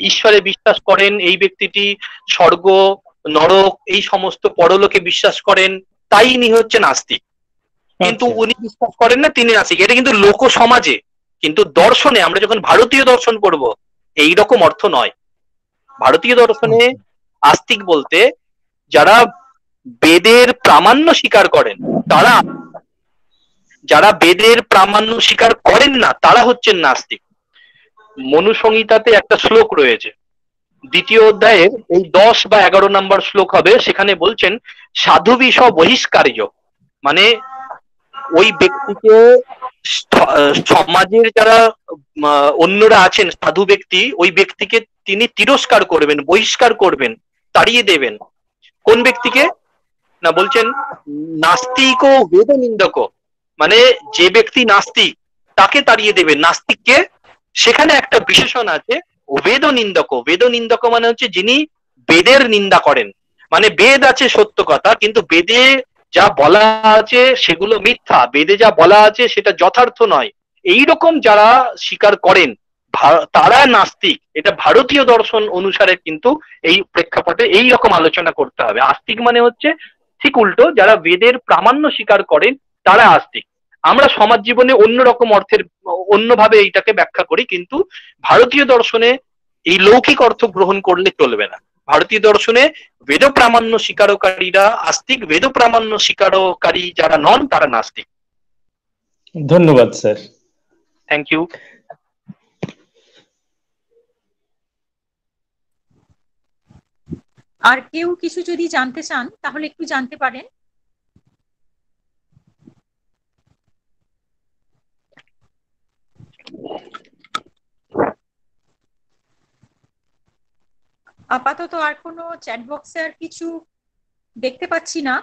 ঈশ্বরে বিশ্বাস করেন এই ব্যক্তিটি স্বর্গ নরক এই সমস্ত পরলোকে বিশ্বাস করেন তাই ইনি হচ্ছে নাস্তিক কিন্তু উনি বিশ্বাস করেন না তিনি নাস্তিক। এটা কিন্তু লোক সমাজে কিন্তু দর্শনে আমরা যখন ভারতীয় দর্শন করব এই রকম অর্থ নয়। ভারতীয় দর্শনে আস্তিক বলতে যারা বেদের প্রামাণ্য স্বীকার করেন, তারা যারা বেদের প্রামাণ্য স্বীকার করেন না, তারা হচ্ছেন নাস্তিক। মনুসংহিতাতে একটা শ্লোক রয়েছে। দ্বিতীয় অধ্যায়ের এই দশ বা এগারো নম্বর শ্লোক হবে, সেখানে বলছেন সাধু বিষ বহিষ্কার্য। মানে ওই ব্যক্তিকে সমাজের যারা অন্যরা আছেন, সাধু ব্যক্তি, ওই ব্যক্তিকে তিনি তিরস্কার করবেন, বহিষ্কার করবেন, তাড়িয়ে দেবেন। কোন ব্যক্তিকে? না, বলছেন নাস্তিক ও বেদ নিন্দক মানে যে ব্যক্তি নাস্তিক, তাকে তাড়িয়ে দেবেন। নাস্তিককে, সেখানে একটা বিশেষণ আছে বেদ নিন্দক বেদ নিন্দক মানে হচ্ছে যিনি বেদের নিন্দা করেন। মানে বেদ আছে সত্য কথা, কিন্তু বেদে যা বলা আছে সেগুলো মিথ্যা। বেদে যা বলা আছে সেটা যথার্থ নয়। এই রকম যারা স্বীকার করেন তারা নাস্তিক। এটা ভারতীয় দর্শন অনুসারে কিন্তু এই প্রেক্ষাপটে এই রকম আলোচনা করতে হবে। আস্তিক মানে হচ্ছে ঠিক উল্টো, যারা বেদের প্রামাণ্য স্বীকার করেন, তারা আস্তিক। আমরা সমাজ জীবনে অন্যরকম অর্থের, অন্যভাবে এইটাকে ব্যাখ্যা করি, কিন্তু ভারতীয় দর্শনে এই লৌকিক অর্থ গ্রহণ করলে চলবে না। ভারতীয় দর্শনে বেদ প্রামাণ্য স্বীকারকারীরা আস্তিক বেদ প্রামাণ্য স্বীকারকারী যারা নন তারা নাস্তিক। ধন্যবাদ স্যার। থ্যাংক ইউ আর কেউ কিছু যদি জানতে চান তাহলে একটু জানতে পারেন। আপাতত আর কোনো চ্যাট বক্সে আর কিছু দেখতে পাচ্ছি না।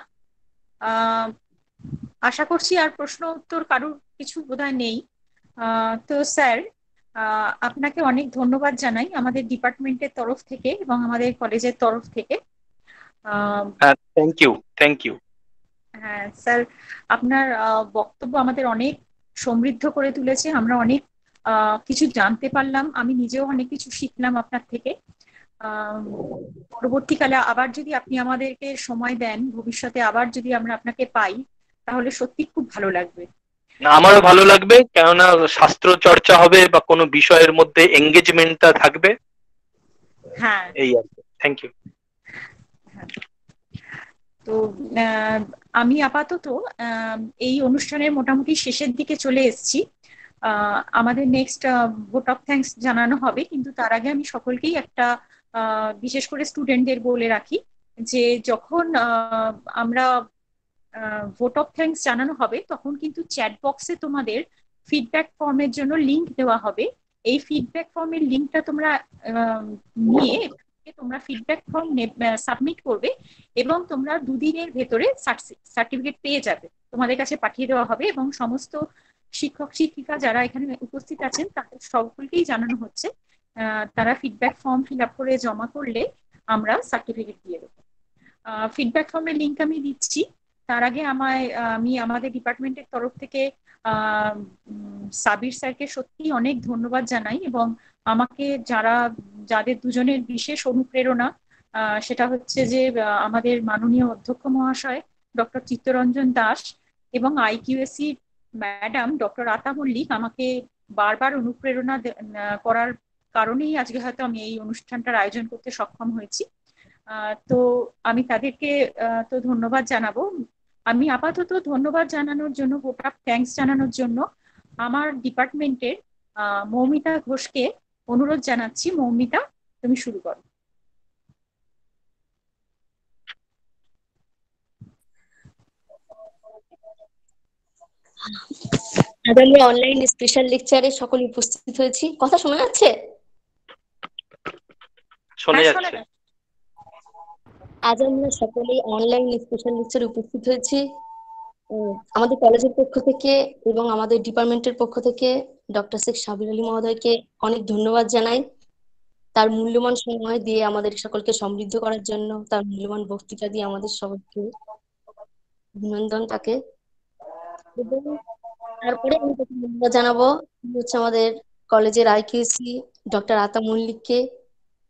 আশা করছি আর প্রশ্ন উত্তর কারুর কিছু বোধহয় নেই। তো স্যার আপনাকে অনেক ধন্যবাদ জানাই আমাদের ডিপার্টমেন্টের তরফ থেকে এবং আমাদের কলেজের তরফ থেকে। থ্যাংক ইউ থ্যাংক ইউ হ্যাঁ স্যার আপনার বক্তব্য আমাদের অনেক সমৃদ্ধ করে তুলেছে। আমরা অনেক কিছু জানতে পারলাম। আমি নিজেও অনেক কিছু শিখলাম আপনার থেকে। পরবর্তীকালে আবার যদি আপনি আমাদেরকে সময় দেন ভবিষ্যতে আবার যদি আমরা আপনাকে পাই তাহলে সত্যি খুব ভালো লাগবে। আমারও ভালো লাগবে কেননা শাস্ত্র চর্চা হবে বা কোনো বিষয়ের মধ্যে এঙ্গেজমেন্টটা থাকবে। হ্যাঁ। এই আর থ্যাংক ইউ তো আমি আপাতত এই অনুষ্ঠানের মোটামুটি শেষের দিকে চলে এসেছি। আমাদের নেক্সট ভোট অফ থ্যাঙ্কস জানানো হবে কিন্তু তার আগে আমি সকলকেই একটা বিশেষ করে স্টুডেন্টদের বলে রাখি যে যখন আমরা ভোট অফ থ্যাঙ্কস জানানো হবে, তখন কিন্তু চ্যাট বক্সে তোমাদের ফিডব্যাক ফর্মের জন্য লিংক দেওয়া হবে। এই ফিডব্যাক ফর্মের লিংকটা তোমরা নিয়ে তোমরা ফিডব্যাক ফর্ম সাবমিট করবে এবং তোমরা দুদিনের ভেতরে সার্টিফিকেট পেয়ে যাবে। তোমাদের কাছে পাঠিয়ে দেওয়া হবে এবং সমস্ত শিক্ষক শিক্ষিকা যারা এখানে উপস্থিত আছেন, তাদের সকলকেই জানানো হচ্ছে। তারা ফিডব্যাক ফর্ম ফিল আপ করে জমা করলে আমরা সার্টিফিকেট দিয়ে দেবো। ফিডব্যাক ফর্মের লিঙ্ক আমি দিচ্ছি। তার আগে আমায়, আমি আমাদের ডিপার্টমেন্টের তরফ থেকে সাবির স্যারকে সত্যি অনেক ধন্যবাদ জানাই এবং আমাকে যারা, যাদের দুজনের বিশেষ অনুপ্রেরণা সেটা হচ্ছে যে আমাদের মাননীয় অধ্যক্ষ মহাশয় ডক্টর চিত্তরঞ্জন দাস এবং IQAC madam doctor Ata Mallik আমাকে বারবার অনুপ্রেরণা করার কারণেই আজকে হয়তো আমি এই অনুষ্ঠানটার আয়োজন করতে সক্ষম হয়েছি। তো আমি তাদেরকে তো ধন্যবাদ জানাব। আমি আপাতত ধন্যবাদ জানানোর জন্য, গোটা থ্যাংকস জানানোর জন্য আমার ডিপার্টমেন্টের মৌমিতা ঘোষকে অনুরোধ জানাচ্ছি। মৌমিতা, তুমি শুরু করো। আগামী অনলাইন স্পেশাল লেকচারে সকলে উপস্থিত হয়েছি। কথা শোনা যাচ্ছে? শোনা যাচ্ছে। আজ আমরা সকলে অনলাইন স্পেশাল লেকচারে উপস্থিত হয়েছি। আমাদের কলেজের পক্ষ থেকে এবং আমাদের ডিপার্টমেন্টের পক্ষ থেকে ডক্টর শেখ সাবির আলী মহোদয়কে অনেক ধন্যবাদ জানাই। তার মূল্যবান সময় দিয়ে আমাদের সকলকে সমৃদ্ধ করার জন্য তার মূল্যবান বক্তৃতা দিয়ে আমাদের সবাইকে অভিনন্দন তাকে। এবং তারপরে আমি ধন্যবাদ জানাব। হচ্ছে আমাদের কলেজের আইকিউসি ডক্টর আতা মল্লিককে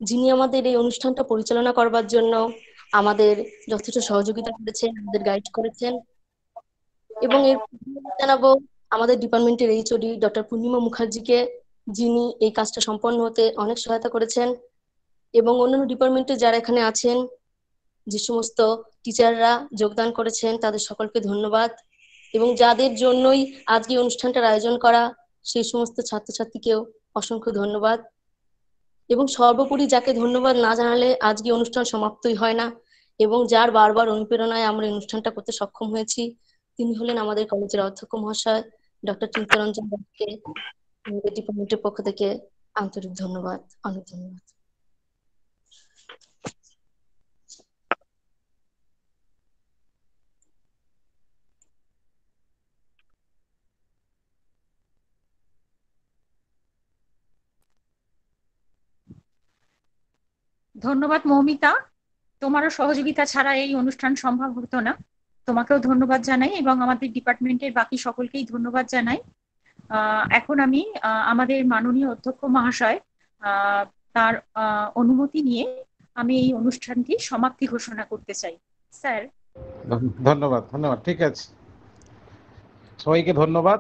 যিনি আমাদের এই অনুষ্ঠানটা পরিচালনা করবার জন্য আমাদের যথেষ্ট সহযোগিতা করেছেন, আমাদের গাইড করেছেন। এবং এর জানাব, আমাদের ডিপার্টমেন্টের এইচওডি ডক্টর পূর্ণিমা মুখার্জিকে, যিনি এই কাজটা সম্পন্ন হতে অনেক সহায়তা করেছেন। এবং অন্যান্য ডিপার্টমেন্টে যারা এখানে আছেন, যে সমস্ত টিচাররা যোগদান করেছেন, তাদের সকলকে ধন্যবাদ। এবং যাদের জন্যই আজকে অনুষ্ঠানটার আয়োজন করা, সেই সমস্ত ছাত্রছাত্রীকেও অসংখ্য ধন্যবাদ। এবং সর্বোপরি যাকে ধন্যবাদ না জানালে আজকে অনুষ্ঠান সমাপ্তই হয় না। এবং যার বারবার অনুপ্রেরণায় আমরা অনুষ্ঠানটা করতে সক্ষম হয়েছি, তিনি হলেন আমাদের কলেজের অধ্যক্ষ মহাশয়, ডক্টর চিত্তরঞ্জন দাসকে ডিপার্টমেন্টের পক্ষ থেকে আন্তরিক ধন্যবাদ, অনেক ধন্যবাদ। ধন্যবাদ মৌমিতা। তোমারও সহযোগিতা ছাড়া এই অনুষ্ঠান সম্ভব হতো না। তোমাকেও ধন্যবাদ জানাই এবং আমাদের ডিপার্টমেন্টের বাকি সকলকেই ধন্যবাদ জানাই। এখন আমি আমাদের মাননীয় অধ্যক্ষ মহাশয় তার অনুমতি নিয়ে আমি এই অনুষ্ঠানটি সমাপ্তি ঘোষণা করতে চাই। স্যার। ধন্যবাদ ধন্যবাদ, ঠিক আছে। সবাইকে ধন্যবাদ।